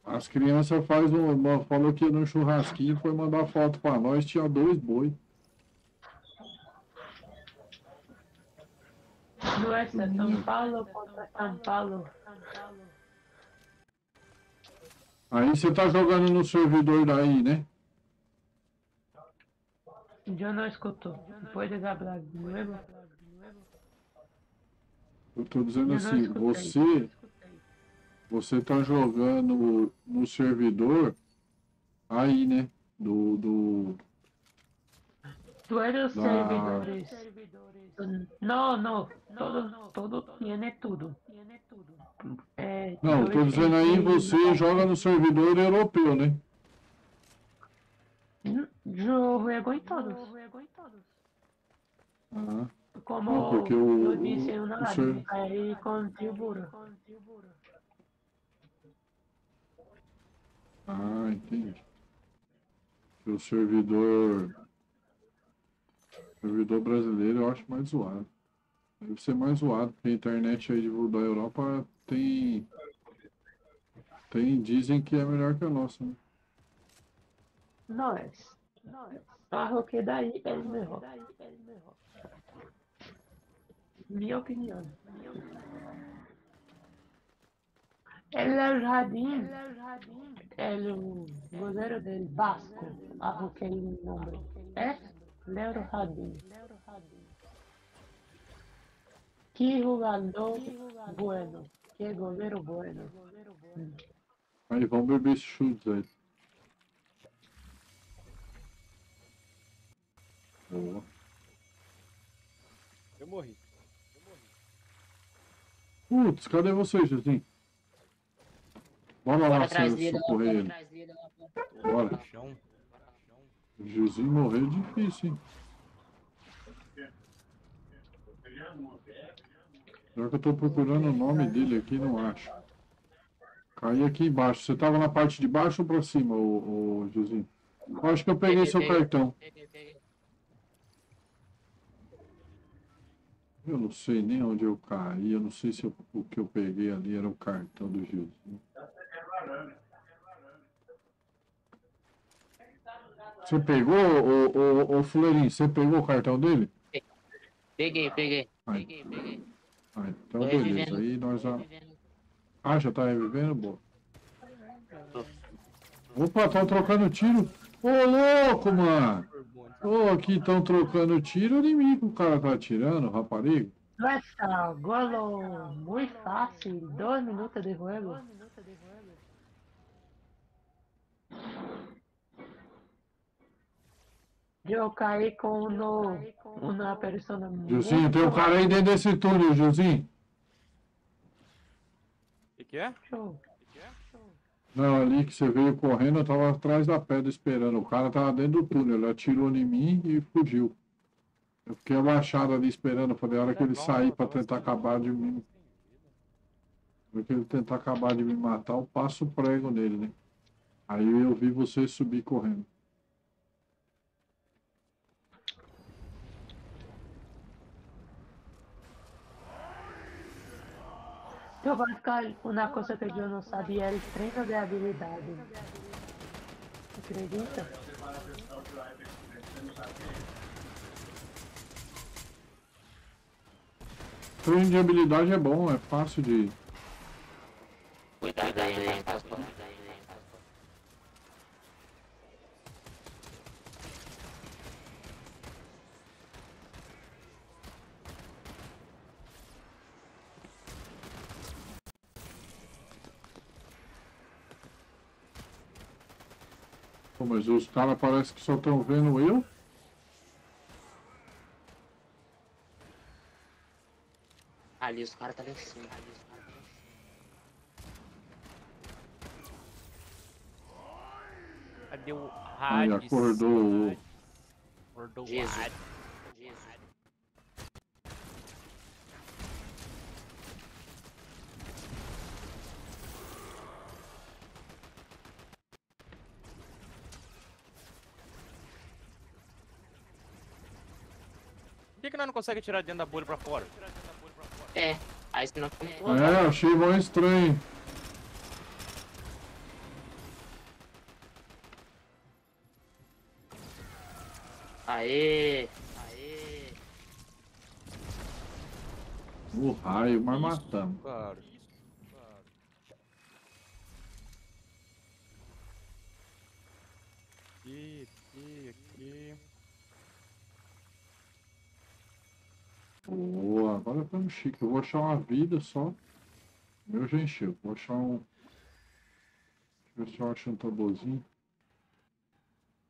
As crianças faz um, uma- falou que no churrasquinho foi mandar foto pra nós, tinha dois boi. Não é São Paulo contra São Paulo. Aí você tá jogando no servidor daí, né? Eu não escuto. Puedes hablar de novo? Eu tô dizendo assim, você, você tá jogando no servidor aí, né? Do, do, eres Da- servidores. No, no, todo, todo tiene tudo. É, Não, tô dizendo aí, você joga no servidor europeu, né? Eu jogo em todos. Ah, Como Não, porque o- eu disse o- na o ser- aí com Tiburo. Ah, entendi. O servidor, servidor brasileiro eu acho mais zoado. Deve ser mais zoado, porque a internet aí da Europa tem, tem, dizem que é melhor que a nossa, né? Nós. Acho que daí é melhor. Minha opinião. El Jardim, el goleiro del Vasco, acho que é o nome. É? Leandro Jardim. Que jogador bueno. Que goleiro bueno. Aí vamos beber esses chutes aí. Boa. Eu morri. Putz, cadê vocês, Juzinho? Bora lá, dele, socorrer bora ele. Bora. O Juzinho morreu difícil, hein? Pior que eu tô procurando o nome dele aqui, não acho. Caí aqui embaixo. Você tava na parte de baixo ou pra cima, ô, ô Juzinho? Eu acho que eu peguei seu cartão. Peguei, peguei. Eu não sei nem onde eu caí. Eu não sei se eu- o que eu peguei ali era o cartão do Juzinho. Você pegou, ô, ô, ô Fuleirinho, você pegou o cartão dele? Peguei, peguei. Aí. Peguei, peguei. Ah, então Tô beleza. revivendo. Aí nós já. Ah, já tá revivendo? Boa. Opa, estão trocando tiro. Ô, louco, mano. Ô, aqui estão trocando tiro que o cara tá atirando, rapariga. Nossa, golo muy fácil. Dos minutos de juego. Eu caí com uno, uma pessoa Gilzinho, tem um cara aí dentro desse túnel, Gilzinho. O que, que é? Show. Não, ali que você veio correndo, eu tava atrás da pedra esperando. O cara tava dentro do túnel, ele atirou em mim e fugiu. Eu fiquei abaixado ali esperando. Falei, a hora que ele sair pra tentar acabar de mim. A hora que ele tentar acabar de me matar, eu passo o prego nele, né? Aí eu vi você subir correndo. Eu vou ficar uma coisa que eu não sabia era o treino de habilidade. Acredita? Treino de habilidade é bom, é fácil de. Cuidado aí, hein, pastor. Pô, mas os caras parece que só estão vendo eu. Ali, os caras tá lá em cima. Ali, os caras tá lá em cima. Cadê o Aí rádio? acordou o. Acordou o Jesus. rádio. Jesus. Não conseguimos tirar dentro da bolha pra fora? É, aí se não for É, achei mó estranho. Aê! Aê! O raio, mas matamos. Claro. claro. Aqui, aqui, aqui. Agora estamos chique. Eu vou achar uma vida só. O meu já encheu. Vou achar um. Deixa eu ver se eu acho um tamborzinho.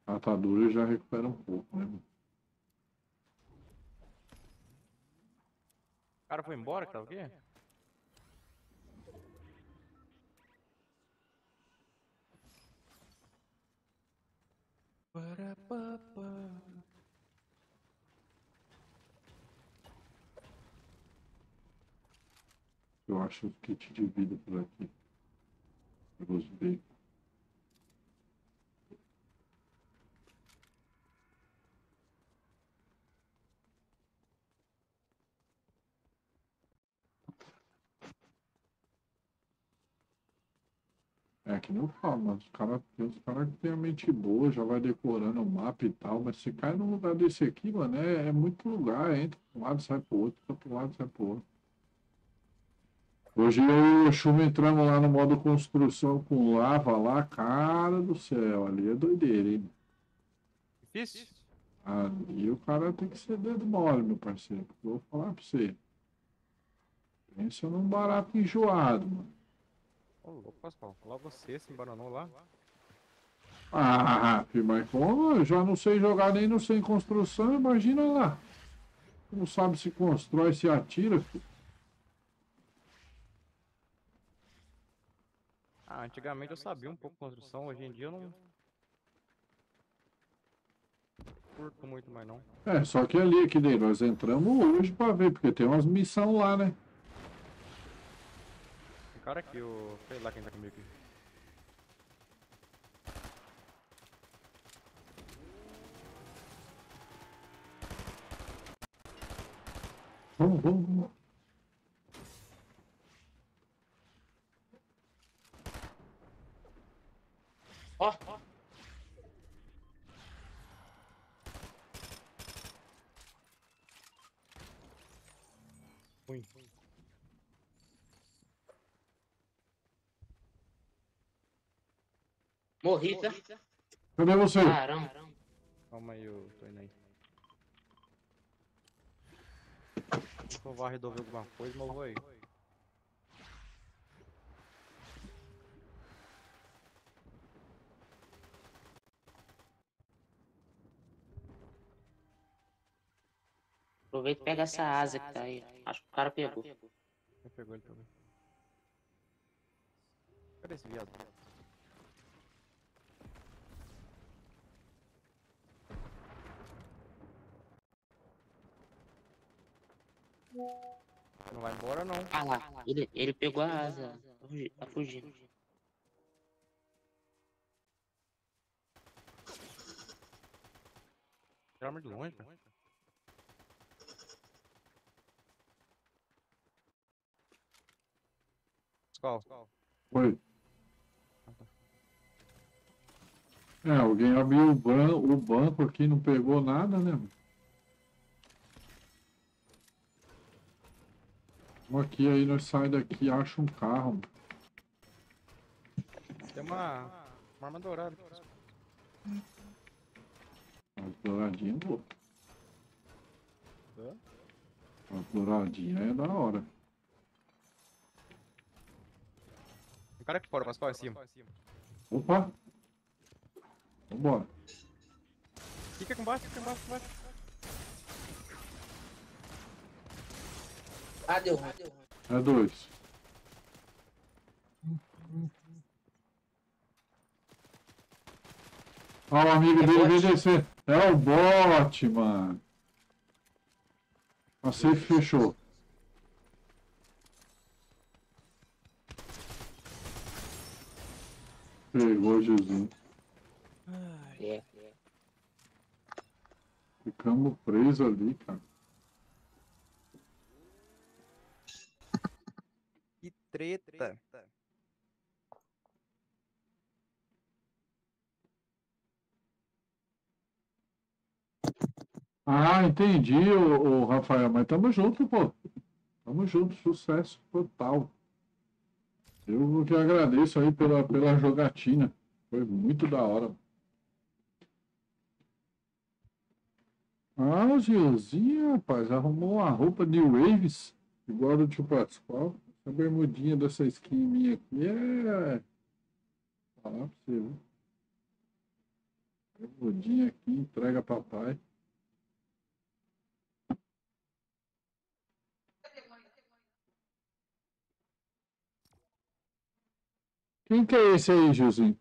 Atadura já recupera um pouco, né? O cara foi embora, que tava aqui? Parapapá. Acho o kit de vida por aqui. Eu vou. É que eu falo, mano. Os caras uns caras que tem a mente boa, já vai decorando o mapa e tal, mas se cai num lugar desse aqui, mano, é, é muito lugar, entra pra um lado, sai pro outro, entra pro lado, sai pro outro. Hoje eu e o Chuma entramos lá no modo construção com lava lá, cara do céu, ali é doideira, hein? Difícil? Ali o cara tem que ser dedo mole, meu parceiro. vou falar pra você. Pensa num barato enjoado, mano. Ô, louco, Pascoal. Lá você se embananou lá. Ah, mas como eu já não sei jogar nem no sem construção, imagina lá. Não sabe se constrói, se atira. filho. Antigamente eu sabia um pouco de construção, hoje em dia eu não. Curto muito mais não. É, só que ali, que nem nós entramos hoje pra ver, porque tem umas missão lá, né? Tem cara aqui, o. sei lá quem tá comigo aqui. Vamos, vamos, vamos. Ó. Oh. Ruim. Tá? Cadê você? Caramba. Calma aí, eu tô indo aí. vou arredondar resolver alguma coisa, mas eu vou aí. Aproveita e pega essa asa que tá aí. Acho que o cara pegou. Ele pegou, ele pegou. Cadê esse viado? Não vai embora não. Ah lá, ele, ele pegou a asa. Tá Tá fugindo. Tira a arma de longe, cara. Skull. Foi. É, alguém abriu o, ban o banco aqui, não pegou nada, né? aqui, aí nós saímos daqui e acha um carro. mano. Tem uma, uma arma dourada. As douradinhas boa. Hã? As douradinhas é da hora. Tem cara aqui fora, Pascoal, em cima. Opa! Vambora. Fica com baixo, fica com baixo, com baixo. Ah, deu ruim. É dois. Ó, o amigo É dele veio descer. É o bot, mano. A safe fechou. Pegou Jesus. É. Ficamos presos ali, cara. Que treta. Ah, entendi, o, Rafael, mas tamo junto, pô. Tamo junto, sucesso total. Eu que agradeço aí pela, pela jogatina. Foi muito da hora. Ah, o Gilzinho, rapaz, arrumou uma roupa de Waves, igual do tio Pascoal. Essa bermudinha dessa skin minha aqui é. Falar pra você, viu? Bermudinha aqui, entrega papai. Quem que é esse aí, Gilzinho?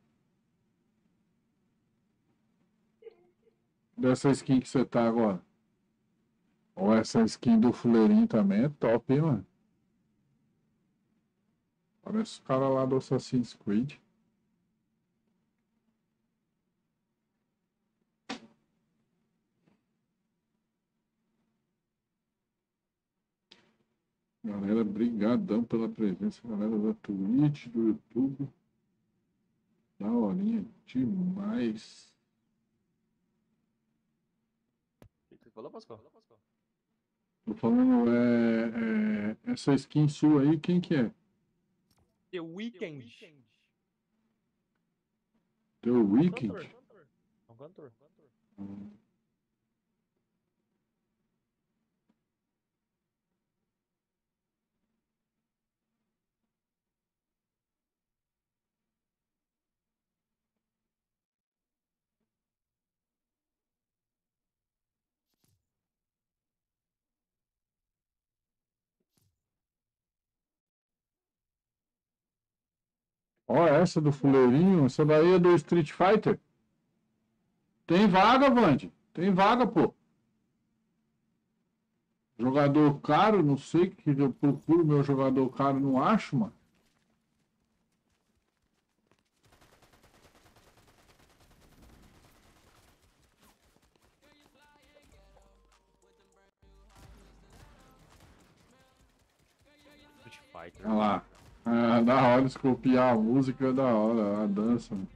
Dessa skin que você tá agora. Ou essa skin do fuleirinho também é top, hein, mano? Parece o cara lá do Assassin's Creed. Galera, brigadão pela presença, galera da Twitch, do YouTube. Da horinha demais. O que você falou, Pascoal? Tô falando, é, é, essa skin sua aí, quem que é? The Weekend. The Weekend? É um cantor. Hum. Ó, essa do fuleirinho, essa daí é do Street Fighter. Tem vaga, Vande. Tem vaga, pô. Jogador caro, não sei que eu procuro meu jogador caro, não acho, mano. Street Fighter. Olha lá. Ah, da hora de copiar a música, da hora, a dança. mano.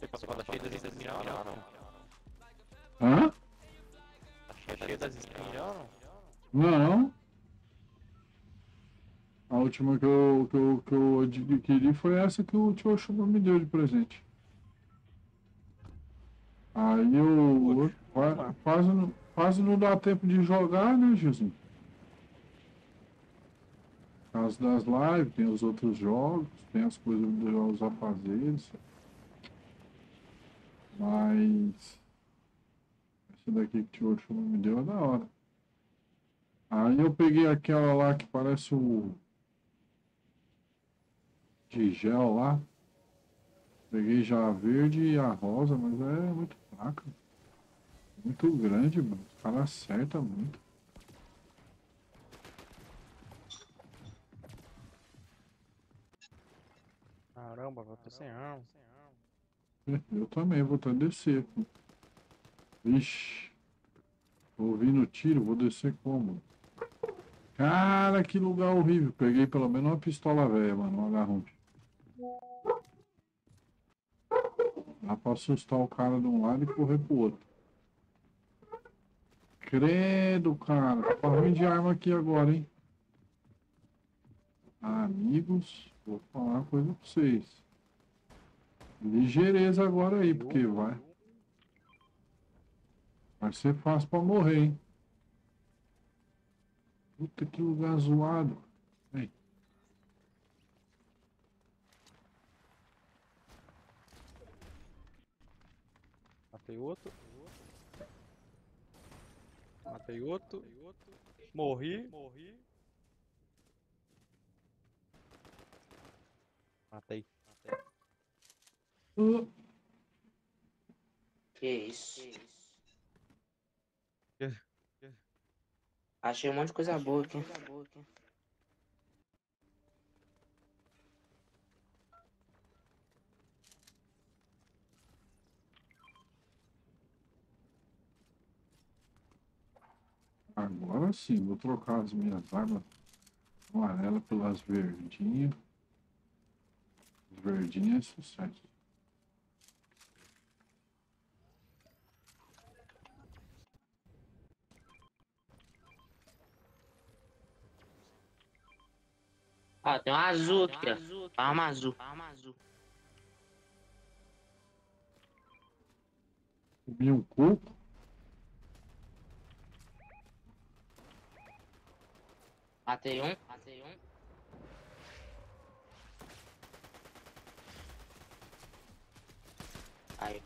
Você Pascoal tá cheio de resistência, não. Hã? Tá cheio das ou não? Não. A última que eu, que eu, que eu adquiri foi essa que o tio Chuba me deu de presente. Aí eu qua- quase, não- quase não dá tempo de jogar, né? Por causa das lives, tem os outros jogos, tem as coisas dos afazeres. Mas essa daqui que o Chuba me deu é da hora. Aí eu peguei aquela lá que parece o de gel lá. Peguei já a verde e a rosa, mas é muito fraca. Muito grande, mano. Os caras acertam muito. Caramba, vou ter sem arma. Eu também vou até descer. pô. Vixe. Tô ouvindo tiro, vou descer como? Cara, que lugar horrível. Peguei pelo menos uma pistola velha, mano. Um agarrão. Dá pra assustar o cara de um lado e correr pro outro. Credo, cara. Tá ruim de arma aqui agora, hein? Amigos, vou falar uma coisa pra vocês. Ligeireza agora aí, porque vai. Vai ser fácil pra morrer, hein? Puta que lugar zoado. Vem. Matei outro. Matei outro. Morri. Morri. Matei. Matei. Ah, Que isso? Que- Achei um monte de coisa boa aqui. Agora sim, vou trocar as minhas armas amarelas pelas verdinhas. As verdinhas é sucesso. Ah, tem um azul aqui, ó. Arma azul. Arma azul. Comi um coco. Matei um. Matei um. Aí.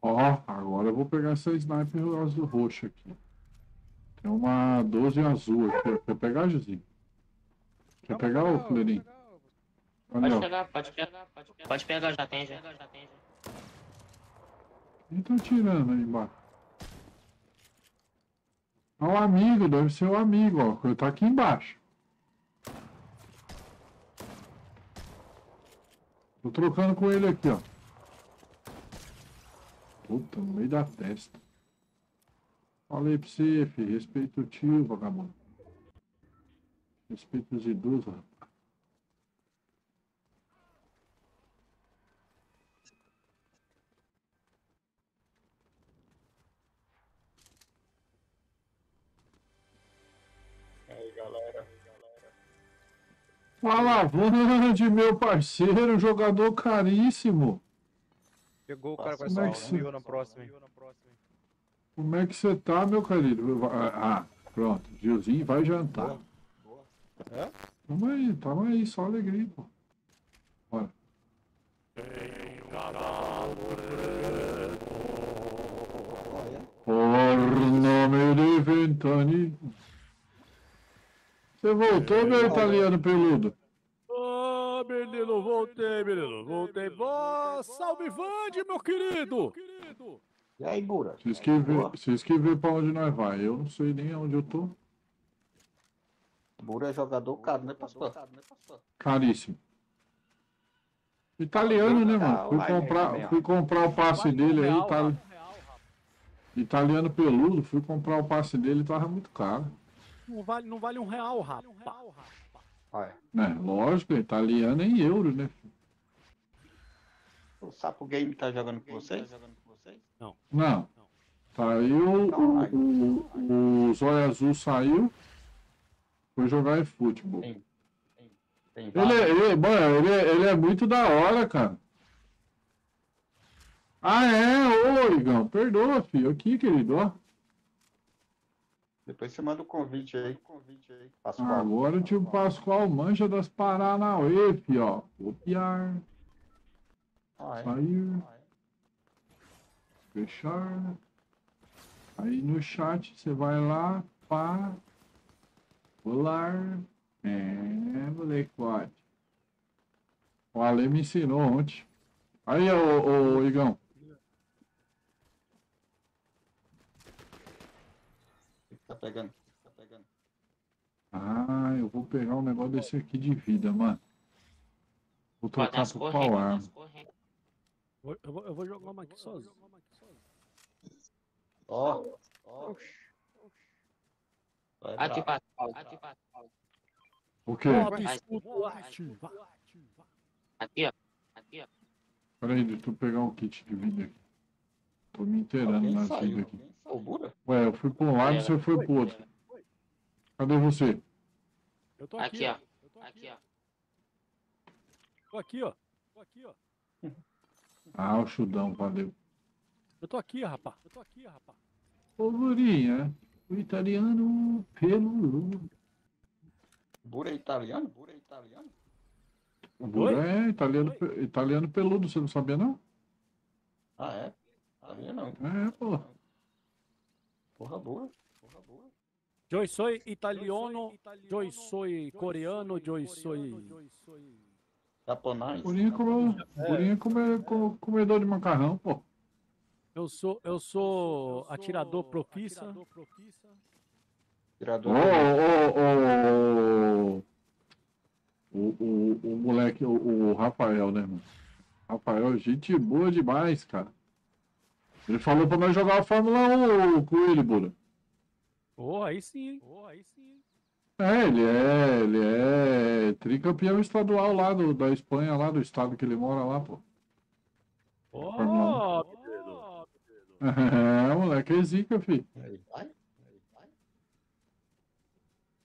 Ó, agora eu vou pegar essa sniper azul roxa aqui. Tem uma 12 azul aqui. Quer pegar, Gizinho? Quer pegar, ô Fleirinho? Olha, Pode pegar, pode pegar, pode pegar. Pode pegar, já tem, já, já tem. Já. Quem tá tirando aí embaixo? É o amigo, deve ser o amigo, ó. que Tá aqui embaixo. Tô trocando com ele aqui, ó. Puta, no meio da testa. Falei pra você, filho. Respeita o tio, vagabundo. Respeita os idosos, rapaz. Fala, Vande, meu parceiro, jogador caríssimo. Pegou o cara com Como é essa se- Viu na próxima. hein? Como é que você tá, meu querido? Ah, pronto. Gilzinho vai jantar. É? Tamo aí, tamo aí, só alegria, pô. Bora. Por nome de Ventani. Você voltou, meu italiano peludo? Ô, menino, voltei, menino, voltei. Ó, salve Vande, meu querido! E aí, Bura? Vocês que ver, vocês que ver pra onde nós vai. Eu não sei nem onde eu tô. Bura é jogador caro, né, pastor? Caríssimo. Italiano, né, mano? Fui comprar, fui comprar o passe dele aí, itali- Rafa. italiano peludo, fui comprar o passe dele, tava muito caro. Não vale, não vale um real, rapaz. Olha, Né? Lógico, italiano é em euro, né? o Sapo Game tá jogando com vocês? Não. Saiu, o, o, o Zóio Azul saiu, foi jogar em futebol. Sim. Ele, é- ele, mano, ele, é- ele é muito da hora, cara. Ah, é? Ô, Igão, perdoa, filho. Aqui, querido, ó. Depois você manda o convite aí. Convite aí. Pascoal. Agora o tio Pascoal manja das Paranauê, filho, ó. Copiar, Ah, é? sair, fechar. Aí no chat você vai lá, pá, pular. É, molecote. O Ale me ensinou ontem. Aí, ô, ô Igão. Tá pegando. Tá pegando. Ah, eu vou pegar um negócio desse aqui de vida, mano. Vou trocar pro pau arma. Eu vou, eu vou jogar uma aqui sozinho. Ó. Ó. Aqui, Pascoal. O quê? Ativar. Aqui, ó. Aqui, ó. Peraí, deixa eu pegar um kit de vida aqui. Tô me inteirando saiu. vidas aqui. Ué, eu fui pra um lado e você foi pro outro. Cadê você? Eu tô aqui, Aqui, ó. tô Aqui, ó. Tô aqui, ó. Tô aqui, ó. Ah, o chudão, valeu. Eu tô aqui, rapaz. Eu tô aqui, rapaz. Ô, Lurinha, o italiano pelo. Bura é italiano? Bura é italiano? O Bura é italiano, italiano peludo, você não sabia, não? Ah, é? Sabia não. É, pô. Porra, Bura. Porra, Bura. Eu sou italiano, eu sou coreano, eu sou... Japonês. Burinha comeu, Burinha come, co- comedor de macarrão, pô. Eu sou, eu sou atirador profissa. Ô, Tirador. ô, ô, ô, o, o, o moleque, o, o Rafael, né, mano? Rafael, gente boa demais, cara. Ele falou pra nós jogar a Fórmula 1 com ele, Bura. Oh, aí sim. Oh, aí sim. É, ele é, ele é tricampeão estadual lá do, da Espanha, lá do estado que ele mora lá, pô. Oh, Fórmula É, moleque, é zica, filho. Aí vai. Aí vai.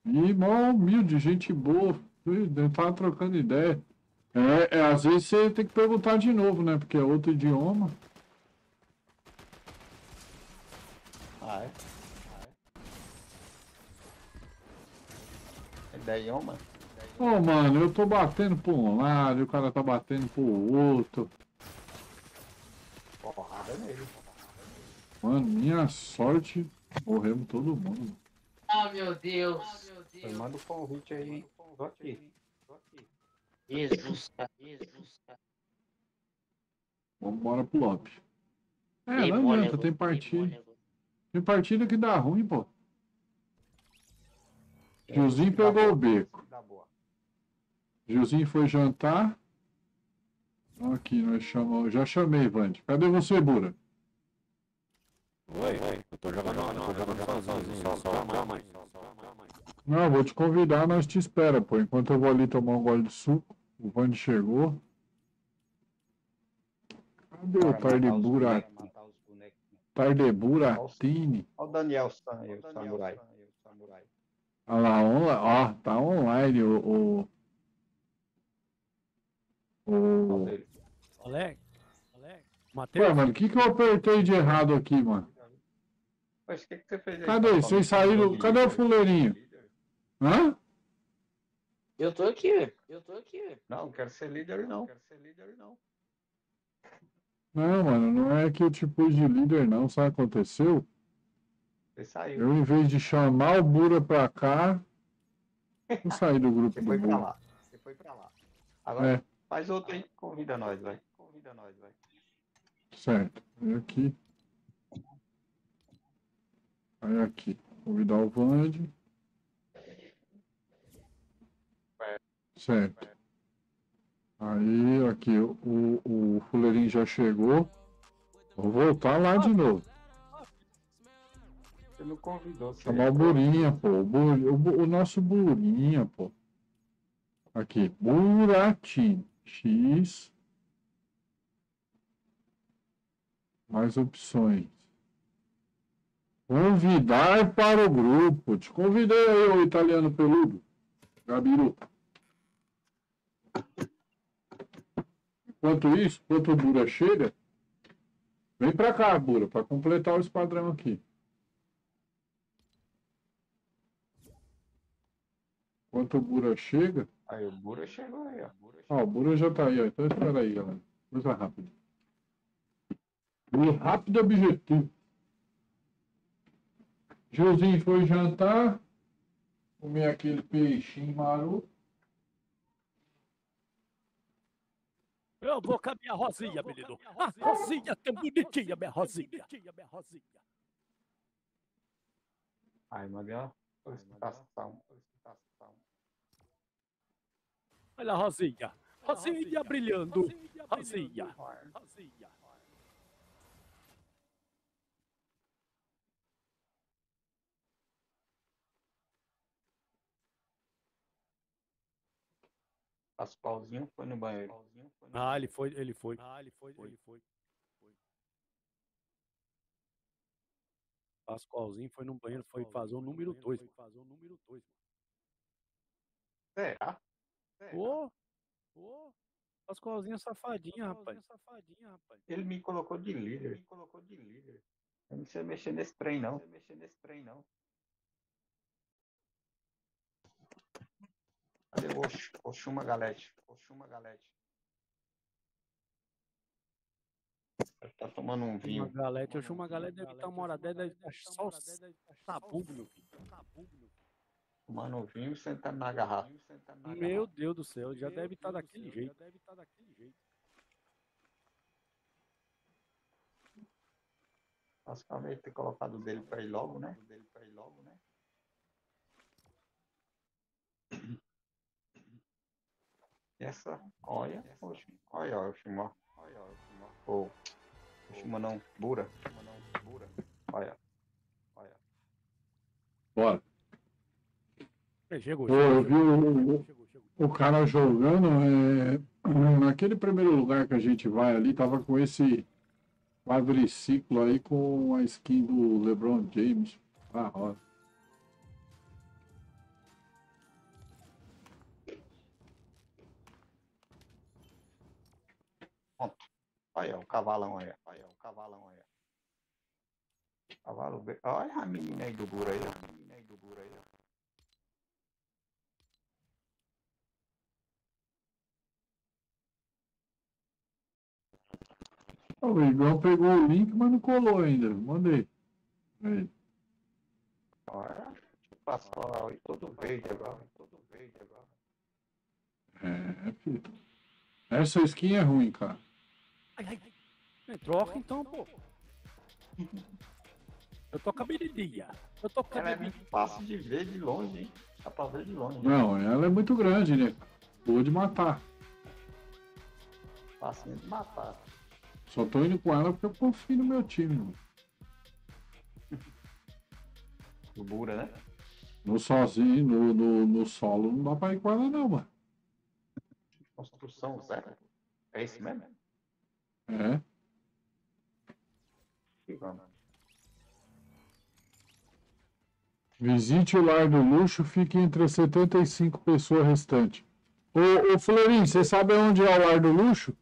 E mó humilde, gente boa. Eu tava trocando ideia. É, é, às vezes você tem que perguntar de novo, né? Porque é outro idioma. Ah, é? Ah, é? É idioma? Ô, mano, eu tô batendo por um lado, e o cara tá batendo pro outro. Porrada nele. Mano, minha sorte, morremos todo mundo. Ah, meu Deus. Você manda o convite aí. Tô aqui. Tô aqui. Jesus. Jesus. Vamos embora pro lobby. É, não adianta, tem partida. Tem partida que dá ruim, pô. Gilzinho dá pegou boa. o beco. Dá boa. Gilzinho foi jantar. Aqui, nós chamamos. Já chamei, Vande. Cadê você, Bura? Oi, oi. Eu tô jogando, não, tô jogando sozinho. Só, só, mãe. Não, vou te convidar, nós te espera, pô. Enquanto eu vou ali tomar um gole de suco. O Vande chegou. Cadê o Tardebura? bonecos. Tardeburatini? Olha o Daniel o samurai. Olha lá, onla- ó, tá online o. o... o... Alex. Alex. Ué, Matheus. mano, o que que eu apertei de errado aqui, mano? Mas o que, que você fez aí? Cadê? Tá Vocês saíram- cadê o fuleirinho? Hã? Eu tô aqui, velho. Eu tô aqui, velho. Não, não quero ser líder, não. Quero ser líder, não. Não, mano, não é que eu te pus de líder, não. Sabe o que aconteceu? Você saiu. Eu, em vez de chamar o Bura pra cá, eu saí do grupo Você do foi pra Bura. lá. Você foi pra lá. Agora É, faz outro aí. Convida nós, vai. Convida nós, vai. certo. Aí aqui. Aí aqui. Convidar o Vande. Certo. Aí, aqui, o, o fuleirinho já chegou. Vou voltar lá de novo. Você não convidou. Você Chamar o Burinha, pô. O, o Bu- o nosso Burinha, pô. Aqui, Buratim. X. Mais opções. Convidar para o grupo. Te convidei aí, o italiano peludo. Gabiru. Enquanto isso, enquanto o Bura chega, vem pra cá, Bura, para completar o esquadrão aqui. Enquanto o Bura chega. Aí o Bura chegou aí, ó. Bura Ah, o Bura já tá aí, ó. Então espera aí, galera. Coisa rápida. Bura rápido e objetivo. Josinho foi jantar. Comer aquele peixinho maroto. Eu vou com a minha Rosinha, menino. A Rosinha tão bonitinha, minha Rosinha. Aí, mandei uma solicitação. solicitação. Olha a Rosinha. Rosinha brilhando. Rosinha. Rosinha. Pascoalzinho foi no banheiro. Ah, ele foi, ele foi. Ah, ele foi, ele foi. foi. Pascoalzinho foi no banheiro, foi fazer o número 2. Foi fazer o número 2. Será? Ô, ô. Pascoalzinho é safadinha, rapaz. Safadinha, rapaz. Ele me colocou de líder. Me colocou de líder. Eu não sei mexer nesse trem, não. Não sei mexer nesse trem, não. Cadê o Ox- Oxuma Galete? Oxuma Galete. Ele tá tomando um vinho. galete, eu chamo uma galete, deve estar uma hora dez, deve estar só o sabugo, meu filho. Sabugo, meu um vinho e sentando na garrafa. Meu. Deus do céu, já deve estar daquele jeito. Deve estar daquele jeito. Ter colocado o dele pra ir logo, né? O dele pra ir logo, né? Essa, olha, oxe, olha, Oxuma, olha, Oxuma, ô, Oxuma não, Bura, Oxuma não, Bura, olha, olha. Bora. É, Chegou, Pô, eu vi chegou, o, chegou, chegou, chegou. o cara jogando. É, naquele primeiro lugar que a gente vai ali, tava com esse quadriciclo aí com a skin do LeBron James. Ah, rosa. Olha o cavalão aí, olha o cavalão aí. Cavalo verde. Olha a menina aí do Bura aí. A menina aí do Bura aí, ó. O Igão pegou o link, mas não colou ainda. Mandei. Aí. Olha, o Pascoal aí todo verde agora, todo verde agora. É, filho. Essa skin é ruim, cara. Ai, ai, ai. Troca então, pô. Eu tô com a menidinha. Eu tô com a Ela é muito fácil de ver de longe, hein? Dá pra ver de longe. Não, ela é muito grande, né? Boa de matar. Fácil de matar. Só tô indo com ela porque eu confio no meu time. mano. Né? No sozinho, no, no, no solo, não dá pra ir com ela, não, mano. Construção zero. É esse mesmo? É. Visite o lar do luxo, fique entre as 75 pessoas restantes. Ô, ô Florim, você sabe onde é o lar do luxo?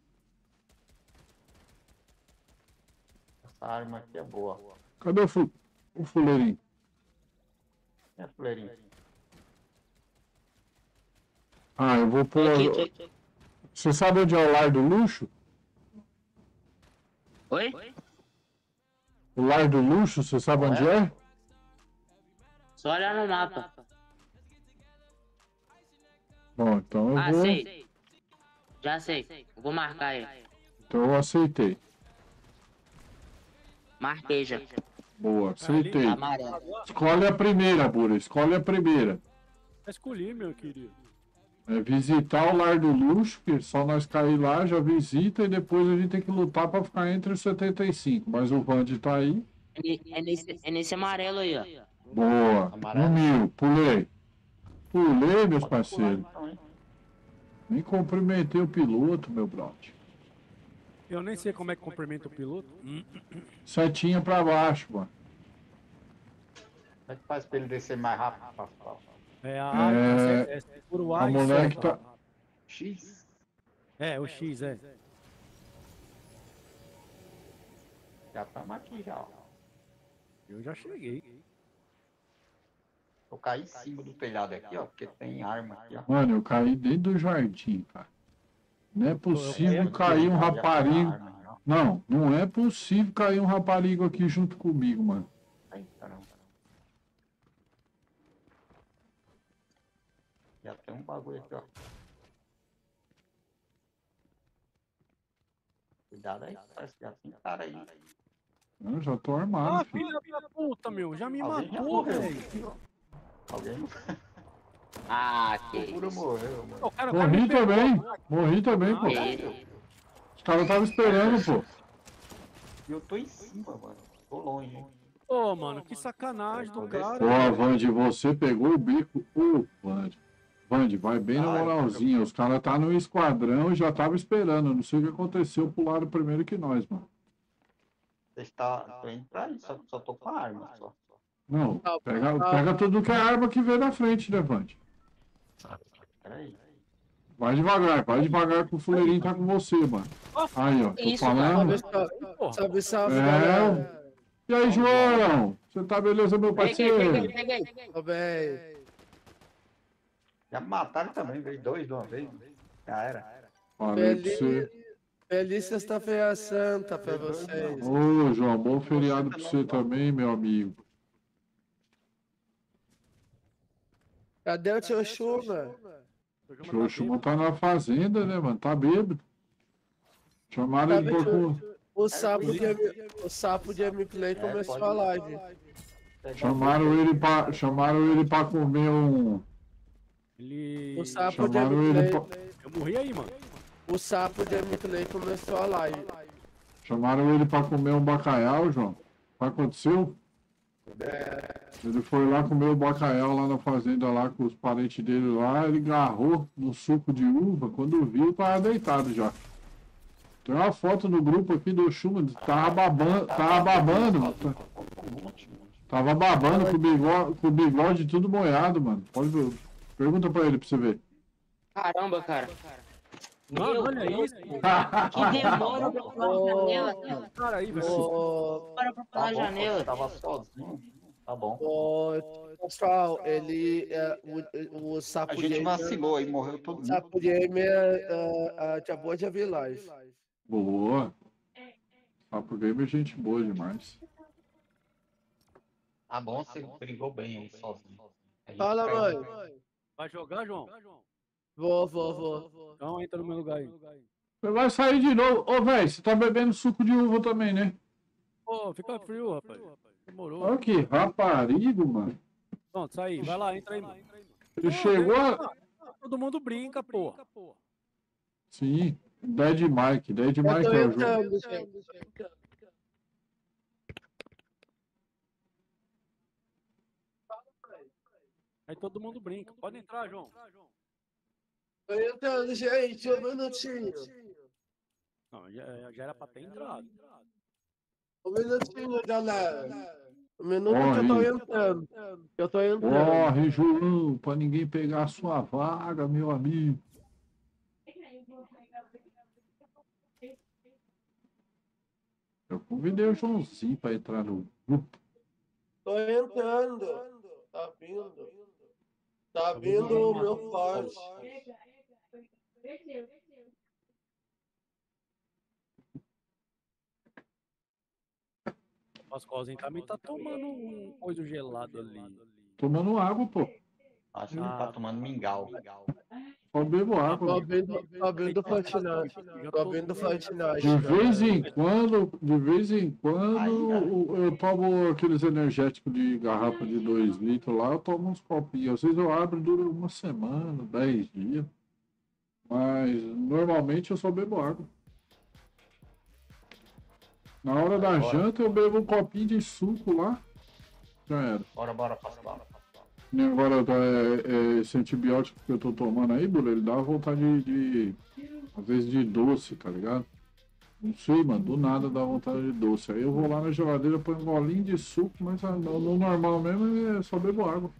Essa arma aqui é boa. Cadê o, fu o Fuleirinho? É fuleirinho. Ah, eu vou pôr. Aqui, tô aqui. Você sabe onde é o lar do luxo? Oi? O lar do luxo, você sabe onde é? Só olhar no mapa. Bom, então eu Ah, vou. sei. Já sei. Eu vou marcar aí. Então eu aceitei. Marquei já. Boa, aceitei. Amarelo. Escolhe a primeira, Bura. Escolhe a primeira. Escolhi, meu querido. É visitar o lar do luxo, que só nós cair lá, já visita e depois a gente tem que lutar pra ficar entre os 75. Mas o Vande tá aí. É É nesse, é nesse amarelo aí, ó. Boa. Amarelo. No mil, pulei. Pulei, meus parceiros. então? Nem cumprimentei o piloto, meu brother. Eu nem sei como é que cumprimenta o piloto. Setinha pra baixo, mano. Como é que faz pra ele descer mais rápido, Pascoal? É a É, é, é, segura o a ar e moleque solta. tá- X? É, o X, é. Já estamos aqui já. ó. Eu já cheguei. Eu caí em cima do telhado aqui, ó, porque tem arma aqui, ó. Mano, eu caí dentro do jardim, cara. Não é possível cair um raparigo. Não, não é possível cair um raparigo aqui junto comigo, mano. Ai, caramba. Já tem um bagulho aqui, ó. Cuidado aí, parece que já tem cara aí. Eu já tô Ah, armado, filho. filha da puta, meu. Já me Alguém matou, velho. Alguém Ah, que isso. morreu, mano. O cara, o cara me Morri pegou. também. Morri também, pô. Que. Os caras estavam esperando, pô. E eu tô em cima, mano. Tô longe. hein. Ô, mano, que sacanagem do cara. Pô, Vande, você pegou o bico. Ô, Vande. Vande, vai bem na moralzinha. Os caras tá no esquadrão e já tava esperando. Não sei o que aconteceu, pularam primeiro que nós, mano. Você está. Tô indo pra só, só tô com a arma só. Não, pega, pega tudo que é arma que vê na frente, né, Vande? Peraí. Vai devagar, vai devagar que o fuleirinho tá com você, mano. Aí, ó, tô Isso, falando. Salve, salve, É. E aí, João? Você tá beleza, meu Peguei, peguei, parceiro? peguei. Ô, véi. Já me mataram também, veio dois de uma vez. Já era. Falei pra você. Feliz, feliz sexta-feira santa pra vocês. Ô, João, bom feriado pra você também, meu amigo. Cadê o tio Chuma? O Chuma tá na fazenda, né, mano? Tá bêbado. Chamaram ele pra O sapo de, o sapo de gameplay começou a live. Chamaram ele pra, chamaram ele pra comer um. Ele... O sapo de Chamaram ele gameplay. pra, Eu morri aí, mano. O sapo de gameplay começou a live. chamaram ele pra comer um bacalhau, João. O que aconteceu? Ele foi lá comer o bacalhau lá na fazenda lá com os parentes dele lá, ele agarrou no suco de uva, quando viu, tava deitado já. Tem uma foto no grupo aqui do Chuma, tava babando, tava babando, tava babando com o bigode, com o bigode tudo molhado, mano. Pode. Pergunta pra ele pra você ver. Caramba, cara. Mano, Meu olha Deus, isso. Que demora pra pular a janela, cara. Cara aí, velho. Ô, Demora pra pular a Tá janela. Tava sozinho. Tá bom. ô, pessoal, ele. é, o, o sapo A gente gamer- vacilou aí, morreu todo O mundo. sapo gamer é, é, acabou de abrir live. Boa. Papo Game é gente boa demais. Tá bom, você brigou bem aí sozinho. A gente Fala, caiu. mãe. Vai jogar, João? Vou, vou, vou. Então entra no meu lugar aí. Você vai sair de novo. Ô, velho, você tá bebendo suco de uva também, né? Pô, fica frio, rapaz. Demorou. Olha que raparigo, mano. Pronto, sai. Vai lá, entra aí, mano. Ele chegou a... Todo mundo brinca, porra. Sim, Dead Mike. Dead Mike é o jogo. entrando. Aí todo mundo brinca. Pode entrar, João. Tô entrando, gente. Um minutinho. Não, já, já era pra ter entrado. Um minutinho, galera. Um minuto que Corre. eu tô entrando. Eu tô entrando. Corre, João, pra ninguém pegar a sua vaga, meu amigo. Eu convidei o Joãozinho pra entrar no grupo. Tô entrando. Tá vindo. Tá vindo o meu forte. O Pascoalzinho também tá tomando um coisa gelado ali. Tomando água, pô. Acho que ele tá tomando mingau. Só bebo Tô água. vendo, tô vendo Fortnite. Já Tô vendo Fortnite. De vez em quando, de vez em quando, eu tomo aqueles energéticos de garrafa de 2 litros lá, eu tomo uns copinhos. Às vezes eu abro, dura uma semana, 10 dias. Mas normalmente eu só bebo água. Na hora da Bora. janta eu bebo um copinho de suco lá. Já era. Bora, bora, Pascoal. E agora tá, é, é, esse antibiótico que eu tô tomando aí, Bula, ele dá vontade de, de. Às vezes de doce, tá ligado? Não sei, mano, do nada dá vontade de doce. Aí eu vou lá na geladeira, ponho um golinho de suco, mas ah, no, no normal mesmo é só bebo água.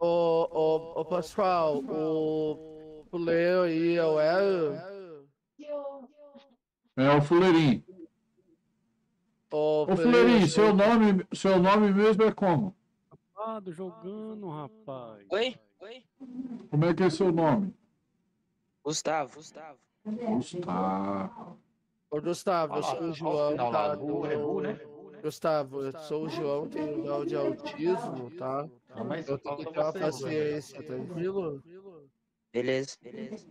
Ô, ô, ô, pessoal, o fuleiro aí é o? É o fuleirinho. Ô, Ô fuleirinho, seu nome, seu nome mesmo é como? Safado jogando, rapaz. Oi? Oi? Como é que é seu nome? Gustavo, Gustavo. Gustavo. Ô, Gustavo, eu sou o João, tá? do né? Gustavo, eu sou o João, tenho grau de autismo, tá? Mas Eu tenho que falta ter uma você, paciência, tranquilo? Beleza, beleza.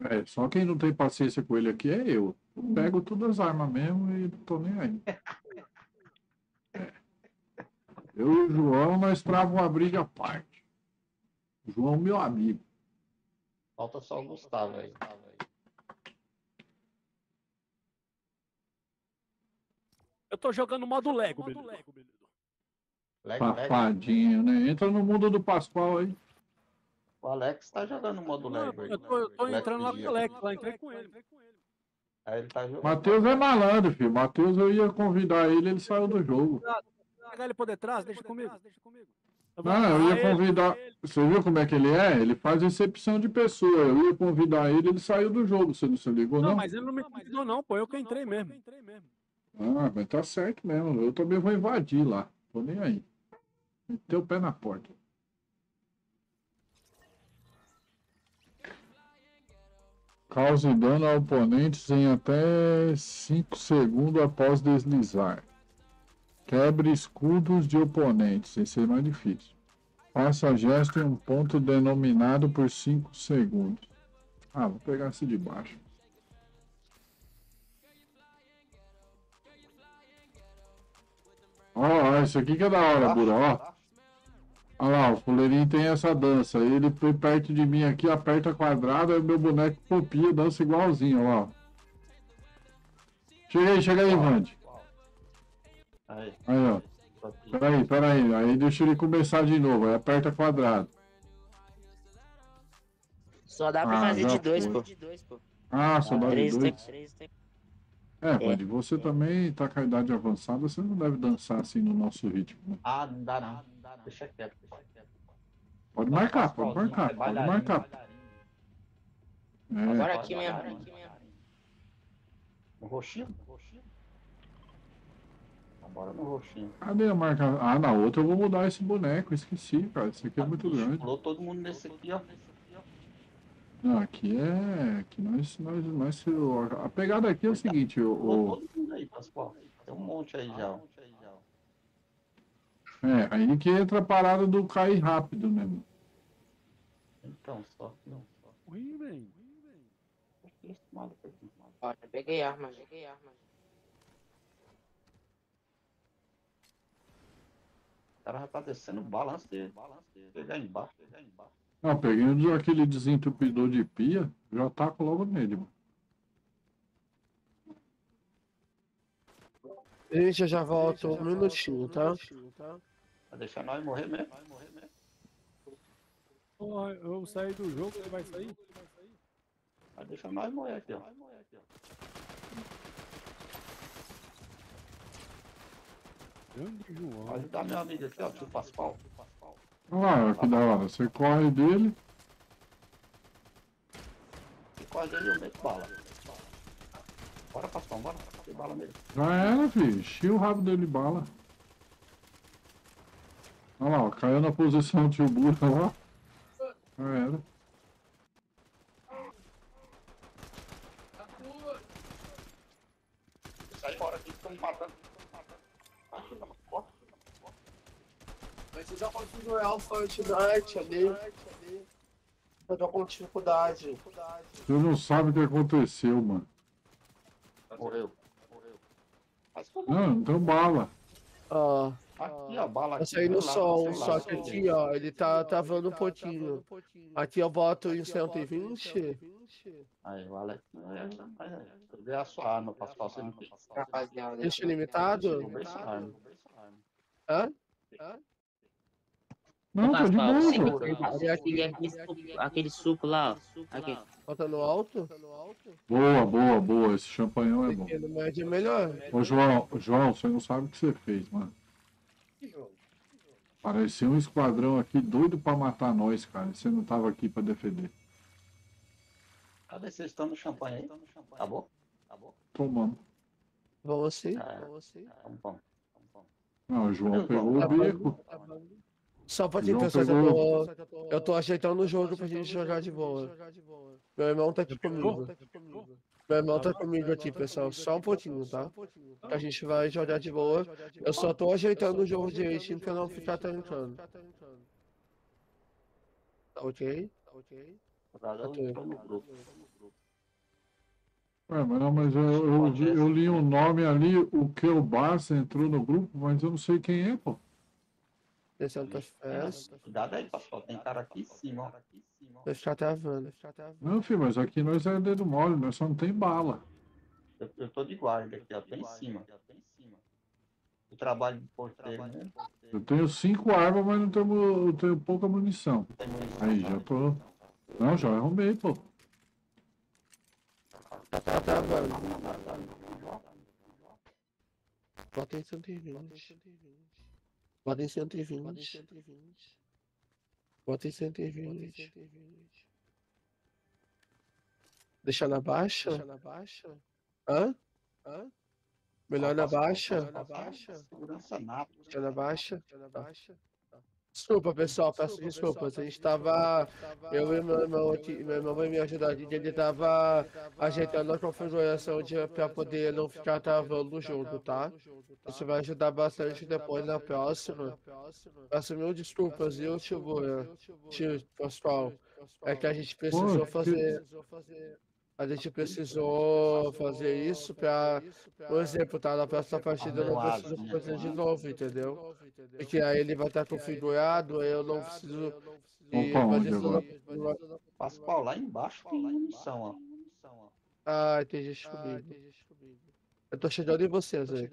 É, só quem não tem paciência com ele aqui é eu. Eu pego todas as armas mesmo e não tô nem aí. É. Eu e o João, nós travamos uma briga à parte. O João, meu amigo. Falta só o Gustavo aí. Eu tô jogando modo Lego, beleza? Leg, leg. Safadinho, né? Entra no mundo do Pascoal aí. O Alex tá jogando o modo aí. eu tô, eu tô Lego entrando lá com o Alex, lá entrei com ele. Aí ele tá jogando. Matheus é malandro, filho. Matheus, eu ia convidar ele, ele saiu do jogo. Pegar ele por detrás, deixa comigo. Não, eu ia convidar. Você viu como é que ele é? Ele faz recepção de pessoa. Eu ia convidar ele, ele saiu do jogo. Você não se ligou, Não, não? mas ele não me convidou, não, pô. Eu que entrei mesmo. Ah, mas tá certo mesmo. Eu também vou invadir lá. Tô nem aí. Meter o pé na porta. Cause dano a oponentes em até 5 segundos após deslizar. Quebre escudos de oponentes. Esse é mais difícil. Faça gesto em um ponto denominado por 5 segundos. Ah, vou pegar esse de baixo. Ó, ó, isso aqui que é da hora, Bura, ó. Olha lá, o fuleirinho tem essa dança. Ele foi perto de mim aqui, aperta quadrado, aí o meu boneco copia, dança igualzinho, ó lá. Chega aí, chega aí, Vande. Aí, Aí, ó. Peraí, peraí. Aí deixa ele começar de novo. Aí aperta quadrado. Só dá pra Ah, fazer de dois, pô. De dois, pô. Ah, só dá de Três tem, dois. três tem. É, Vande, você também tá com a idade avançada, você não deve dançar assim no nosso ritmo. né? Ah, não dá não. Deixa quieto, deixa quieto. Pode marcar, pode marcar, é pode bailarino, marcar. É. Bora aqui mesmo. No roxinho? Roxinho. Então bora no roxinho. Cadê a marca? Ah, na outra eu vou mudar esse boneco, esqueci, cara. Esse aqui é muito Ixi, grande. Pulou todo mundo nesse aqui, ó. Não, aqui é. Aqui nós, nós, nós. A pegada aqui é o seguinte, o. Pulou todo mundo aí, Pascoal. Tem um monte aí já. ó. É, aí que entra a parada do cair rápido, né? Então, só que não. Só Ui, velho. maluco aqui. Ó, já peguei arma, já peguei arma. O cara já tá descendo bala antes de pegar embaixo. Pegar embaixo. Não, peguei um- aquele desentupidor de pia, já taco logo nele, mano. Eu já volto um minutinho, tá? Vai deixar nós morrer mesmo. Nós morrer mesmo. Porra, eu saí do jogo, ele vai sair? Vai deixar nós morrer aqui, ó. Grande Vai João. ajudar meu amigo aqui, ó, tio Pascoal. Olha lá, que da hora. Você corre dele. Se corre dele, eu meto bala. Bora, Pascoal, bora. Tem bala nele. Já era, filho. Enchia o rabo dele de bala. Olha lá, ó, caiu na posição tio Buda lá. Já era. Sai fora aqui, estão me matando. Tá. Mas você já conseguiu o Alpha Anti-Night ali. Eu tô com dificuldade. Você não sabe o que aconteceu, mano. Morreu. Morreu. Não, tem bala. Ó, Aqui, ó, bala eu aqui. saí no sol, lá, só que aqui, ó, ele tá travando um pouquinho. Aqui eu boto em 120. Aí, o eu dei a sua arma, Pascoal, você não tem. Rapaziada. Deixa sua arma. Hã? Não, tá de fez aquele suco- lá, ó. Aqui. Bota no alto? Boa, boa, boa. Esse champanhão é bom. Médio é melhor. Ô, João, João, você não sabe o que você fez, mano. Parecia um esquadrão aqui doido pra matar nós, cara. Você não tava aqui pra defender. Cadê vocês estão no champanhe aí? Acabou? Acabou? Tomamos. Vamos sim, Ah, vamos sim. Vamos, vamos. vamos. Não, o João pegou o bico. Só pra te João pensar, eu tô, eu tô ajeitando o jogo pra gente jogar de boa. Meu irmão tá aqui comigo. Meu irmão tá comigo aqui, pessoal. Só um pouquinho, tá? A gente vai jogar de boa. Eu só tô ajeitando o jogo direitinho pra não ficar trancando. Tá ok? Tá ok? Ué, mas não, mas eu, eu, eu li um nome ali, o Kelbas entrou no grupo, mas eu não sei quem é, pô. Descendo. Cuidado aí, pessoal. Tem cara aqui em cima, ó. Vai ficar travando, vai ficar travando. Não, filho, mas aqui nós é dedo mole, nós só não tem bala. Eu, eu tô de guarda aqui, ó. Tô em cima. O trabalho de porteiro mesmo. Eu tenho cinco armas, mas não tenho, eu tenho pouca munição. Aí, já tô. Não, já arrumei, pô. Tá travando. Bota em 120. Bota em 120. Bota em 120. Deixar na baixa? Hã? Hã? Melhor na baixa? Segurança nata. Deixar na baixa? Tá. Desculpa, pessoal, peço desculpas. A gente tava. Eu e meu irmão aqui, meu irmão vai me ajudar aqui, ele tava ajeitando a configuração pra poder não ficar travando o jogo, tá? Isso vai ajudar bastante depois na próxima. Peço mil desculpas, viu, tio Boia? Tio Pascoal. É que a gente precisou fazer. A gente precisou fazer isso pra, por exemplo, tá? Na próxima partida eu não preciso fazer de novo, entendeu? Porque aí ele vai estar configurado, aí eu não preciso. Vamos e pra fazer onde isso agora? no- Pascoal, lá embaixo tem munição, ó. Ah, tem gente comigo. Eu tô chegando em vocês aí.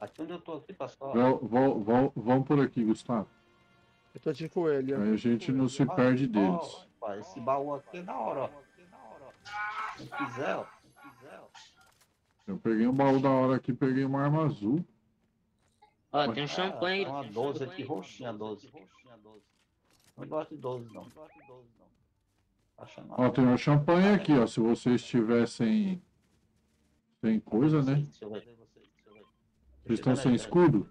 Aqui onde eu tô aqui, Pascoal. Vão, vão, vão, vão por aqui, Gustavo. Eu tô de coelho. Aí a gente não se perde deles. Esse baú aqui é da hora, ó. Se quiser, ó. Se quiser, ó. Eu peguei um baú da hora aqui, peguei uma arma azul. Ó, tem um champanhe. Tem uma 12 aqui, roxinha 12. Não gosto de 12, não. Ó, tem um champanhe aqui, ó. Se vocês tivessem sem coisa, né? Vocês estão sem escudo?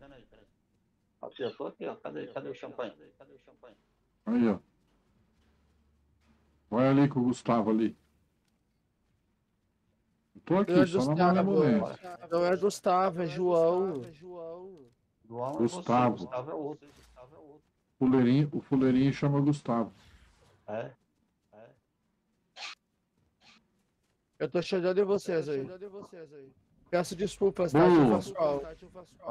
Aqui, eu tô aqui, ó. Cadê, cadê o champanhe? Cadê o champanhe? Aí, ó. Vai ali com o Gustavo ali. Eu tô Não é aqui, só na Gustavo, malemolência. não é Gustavo, é João. João é Gustavo. você, Gustavo é outro. Gustavo é outro. Fuleirinho, o fuleirinho chama Gustavo. É. Eu tô chegando em vocês aí. Peço desculpas, tá, tio Boa. Pascoal?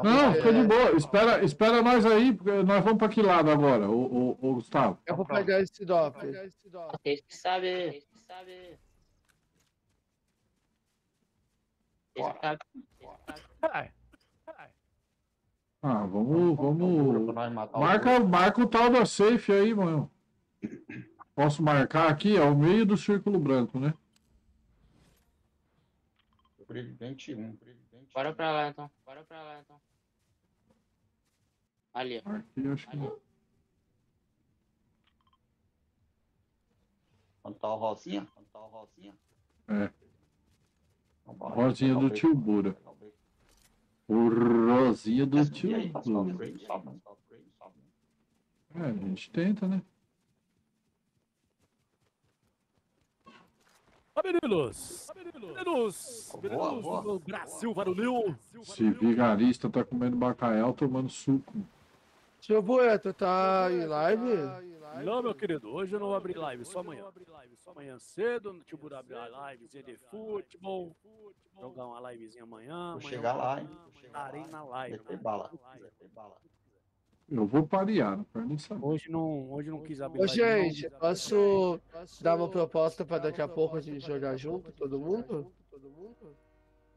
Não, É, fica de boa. Espera, espera nós aí, porque nós vamos pra que lado agora, ô, ô, ô Gustavo? Eu vou pegar esse DOP. Vocês que sabem. Vocês que sabem. Que. Ah, vamos, vamos. Marca, marca o tal da safe aí, mano. Posso marcar aqui, é o meio do círculo branco, né? Brilho 21. Bora pra lá então. Bora pra lá então. Ali, ó. Aqui, acho que não. Onde tá o Rosinha? Onde tá o Rosinha? É. Rosinha do tio Bura. O Rosinha do tio Bura. É, a gente tenta, né? Ó, meninos! Meninos! Meninos do Brasil varonil! Esse vigarista tá comendo bacalhau tomando suco. Tio Boeto, tá em live? Não, meu querido, hoje eu não vou abrir live, só amanhã. Amanhã cedo, no abrir a livezinha de futebol. Jogar uma livezinha amanhã. Vou amanhã chegar lá, hein? Estarei na live. Meter né? bala. Live. Bala. Eu vou parear, não quero nem saber. Hoje não, hoje não quis abrir Ô, live. não. gente, posso dar uma proposta pra daqui a pouco a gente jogar junto, todo mundo?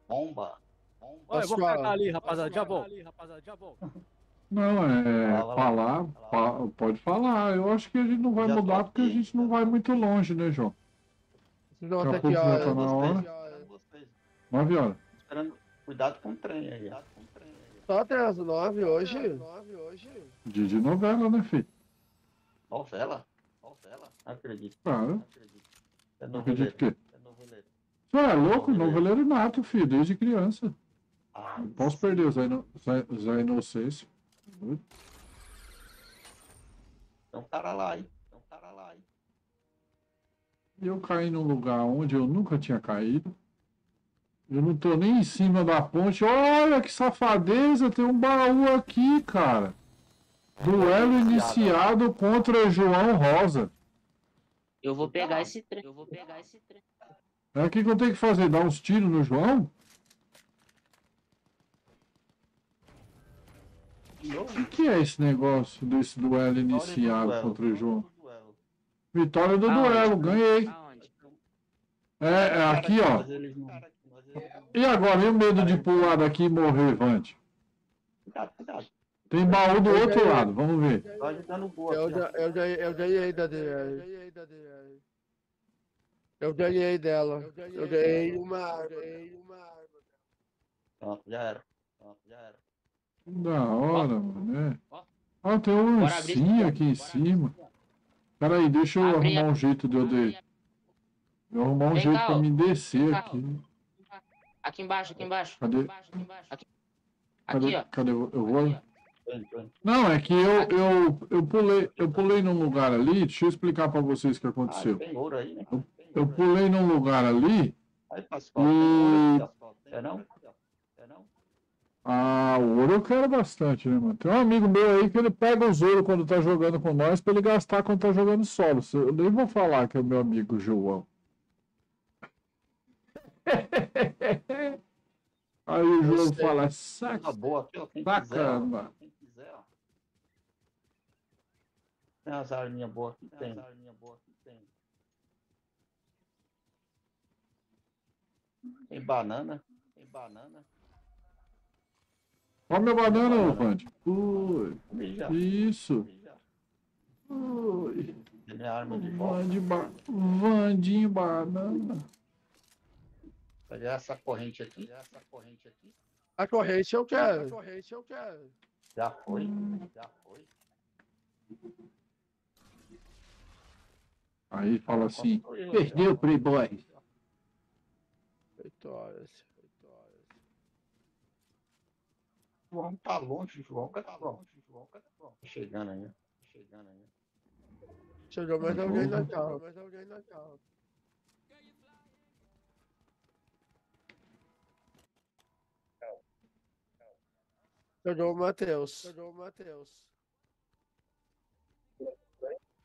Bomba. Bomba. Olha, eu vou carregar ali, rapaziada. Já volto. Não, é Fala, falar, fa- pode falar. Eu acho que a gente não vai Já mudar porque a gente não vai muito longe, né, João? Nota Daqui a aqui, pouco já ó. tá na hora. Esperando vocês. Nove horas. Esperando. Cuidado com o trem aí. ó. Só até as nove hoje. Dia de novela, né, filho? Novela? Novela? Não acredito. Claro. Não acredito. É Não acredito que. É noveleiro. Você é louco? Noveleiro. Nato, filho, desde criança. Ah, Não posso perder os ino- Zé Zé Inocêncio. Tem um cara lá, hein? Um cara lá, hein? E eu caí num lugar onde eu nunca tinha caído. Eu não tô nem em cima da ponte. Olha que safadeza, tem um baú aqui, cara. Duelo iniciado contra João Rosa. Eu vou pegar esse trem. Eu vou pegar esse trem. É aqui que eu tenho que fazer, dar uns tiros no João? De novo? O que, é esse negócio desse duelo iniciado Duelo. contra o João? Duelo. Vitória do Aonde? duelo, ganhei. Aonde? É, é aqui, ó. E agora, e o medo de pular daqui e morrer, Vante? Cuidado, cuidado. Tem baú do outro lado, vamos ver. Eu, eu, ganhei, eu ganhei da DR. Eu ganhei dela. Eu ganhei uma arma. Pronto, já era. Da hora, mano, é. Ó. Ó, tem um ursinho aqui em cima. Peraí, deixa eu Abre arrumar a- um jeito de eu de... Eu arrumar um Vem jeito cá, pra ó. me descer cá, aqui. Aqui embaixo, aqui embaixo. Cadê? Aqui embaixo, aqui embaixo. Aqui, Cadê? aqui ó. Cadê? Eu eu vou. Não, é que eu, eu, eu pulei, eu pulei num lugar ali, deixa eu explicar pra vocês o que Ah, aconteceu. tem ouro aí, né? Eu aí. pulei num lugar ali, Aí, Pascoal, tem ouro aqui, ó. É não? É não? Ah, o ouro eu quero bastante, né, mano? Tem um amigo meu aí que ele pega os ouro quando tá jogando com nós pra ele gastar quando tá jogando solo. Eu nem vou falar que é o meu amigo João. Aí o João fala, saca, boa aqui, ó. Quem quiser, ó. Quem quiser, ó. Tem umas arminhas boas aqui, tem. Tem umas arminhas boas aqui, tem. Tem banana. Tem banana. Ó minha banana, ô Vande. Ui, isso. Ui, Tem minha arma de volta. Vande, ba... Vandinho banana. Pegar essa corrente aqui. Pegar essa corrente aqui. A corrente eu quero. A corrente eu quero. Já foi. Já foi. Aí fala assim, perdeu. Playboy. Oito horas. Oito horas. João tá longe, João tá longe, João tá longe. Chegando aí, chegando aí. Chegou mais alguém na calma. Mais alguém na calma. Chegou o Matheus. Chegou o Matheus.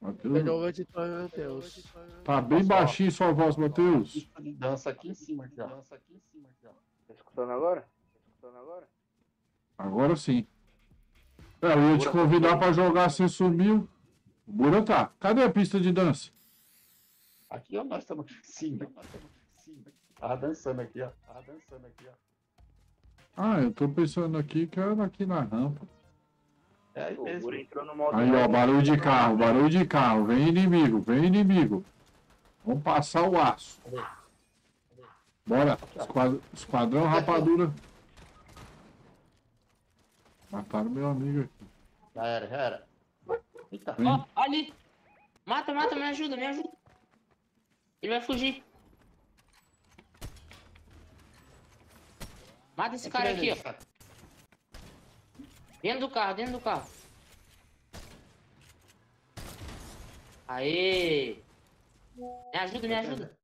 Matheus, Chegou o Antônio Matheus. Tá bem baixinho sua voz, Matheus. Dança aqui em cima, já. Dança aqui em cima, já. Tá escutando agora? Tá escutando agora? Agora sim. É, eu ia te convidar pra jogar, você sumiu. O tá. Cadê a pista de dança? Aqui, ó, nós estamos cima. Nós estamos cima. Tava dançando aqui, ó. Tava dançando aqui, ó. Ah, eu tô pensando aqui que era aqui na rampa. É aí O mesmo. Entrou no modo. Aí, ó, barulho de carro, barulho de carro. Vem inimigo, vem inimigo. Vamos passar o aço. Bora. Esquad- Esquadrão Rapadura. Mataram meu amigo aqui. Já era, já era. Eita. Vem. Ó, ali. Mata, mata, me ajuda, me ajuda. Ele vai fugir. Mata esse cara aqui, ó. Dentro do carro, dentro do carro. Aê! Me ajuda, me ajuda.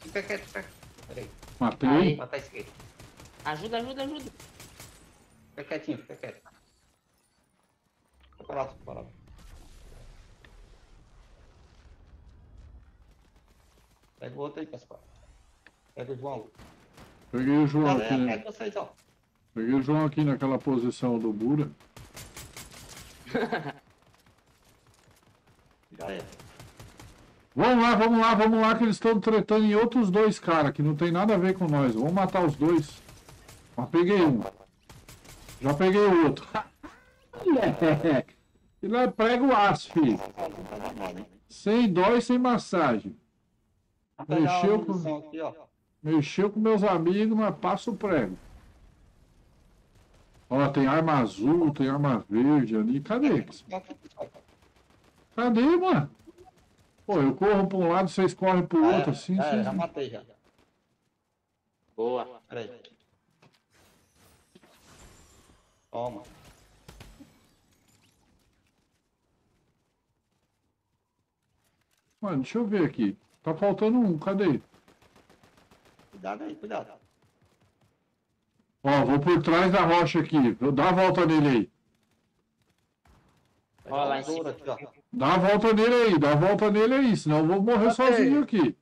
Fica quieto, fica. Peraí. Matei. Matar esse aqui. Ajuda, ajuda, ajuda. Fica quietinho, fica quieto. Fica parado, fica parado. Pega o outro aí, Caspar. Pega o João. Peguei o João aqui, Galera, né? pega vocês, ó. Peguei o João aqui naquela posição do Bura. Vamos lá, vamos lá, vamos lá, que eles estão tretando em outros dois caras, que não tem nada a ver com nós. Vamos matar os dois. Mas peguei um. Já peguei outro. Moleque. E lá prega o aço, filho. Sem dó e sem massagem. Mexeu com- aqui. Mexeu com meus amigos, mas passa o prego. Ó, tem arma azul, tem arma verde ali. Cadê? Cadê, mano? Pô, eu corro pra um lado, vocês correm pro Ah, outro, é, assim. é, já matei já. Boa. Peraí. Toma. Mano, deixa eu ver aqui. Tá faltando um, cadê? Cuidado aí, cuidado. Ó, vou por trás da rocha aqui. Dá a volta nele aí. Ó, lá em cima. aqui, ó. Dá a volta nele aí, dá a volta nele aí, senão eu vou morrer Matei. sozinho aqui.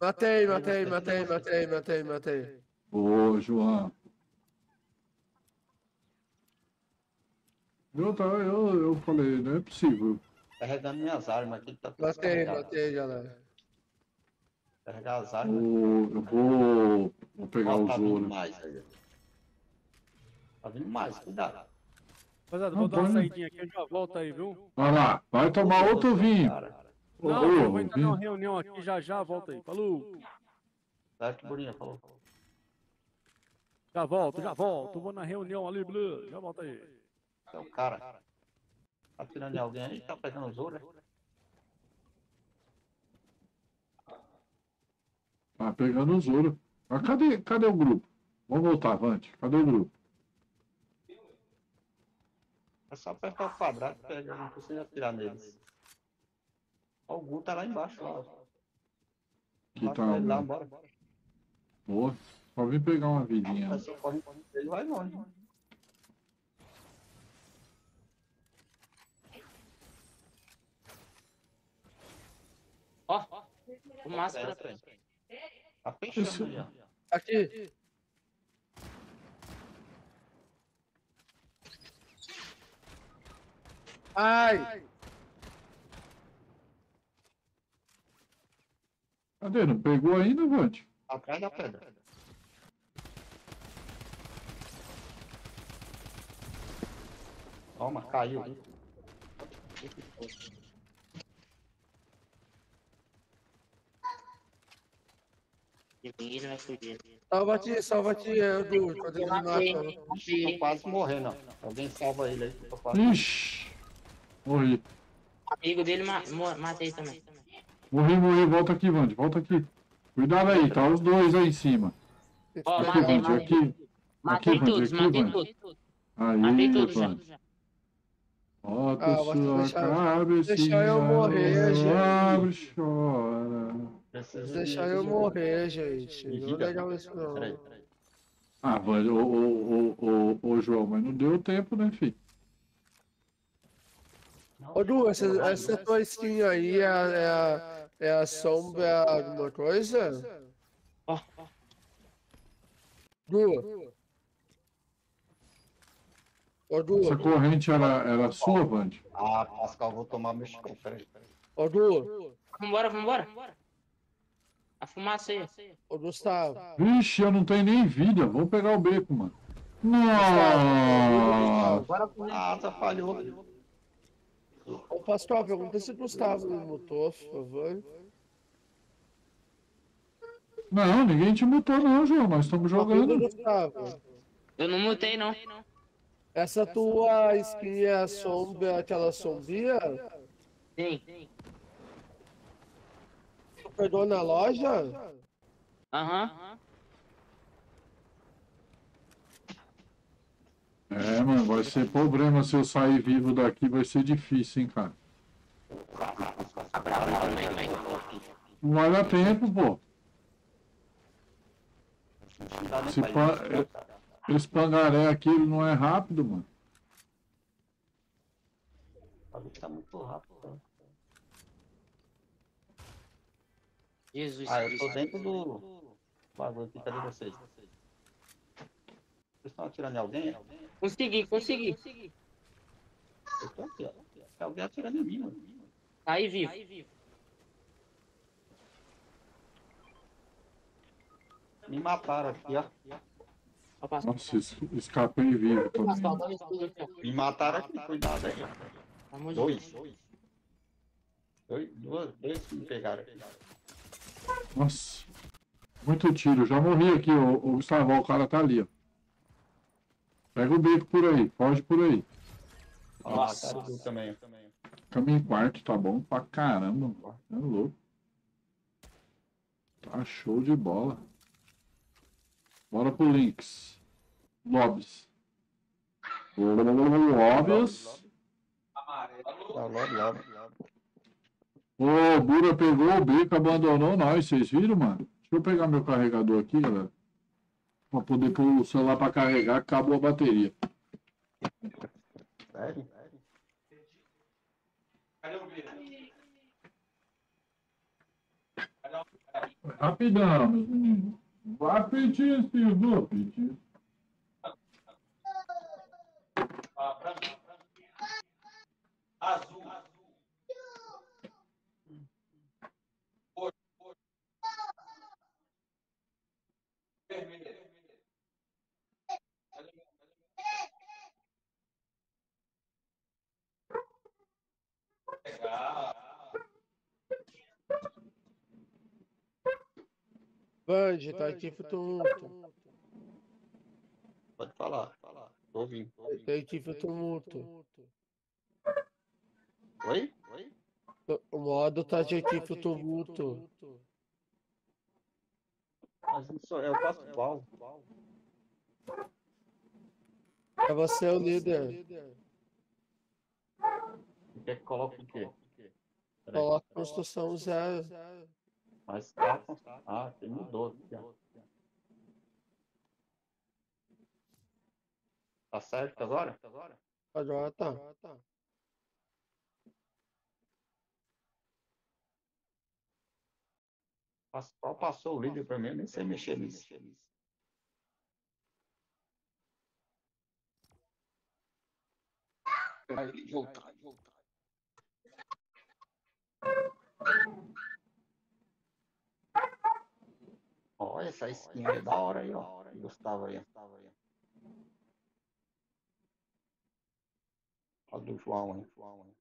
Matei, matei, matei, matei, matei, matei. Ô, João. Eu, tá, eu, eu falei, não é possível. Carregando minhas armas aqui. Tá tudo descarregado. matei, galera. Carregar as armas. Eu vou, vou pegar o tá vindo Zoro. mais aí. Tá vindo mais, cuidado. Rapaziada, Não, vou dar uma saidinha aqui, eu já volto aí, viu? Olha lá, vai tomar outro vinho. Cara, Ô, Não, eu vou entrar numa reunião aqui, já já volto aí. Falou! certo, Burinha, falou. Já volto, já volto. Vou na reunião ali, beleza? Já volto aí. É o cara. Tá tirando em alguém aí, tá pegando os ouro, né? Tá pegando o Zoro. Mas cadê, cadê o grupo? Vamos voltar, Vante. Cadê o grupo? É só apertar o quadrado que pega, não precisa atirar neles. Ó, o Gu tá lá embaixo, lá. Que tá, lá, né? bora. Boa. Só vim pegar uma vidinha. Vai longe. Ó, o máximo pra frente. Tá fechando Isso- ali, ó. Aqui. Ai! Cadê? Não pegou ainda, Vante? Atrás da pedra. Toma, caiu. Ninguém vai fugir. Salva-te, salva-te, Edu, quando ele mata. Tô quase morrendo, ó. Alguém salva ele aí. Tô quase... Ixi. Morri. Amigo dele ma matei também. Morri, morri. Volta aqui, Vante. Volta aqui. Cuidado aí, tá os dois aí em cima. Ó, Aqui, matei, Vante, matei. aqui. Matei Vande, todos, aqui, matei Vande. todos. Aí, Matei todos já. Bota Ah, sua deixar- cabecinha. deixar eu morrer, gente. Abre, chora. Preciso de- eu morrer, gente. Me Não é legal isso não. Peraí. Ah, Vante, ô, ô, ô, ô, João, mas não deu tempo, né, filho? Ô, Du, essa, essa tua skin aí é, a- é, a, é a sombra alguma coisa? Ó, ó. Du. Ô, Du. Essa corrente era, era sua, Vante? Ah, Pascal, vou tomar meu chão. Peraí. Ô, Du. Vambora, vambora. A fumaça aí. Ô, Gustavo. Vixe, eu não tenho nem vida. Vou pegar o beco, mano. Nossa! Ah, atrapalhou. Ô, Pascoal, pergunta se o Gustavo me mutou, por favor. Não, ninguém te mutou não, João. Nós estamos jogando. Gustavo. Eu não mutei, não. Essa tua skin é a sombra, aquela sombria? Sim. Pegou na loja? Aham. É, mano, vai ser problema se eu sair vivo daqui. Vai ser difícil, hein, cara. Não vai dar tempo, pô. Não dá nem Se pra ir. pá- Esse pangaré aqui não é rápido, mano. Tá muito rápido. cara. Jesus Ah, eu tô Cristo. dentro do bagulho aqui. Cadê vocês? Vocês estão atirando em alguém? Consegui, consegui. Eu tô aqui, ó. Tem alguém atirando em mim, mano. Aí vivo. Me mataram aqui, ó. Nossa, es- escapei vivo dois. Me mataram aqui, cuidado aí. Dois. Dois, duas, dois que me pegaram. Nossa. Muito tiro. Já morri aqui, o, o Gustavo. O cara tá ali, ó. Pega o beco por aí. Foge por aí. Mataram o Du também. Caminho em quarto, tá bom pra caramba. É louco. Tá show de bola. Bora pro Lynx. Lobbies. Tá, logo, logo, logo. Ô, o Bura pegou o beco, abandonou nós. Vocês viram, mano? Deixa eu pegar meu carregador aqui, galera. Pra poder pôr o celular pra carregar, acabou a bateria. Sério? Rapidão, meus meninos. Vai pedir, Silvio. Pedir. Band, tá aqui tumulto. Pode falar, falar. Tô ouvindo. tô ouvindo. Tá aqui tumulto. Oi? Oi? O modo tá de equipe tumulto. Mas isso é o passo qual? É você o líder. Quer que coloque o quê? Coloca construção zero. Mas tá. Ah, tem mudou. ó. Tá certo agora? Agora tá. Pass- Só passou o líder pra mim, eu nem sei mexer nisso. Aí, voltar, voltar. Ó, essa skin é da hora aí, ó. Gustavo aí. Ó do João aí. João aí.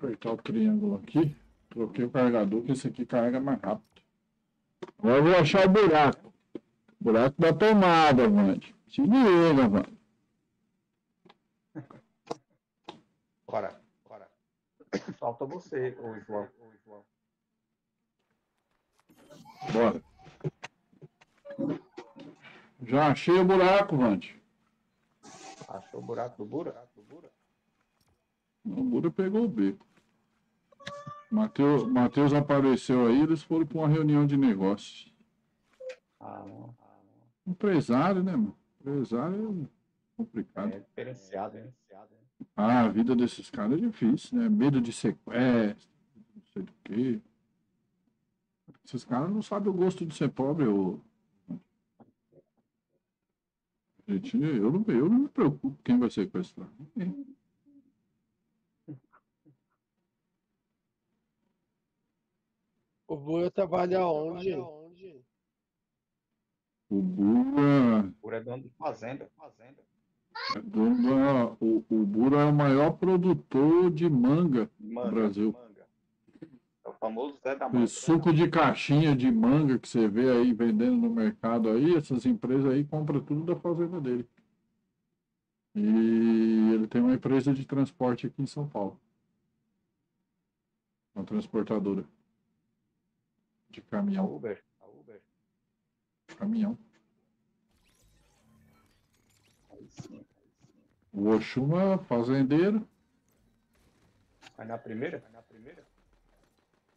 Apertar o triângulo aqui. Troquei o carregador, que esse aqui carrega mais rápido. Agora eu vou achar o buraco. Buraco da tomada, mano. Se liga, mano. Bora, bora. Falta você, ô João. Bora. Já achei o buraco, Vante. Achou o buraco do Bura? O Bura pegou o beco. Mateus, Mateus apareceu aí, eles foram para uma reunião de negócios. Ah, não. Empresário, né, mano? Empresário é complicado. É diferenciado, hein? Ah, a vida desses caras é difícil, né? Medo de sequestro, não sei do quê. Esses caras não sabem o gosto de ser pobre. Eu... Gente, eu não, eu não me preocupo quem vai sequestrar. Ninguém. O Buia trabalha onde? O Bura. Bura é dono de fazenda. fazenda. É dono da- o, o Buro é o maior produtor de manga Manga, no Brasil. manga. É o famoso Zé da E Manga. suco de caixinha de manga que você vê aí vendendo no mercado aí, essas empresas aí compram tudo da fazenda dele. E ele tem uma empresa de transporte aqui em São Paulo. Uma transportadora. De A caminhão. Uber. A Uber. Caminhão. O Oxuma, fazendeiro. Vai na primeira? Vai na primeira?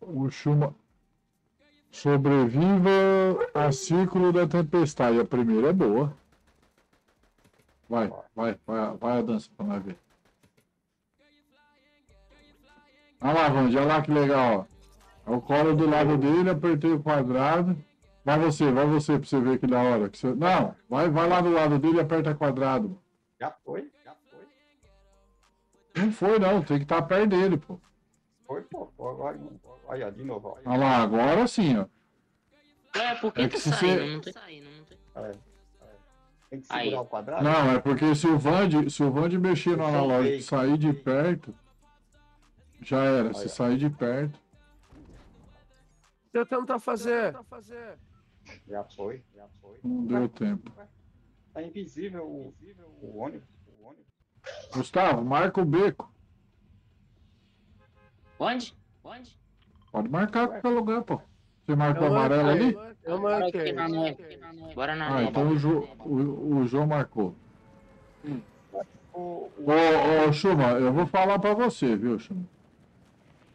O Oxuma sobreviva a ciclo da tempestade. A primeira é boa. Vai, vai, vai, vai a dança pra nós ver. Olha lá, Vande, olha lá que legal, ó. O colo do lado dele, apertei o quadrado. Vai você, vai você pra você ver que da hora. Que você... Não, vai, vai lá do lado dele e aperta quadrado. Já foi? Já foi? Não foi não, tem que estar perto dele, pô. Foi, pô. pô agora, olha, de novo. Ó. Olha lá, agora sim, ó. É, por que É tá que se saindo? você- Não tá saindo, não tá... É, é. Tem que Aí. segurar o quadrado? Não, é porque se o Vande, se o mexer no Eu analógico e sair de perto, já era. Se Olha. sair de perto. Eu tentar fazer. Já foi, já foi. Não deu tempo. Tá invisível o, o ônibus. O ônibus. Gustavo, marca o beco. Onde? Onde? Pode marcar qualquer lugar, pô. Você marcou Eu amarelo ali? Eu Bora marquei. Bora na Ah, então o, Jo- o, o João marcou. O, o, Ô, ô, Chuma, eu vou falar pra você, viu, Chuma?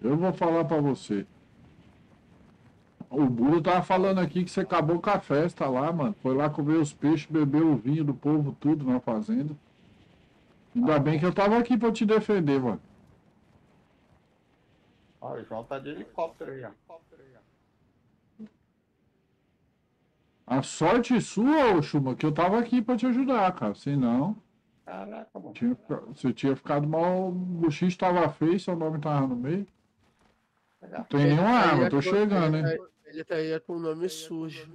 Eu vou falar pra você. O Bulo tava falando aqui que você acabou com a festa lá, mano. Foi lá comer os peixes, bebeu o vinho do povo, tudo na fazenda. Ainda bem que eu tava aqui pra te defender, mano. ó, o João tá de helicóptero aí, ó. A sorte sua, ô Chuma, que eu tava aqui pra te ajudar, cara. Senão, Caraca, mano. tinha, você tinha ficado mal. O buchicho tava feio, seu nome tava no meio. Não tem nenhuma arma, tô chegando, hein? Ele tá aí com o nome sujo.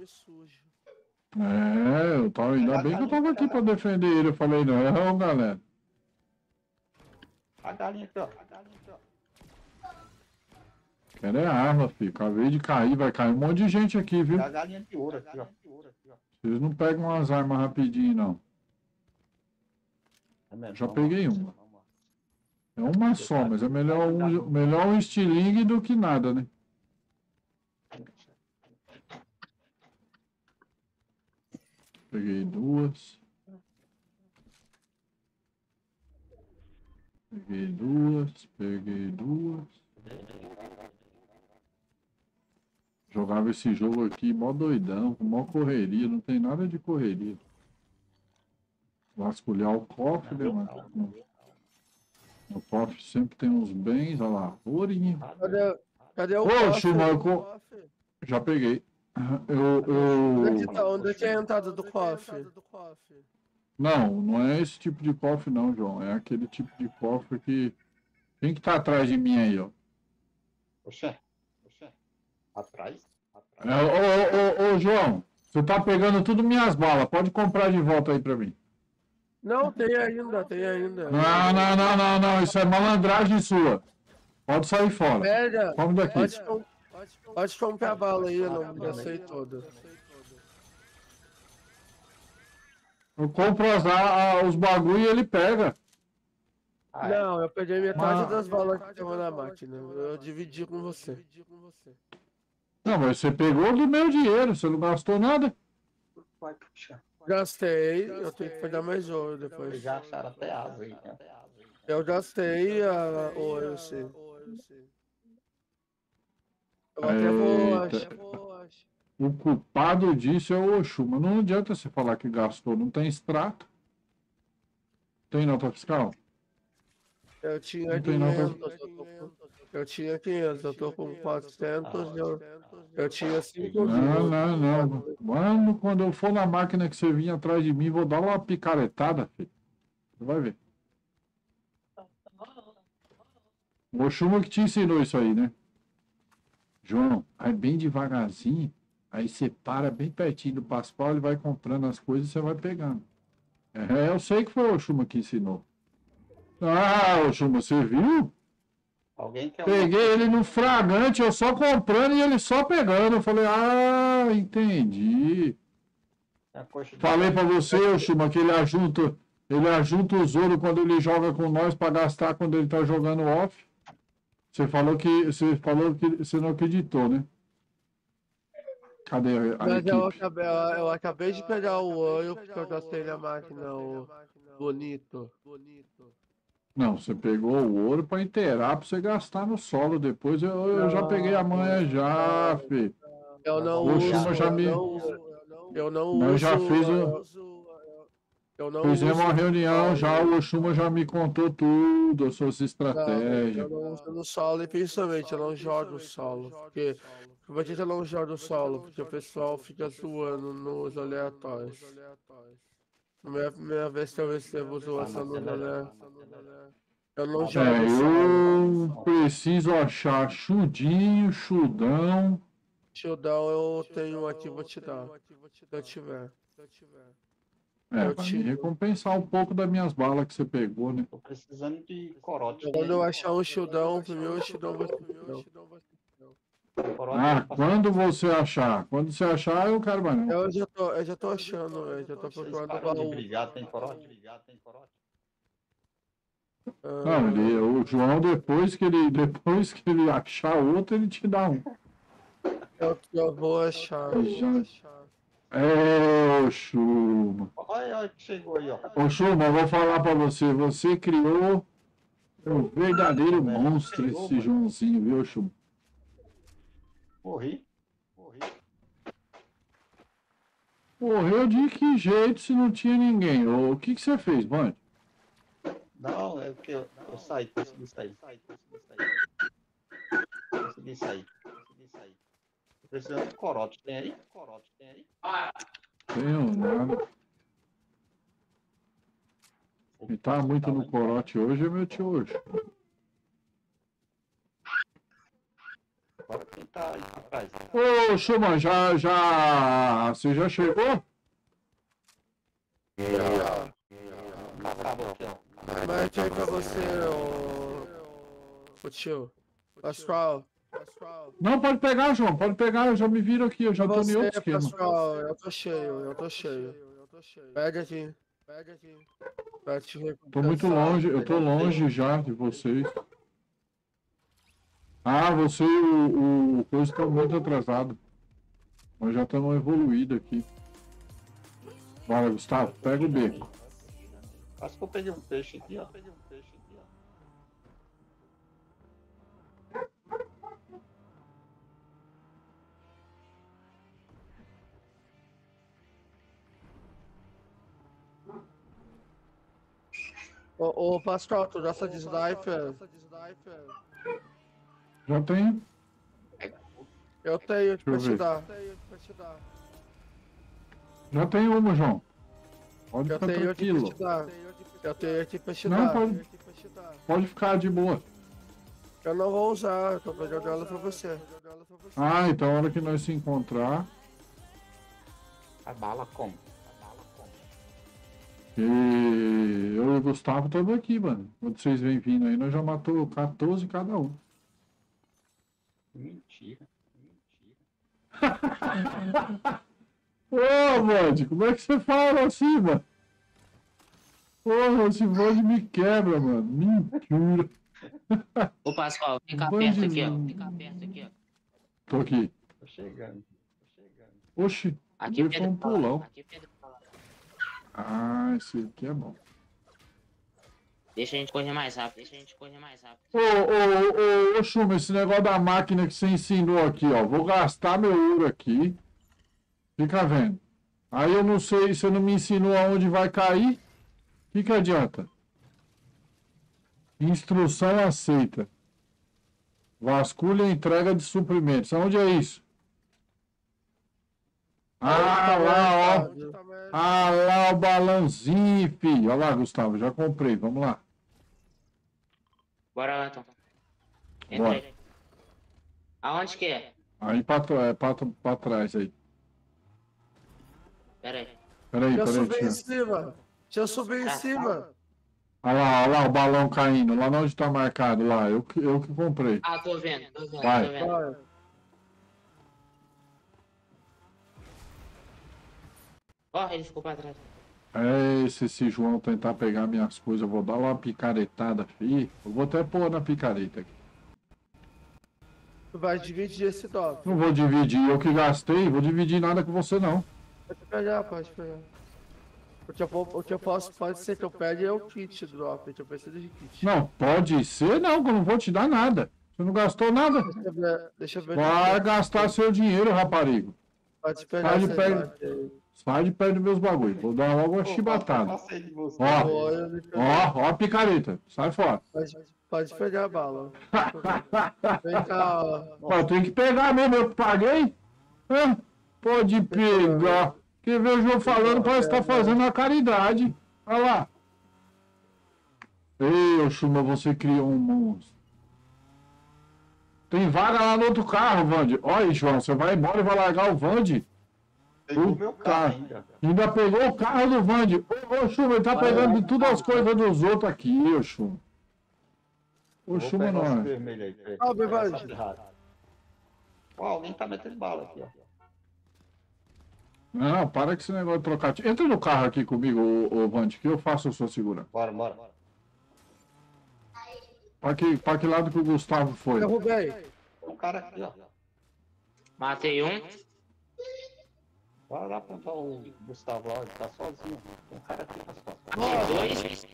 É, eu tava, ainda bem que eu tava aqui pra defender ele. Eu falei, não, galera. A galinha aqui, ó. A galinha aqui, ó. Quero é arma, filho. Acabei de cair, vai cair um monte de gente aqui, viu? A galinha de ouro aqui, ó. De ouro aqui, ó. Vocês não pegam umas armas rapidinho, não. É Já peguei lá, uma. lá. É uma só, mas é melhor um, melhor um estilingue do que nada, né? Peguei duas. Peguei duas, peguei duas. Jogava esse jogo aqui mó doidão, mó correria, não tem nada de correria. Vasculhar o cofre, né, mano? No- cofre sempre tem uns bens, olha lá, ourinho. Cadê, cadê o cofre? Chumaco. Já peguei. Eu, Onde eu... tá, onde é que é a entrada do cofre? Não, não é esse tipo de cofre não, João. É aquele tipo de cofre que... Quem que tá atrás de mim aí, ó? Oxê, oxê. Atrás? É, Atrás. ô, ô, ô, ô, João, você tá pegando tudo minhas balas. Pode comprar de volta aí pra mim. Não, tem ainda, tem ainda. Não, não, não, não, não. Isso é malandragem sua. Pode sair fora. Pega, Vamos daqui. pode, pode comprar a bala aí, eu não gastei toda. Eu compro as, a- a- os bagulho e ele pega. Ah, é. Não, eu peguei metade Mas- das balas que tava na máquina. Eu dividi com você. Não, mas você pegou do meu dinheiro. Você não gastou nada. Vai puxar. Gastei, eu tenho que pegar mais ouro depois. já acharam até asa aí, né? Eu gastei a ouro, sim. Eu até vou, acho, vou. O culpado disso é o Oxuma. Não adianta você falar que gastou. Não tem extrato. Tem nota fiscal? Eu tinha Não tem nada. 500, eu, tô com, eu tinha 500, eu tô com 400, eu, eu tinha 5 Não, não, não. Mano, quando eu for na máquina que você vinha atrás de mim, vou dar uma picaretada, filho. Você vai ver. O Oxuma que te ensinou isso aí, né? João, aí bem devagarzinho, aí você para bem pertinho do Pascoal, ele vai comprando as coisas e você vai pegando. É, eu sei que foi o Oxuma que ensinou. Ah, Oxuma, você viu? Alguém quer Peguei ele no fragante, eu só comprando e ele só pegando. Eu falei, ah, entendi. de- Falei pra você, Oxuma, que ele ajunta, ele ajunta o Zoro quando ele joga com nós pra gastar quando ele tá jogando off. Você falou que você falou que você não acreditou, né? Cadê a, a Mas eu equipe? acabei, eu acabei de pegar o ouro porque eu gastei na máquina, o bonito. Não, você pegou o ouro pra inteirar pra você gastar no solo. Depois eu, eu já peguei a manha já, fi. Eu não O uso, já eu me- não uso, eu não uso, já fiz o- eu- eu não Fizemos uso uma reunião já, o Oxuma já me contou tudo, as suas Não, estratégias. eu não uso no solo e principalmente eu não jogo solo. Porque por que eu não jogo solo? Porque o pessoal fica zoando nos aleatórios. Na minha primeira vez que eu recebo zoação nos aleatórios. Eu não jogo É, solo. eu preciso achar chudinho, chudão. Shieldão eu tenho aqui, vou te dar. Se eu tiver. É, Eu te- recompensar um pouco das minhas balas que você pegou, né? Tô precisando de corote. Quando eu achar um shieldão, primeiro shieldão vai ser meu. Corote Ah, quando você achar? Quando você achar, eu quero mais. Eu já tô, eu já tô achando, eu já tô procurando o baú. brigar, tem corote? Brigar, tem corote? Ah, Não, ele, o João, depois que ele, depois que ele achar outro, ele te dá um. eu, eu vou achar. eu Já- vou achar. É, ô Chuma. Olha, olha que chegou aí, ó. Ô Chuma, eu vou falar pra você. Você criou um verdadeiro monstro esse Joãozinho, viu, Chuma? Morri. Morri. Morreu de que jeito se não tinha ninguém? O que, que você fez, Band? Não, é porque eu, eu saí, consegui sair. Consegui sair. Consegui sair. Consegui sair. Precisando de corote. Tem aí? Corote, tem aí? Tenho nada. Quem tá muito no corote hoje é meu tio hoje. Agora quem tá aí atrás? Ô, Chuma, já, já. Você já chegou? Acabou aqui, ó. Mas aqui pra você, ô. Ô tio. Astral. Não, pode pegar, João. Pode pegar, eu já me viro aqui, eu já tô em outro esquema. Astral, eu tô cheio, eu tô cheio. Pega aqui. Pega aqui. Pra te Tô muito longe, eu tô longe já de vocês. Ah, você e o, o coisa estão muito atrasado. Nós já estamos evoluídos aqui. Bora, Gustavo, pega o beco. Acho que eu peguei um peixe aqui, ó. Ô, Pascal, tu gosta de sniper? Já tenho. Eu tenho pra eu te dar. Tenho pra te dar. Já tenho uma, João. Pode Eu ficar tenho aqui pra tranquilo. te dar. Eu tenho aqui pra te Não, dar. pode, pode ficar de boa. Eu não vou usar, eu tô pegando ela pra você. Ah, então a hora que nós se encontrar. A bala como? E eu e o Gustavo estamos aqui, mano. Quando vocês vêm vindo aí, nós já matou 14 cada um. Mentira. Ô, Bode, como é que você fala assim, mano? Porra, esse Bode me quebra, mano. Mentira. Ô Pascoal, fica perto aqui, ó. Fica perto aqui, ó. Tô aqui. Tô chegando. Tô chegando. Oxi, Aqui foi um pulão. Aqui palácio. Ah, esse aqui é bom. Deixa a gente correr mais rápido, deixa a gente correr mais rápido. Ô, ô, ô, ô, Chuma, esse negócio da máquina que você ensinou aqui, ó. Vou gastar meu ouro aqui. Fica vendo. Aí eu não sei, você não me ensinou aonde vai cair. O que, que adianta? Instrução aceita. Vasculha entrega de suprimentos. Aonde é isso? Ah, lá, ó. Ah, lá o balãozinho, filho. Olha lá, Gustavo, já comprei. Vamos lá. Bora lá então. Entra Bora. aí. Aonde que é? Aí pra, é, pra, pra trás aí. Pera aí. Peraí, Já peraí, subi em tio. cima. Deixa eu subir em cima. Olha lá, olha lá o balão caindo, lá onde tá marcado lá. Eu, que- eu que comprei. Ah, tô vendo, tô vendo, Vai. tô vendo. Vai. Ó, ele ficou pra trás. É, se esse João tentar pegar minhas coisas, eu vou dar uma picaretada, fi. Eu vou até pôr na picareta aqui. Tu vai dividir esse dólar. Não vou dividir, eu que gastei, vou dividir nada com você não. Pode pegar, pode pegar. O que eu, o que eu posso, pode ser que eu pegue é o kit drop, que eu preciso de kit. Não, pode ser não, que eu não vou te dar nada. Você não gastou nada. Deixa eu ver, deixa eu ver. Vai gastar seu dinheiro, raparigo. Pode pegar Sai de sai de perto dos meus bagulho. Vou dar logo uma chibatada. Passei de você. Ó, ó, ó a picareta. Sai fora. Pode, pode pegar a bala. Vem cá, ó. Ó, tem que pegar mesmo, eu paguei. Hã? Pode pegar. Quer ver o João falando, parece que tá fazendo uma caridade. Olha lá. Ei, ô Chuma, você criou um monstro. Tem vaga lá no outro carro, Vande. Olha aí, João, você vai embora e vai largar o Vande. Pegou o meu carro ainda. Ainda pegou o carro do Vande. Ô, ô Chuma, ele tá pegando de tudo as coisas dos outros aqui, ô Chuma. Ô Chuma, não é. vermelho aí. peraí. Ó, alguém tá metendo bala aqui, ó. Não, para com esse negócio de trocar. Entra no carro aqui comigo, ô, ô Vande, que eu faço a sua segurança. Bora, bora. Pra que, pra que lado que o Gustavo foi? Derrubei. Um cara aqui, ó. Matei um. Bora lá apontar o Gustavo lá, ele tá sozinho. Tem um cara aqui nas costas. Matei dois.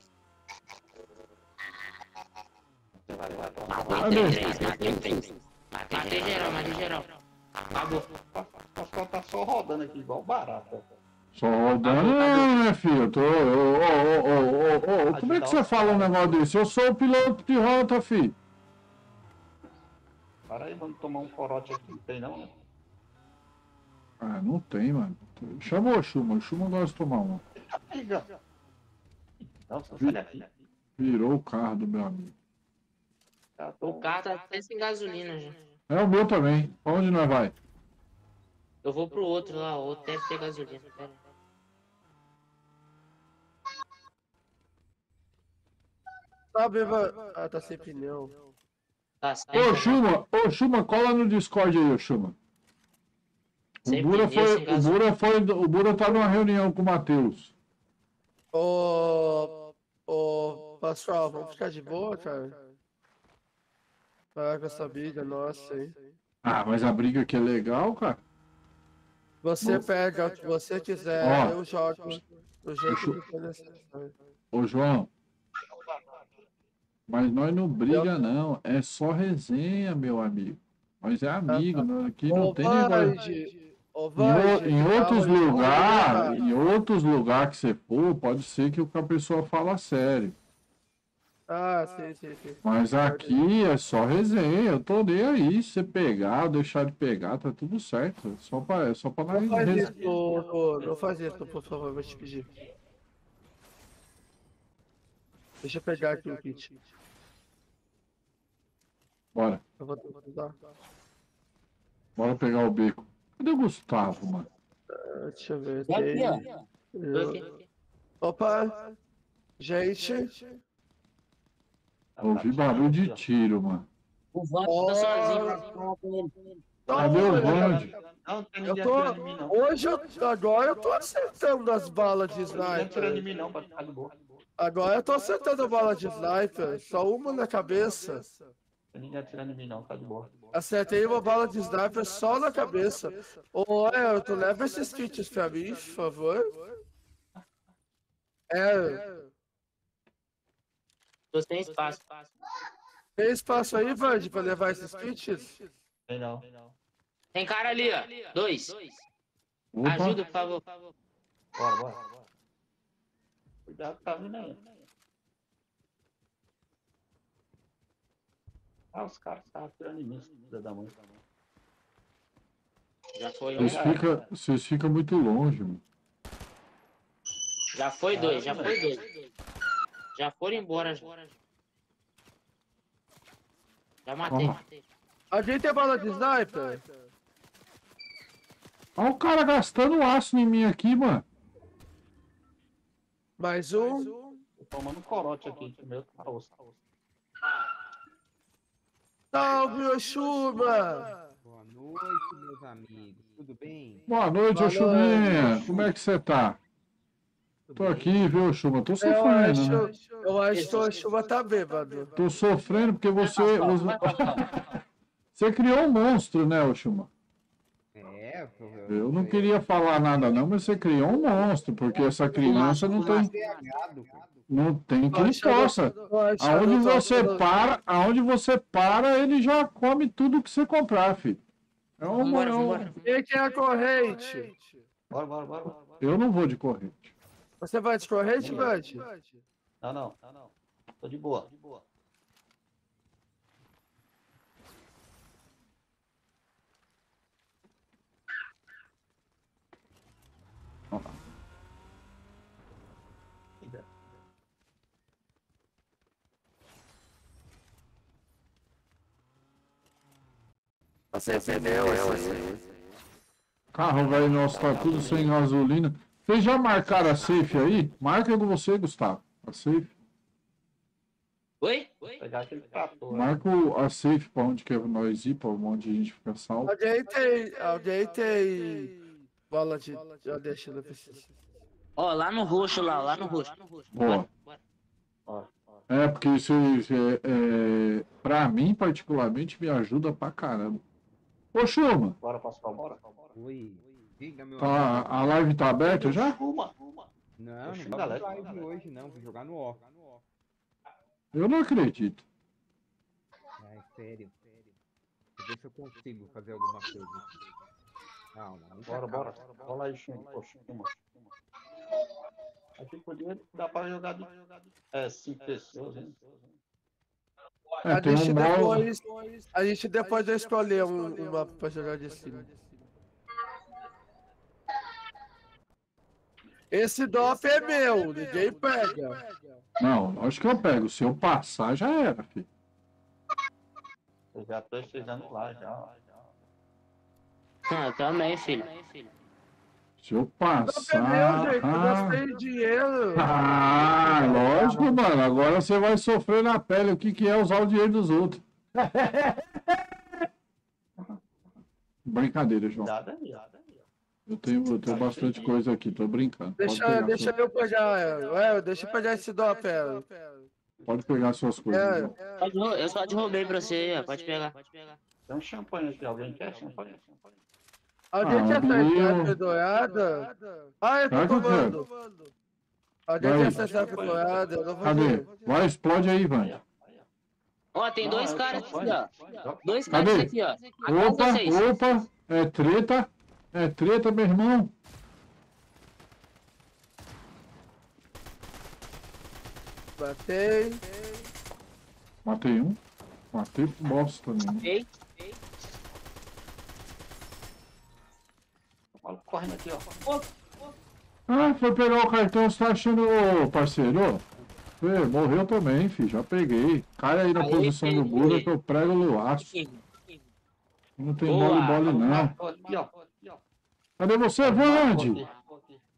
Vai, vai, vai. Matei três, matei três. Matei geral, matei geral. Acabou. Caras tá só rodando aqui, igual barato. ó. Só rodando, não, né, filho? Tô. Ô, ô, ô, ô, ô, ô, como é que você fala um negócio desse? Eu sou o piloto de rota, filho. Para aí, vamos tomar um corote aqui. Não tem não, né? Ah, não tem, mano. Chama o Chuma, o Chuma gosta de tomar uma. Daqui. Virou o carro do meu amigo. Tá, O carro tá até sem gasolina já. É o meu também. Pra onde nós vai? Eu vou pro outro lá, o outro deve ter gasolina. Pera. Tá, Biva. Ah, tá sem pneu. Tá, Ô. Chuma, ô, Chuma, cola no Discord aí, ô, Chuma. O Bura, foi, o. Bura foi, o Bura tá numa reunião com o Matheus. Ô. Ô. Pascoal, vamos ficar de boa, cara? Parar com essa briga, nossa, hein? Ah, mas a briga aqui é legal, cara. Você pega o que você quiser, Ó. eu jogo do jeito eu- que for necessário. Ô, João. Mas nós não briga, não. É só resenha, meu amigo. Nós é amigo, não- aqui não Ô, tem negócio. Em, o- Vande, em outros lugares, em outros lugares que você for, pode ser que a pessoa fala sério. Ah, sim, sim, sim. Mas aqui é só resenha. Eu tô nem aí. Se você pegar, deixar de pegar, tá tudo certo. Só pra, é só pra Não faz resenhar. isso, ô, não faz isso, por favor, vou te pedir. Deixa eu pegar aqui o kit. Bora, Eu vou tentar. bora pegar o beco. Cadê o Gustavo, mano? Ah, Deixa eu ver. Aqui, ó. Eu... Opa! Gente, Tá, Ouvi barulho de tiro, mano. O Vando tá sozinho. Cadê o tem Eu tô. Hoje eu. Agora eu tô acertando as balas de sniper. Agora eu tô acertando bala de sniper. Só uma na cabeça. Tem ninguém atirando em mim, não, tá de boa. Acertei uma bala de sniper só na cabeça. Ô, Elton, leva esses kits pra mim, por favor. É. Tô sem espaço. Tem espaço aí, Vande, pra levar esses kits? Tem não. Tem cara ali, ó. Dois. Opa, Ajuda, por favor. Bora, bora. bora. Cuidado, tá vindo aí. Ah, os caras estavam atirando em mim, filha da mãe. Já foi um. vocês ficam vocês fica muito longe, mano. Já foi dois, já foi dois. Já foram embora. Já, já matei, Ó. matei. Alguém tem bala de sniper? Olha o cara gastando aço em mim aqui, mano. Mais um. Tô tomando corote aqui, meu tá osso. Salve, Oxuma! Boa noite, meus amigos. Tudo bem? Boa noite, noite. Como é que você tá? Tô aqui, viu, Chuma? Tô Eu sofrendo, né? acho, eu acho que o Oxuma tá bêbado. Tô sofrendo porque você. você- criou um monstro, né, ô Chuma? É, Eu não queria falar nada, não, mas você criou um monstro, porque essa criança não tem, cara. Não tem quem Oxuma, possa. Aonde você para, aonde você para, ele já come tudo que você comprar, filho. É um, Vambora, é um- vambora. Que é a corrente? Bora, bora, bora. bora. Eu não vou de corrente. Você vai de corrente, Bud? Não, não, não, não. Tô de boa. De boa. Você entendeu, O carro velho nosso tá tudo sem gasolina. Vocês já marcaram a safe aí? Marca com você, Gustavo. A safe. Oi? Oi? Né? Marca a safe pra onde que nós ir, pra onde a gente fica salvo. Alguém tem. Alguém tem. Bola de. Já deixa eu. Ó, lá no roxo, lá, lá no roxo. Boa. É, porque isso, isso é, é, pra mim, particularmente, me ajuda pra caramba. Ô, Chuma, Bora, Pascoal, bora. Oi. Diga, meu tá, amigo. a live tá aberta já? Uma, uma. Não, Oxi, não vai galera, live galera. hoje, não. Vou jogar no off. Eu não acredito. É sério. Deixa eu ver se eu consigo fazer alguma coisa. Calma, Bora, calma. bora. Bora aí, Chuma. Poxa, Chuma. Aqui podia dá pra jogar de. É, cinco pessoas, hein? É, a tem gente um depois. A gente depois vai escolher um, um mapa pra jogar de cima. Esse DOF é meu, ninguém pega. Não, acho que eu pego. Se eu passar, já era, filho. Eu já tô chegando lá, já. Ah, também, filho. Se eu É meu, passar. gente, eu Ah, gostei de dinheiro. ah, lógico, mano. Agora você vai sofrer na pele o que, que é usar o dinheiro dos outros. Brincadeira, João. Cuidado aí. Eu tenho, eu tenho bastante coisa aqui, tô brincando. Deixa, pegar, deixa eu pegar, é, é, deixa eu pegar esse DOF, é. pode pegar suas coisas. É, Eu só derrubei pra você aí, ó. Pode pegar. Pode pegar. Tem um champanhe aqui. Alguém quer champanhe? Ah, Bill. essa dourada? Ah, eu Claro que tô eu quero. tomando. Vai. quer essa dourada? Eu não vou Cadê? Vai, explode aí, Vande. Ó, tem dois Ah, é caras aqui, ó. Dois caras aqui, ó. Opa, opa, é treta. É treta, meu irmão. Matei. Matei um. Matei bosta nenhuma. Ei, Olha, correndo aqui, ó. Ah, foi pegar o cartão, você tá achando, ô parceiro? Morreu também, filho. Já peguei. Cai aí na Aí, posição do. Buda que eu prego no laço. Não tem Boa. mole mole não. Cadê você, Vande?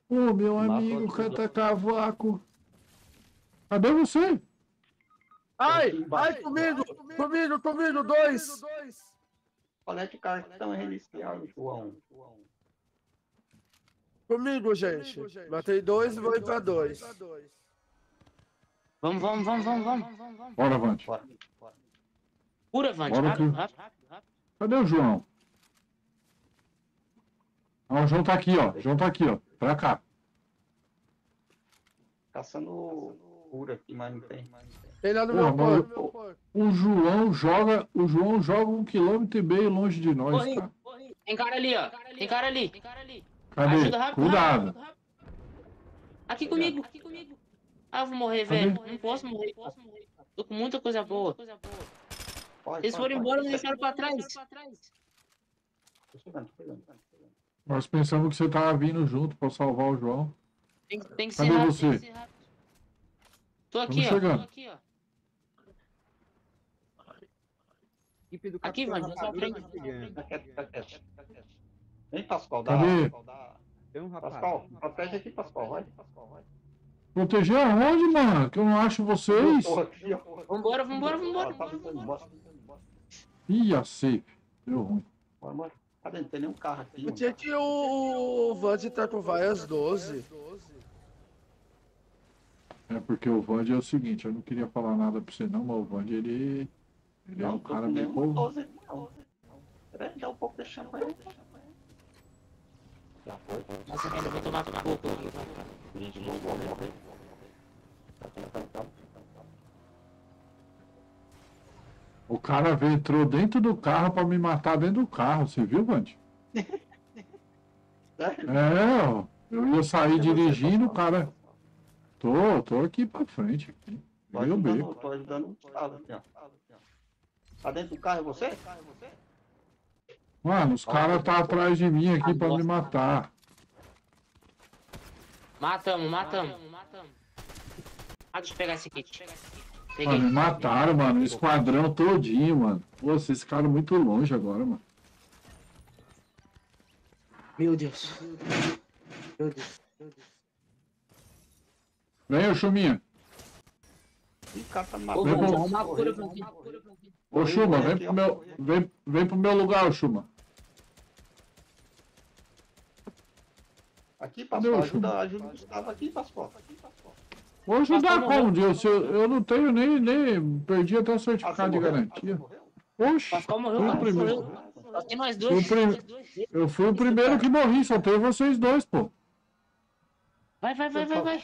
Ô, meu Matou amigo, canta cavaco. Cadê você? Ai, ai, comigo, comigo, comigo, dois. Que cartão reiniciado, João. Comigo, gente. Matei dois e vou ir pra dois. Vamos, vamos, vamos, vamos, vamos. vamos. Bora, Vande. Bora. Bora. Pura, Vante. Bora Rápido, rápido, rápido, rápido. Cadê o João? Ah, o João tá aqui, ó. O João tá aqui, ó. Pra cá. Caçando cura aqui, mas não tem. Tem lá no meu corpo. O João joga, o João joga um quilômetro e meio longe de nós, Corri, tá? corri. Tem cara ali, ó. Tem cara ali. Tem cara ali. Cadê? Ajuda rápido, Cuidado. rápido, rápido. Aqui comigo, aqui comigo. Ah, eu vou morrer, Cadê? velho. Não posso morrer, posso morrer. Tô com muita coisa boa. Pode, Eles foram pode. embora e deixaram pra trás. Tô chegando, tô chegando. Nós pensamos que você tava vindo junto pra salvar o João. Tem, tem que ser Cadê rápido, você? tem que ser rápido. Tô aqui, ó. chegando. Tô aqui, ó. Equipe do Aqui, sua Rapadura frente. Vem, Pascoal, dá. Cadê? Pascoal, dá. Tem um rapaz. Pascoal, protege aqui, Pascoal. Vai, Pascoal, vai. Proteger aonde, mano? Que eu não acho vocês. Aqui, ó. Vambora, vambora, vambora. Tá indo embora. Ih, a safe. Deu ruim. Bora. Cadê? Não tem nenhum carro aqui. Por que, que o, Vande tá com várias 12? É porque o Vand é o seguinte, eu não queria falar nada pra você não, mas o Vand, ele. Ele é Não, um tô cara com meio. nenhum 12, não. Peraí, dá um pouco de champanhe. Já foi. Nossa, ainda vou tomar pouco. Gente, não vou morrer. O cara veio, entrou dentro do carro pra me matar dentro do carro, você viu? Sério? É, ó. Eu ia sair dirigindo, o cara. Tô, tô aqui pra frente. Tô Meu ajudando, beco. tô ajudando ó. Tá dentro do carro é você? Mano, os caras tá atrás de mim aqui pra me matar. Matamos, matamos. Ah, deixa eu pegar esse kit. Mano, Peguei. me mataram, mano. O esquadrão todinho, mano. Pô, vocês ficaram muito longe agora, mano. Meu Deus. Meu Deus. Meu Deus. Vem, ô Chuminha. Ih, cara tá Ô, matando. Chuma, vem pro meu, vem, vem pro meu lugar, ô Chuma. Aqui, Pascoal, ajuda, ajuda o Gustavo aqui, Pascoal. Vou ajudar como, Deus? Eu, eu não tenho nem, nem. Perdi até o certificado de garantia. Oxe, Pascoal morreu, o Pascoal primeiro. morreu. Só tem nós dois. Eu fui o primeiro que morri, só tem vocês dois, pô. Vai, vai, vai, vai, vai.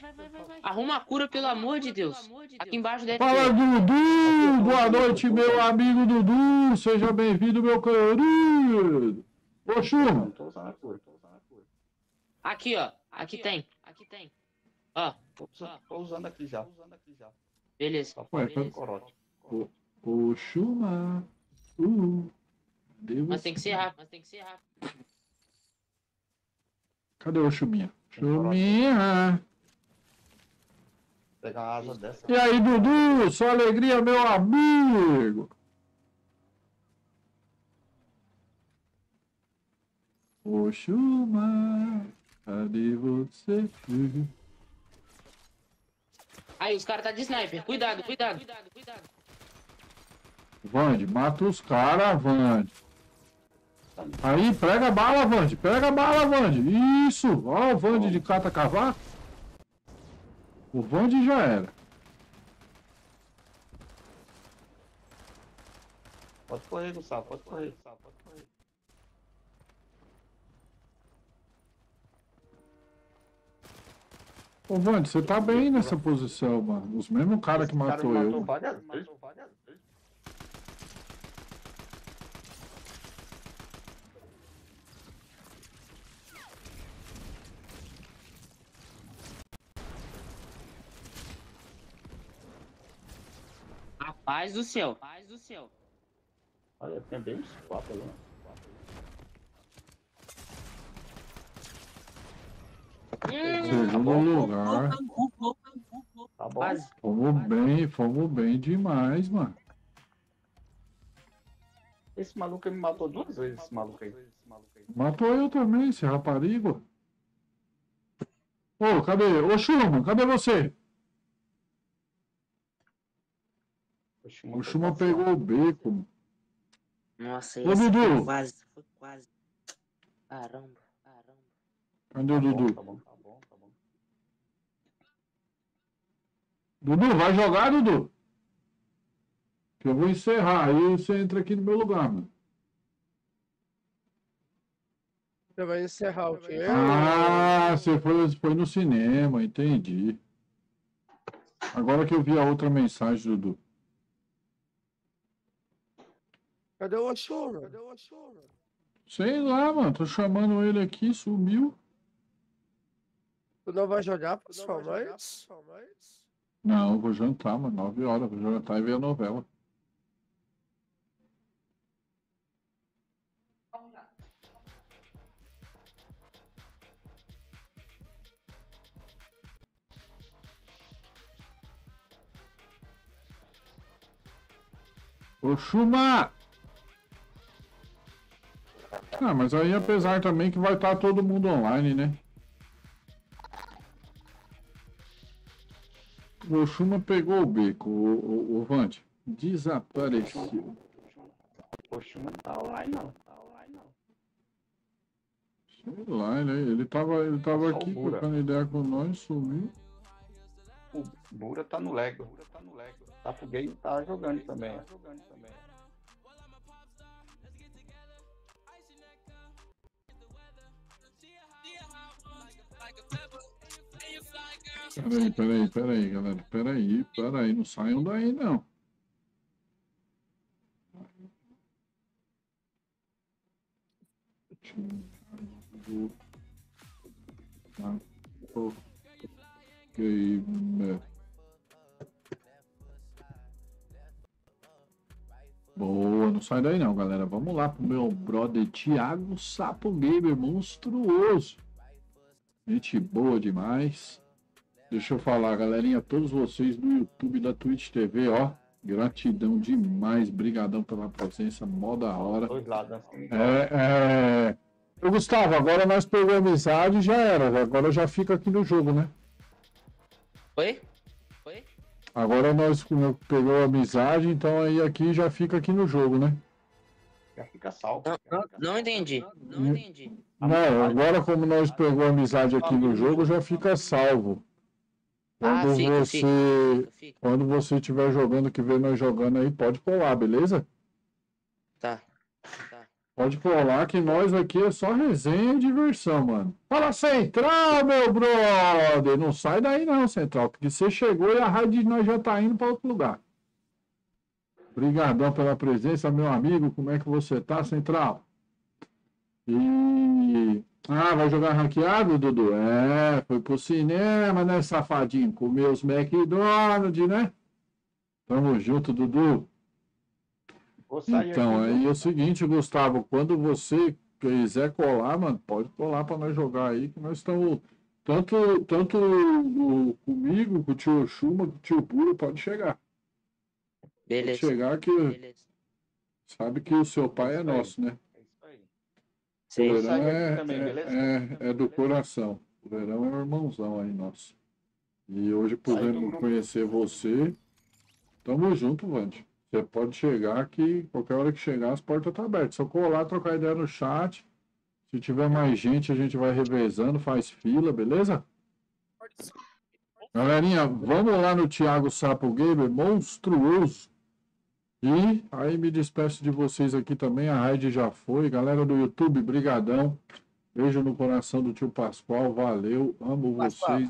Arruma a cura, pelo amor de Deus. Aqui embaixo deve Fala, ter. Dudu! Boa noite, meu amigo Dudu! Seja bem-vindo, meu querido! Ô, Chuma! Não tô usando a cor, tô usando a cor. Aqui, ó. Aqui tem. Aqui tem. Ó. Tô usando, tô usando aqui já. Tô usando aqui já. Beleza. Só o tá- corote. Ô, Chuma! Uh, cadê Mas tem que ser rápido. Mas tem que ser rápido. Cadê o Chuminha? Chuminha! Pegar uma asa dessa. E aí, Dudu? Sua alegria, meu amigo! Ô, Chuma! Cadê você? Aí, os caras tá de sniper. Cuidado, cuidado. Cuidado, cuidado. Vande, mata os caras, Vande. Aí, prega a bala, Vande. Pega a bala, Vande. Isso! Ó, o Vande de cata cavaco. O Vande já era. Pode correr, Gustavo, pode correr, Gustavo, pode correr. Ô, Vande, você tá bem nessa posição, mano. Os mesmos caras que Esse cara matou eu. matou várias vezes. A paz do céu. Paz do céu. Olha, tem bem uns quatro ali. né? Segundo lugar. Tá bom. Quase. Fomos bem, fomos bem demais, mano. Esse maluco me matou duas vezes, esse maluco aí. Matou eu também, esse raparigo. Ô, cadê? Ô, Chuma, cadê você? O Chuma, O passar. pegou o beco. Nossa, Ô, esse foi quase. Foi quase. Caramba. Cadê o Tá bom, Dudu? Tá bom, tá bom, tá bom. Dudu, vai jogar, Dudu? Que eu vou encerrar. Aí você entra aqui no meu lugar, mano. Você vai encerrar o quê? Ah, você foi, foi no cinema, entendi. Agora que eu vi a outra mensagem, Dudu. Cadê o Oxuna? Cadê o Oxuna? Sei lá, mano. Tô chamando ele aqui, sumiu. Tu não vai jogar pra sua mãe? Não, eu vou jantar, mano. Nove horas. Vou jantar e ver a novela. Ô, Chuma! Ah, mas aí apesar também que vai estar todo mundo online, né? O Oxuma pegou o beco, o, o, o Vande. Desapareceu. Poxa, não tá online não. Tá online não. Sei lá, ele, ele tava, ele tava Só aqui trocando ideia com nós, sumiu. O Bura tá no Lego. Bura tá no Lego. Game tá jogando também. Tá jogando também. Peraí, peraí, peraí, galera. Peraí, peraí. Não saiam daí, não. Gamer. Boa, não sai daí não, galera. Vamos lá pro meu brother Thiago Sapo Gamer, monstruoso. Gente boa demais. Deixa eu falar, galerinha, todos vocês do YouTube da Twitch TV, ó. Gratidão demais, brigadão pela presença, mó da hora. Dois lados assim. É, é... Ô, Gustavo, agora nós pegamos amizade e já era. Agora já fica aqui no jogo, né? Oi? Oi? Agora nós pegou amizade, então aí aqui já fica aqui no jogo, né? Já fica salvo. Não, não, não entendi. Não entendi. Não, agora como nós pegou amizade aqui no jogo, já fica salvo. Ah, Quando fica, você, fica, fica. quando você estiver jogando, que vê nós jogando aí, pode colar, beleza? Tá. Tá. Pode colar que nós aqui é só resenha e diversão, mano. Fala Central, meu brother! Não sai daí não, Central, porque você chegou e a rádio de nós já tá indo para outro lugar. Obrigadão pela presença, meu amigo. Como é que você tá, Central? E... Ah, vai jogar ranqueado, Dudu? É, foi pro cinema, né, safadinho? Comeu os McDonald's, né? Tamo junto, Dudu. Então, aqui, aí é o seguinte, Gustavo, quando você quiser colar, mano, pode colar para nós jogar aí, que nós estamos. Tanto, tanto o- comigo, com o tio Chuma, com o tio Puro, pode chegar. Pode Beleza. chegar que Beleza. sabe que o seu pai é nosso, né? É O sair Verão é, também, é- beleza? é- é do coração. O Verão é um irmãozão aí nosso. E hoje, podendo grupo. conhecer você, tamo junto, Vande. Você pode chegar que qualquer hora que chegar, as portas estão abertas. Só colar, trocar ideia no chat. Se tiver mais gente, a gente vai revezando, faz fila, beleza? Galerinha, vamos lá no Thiago Sapo Gamer, monstruoso. E aí me despeço de vocês aqui também, a Raid já foi. Galera do YouTube, brigadão. Beijo no coração do tio Pascoal, valeu, amo Pascoal. vocês.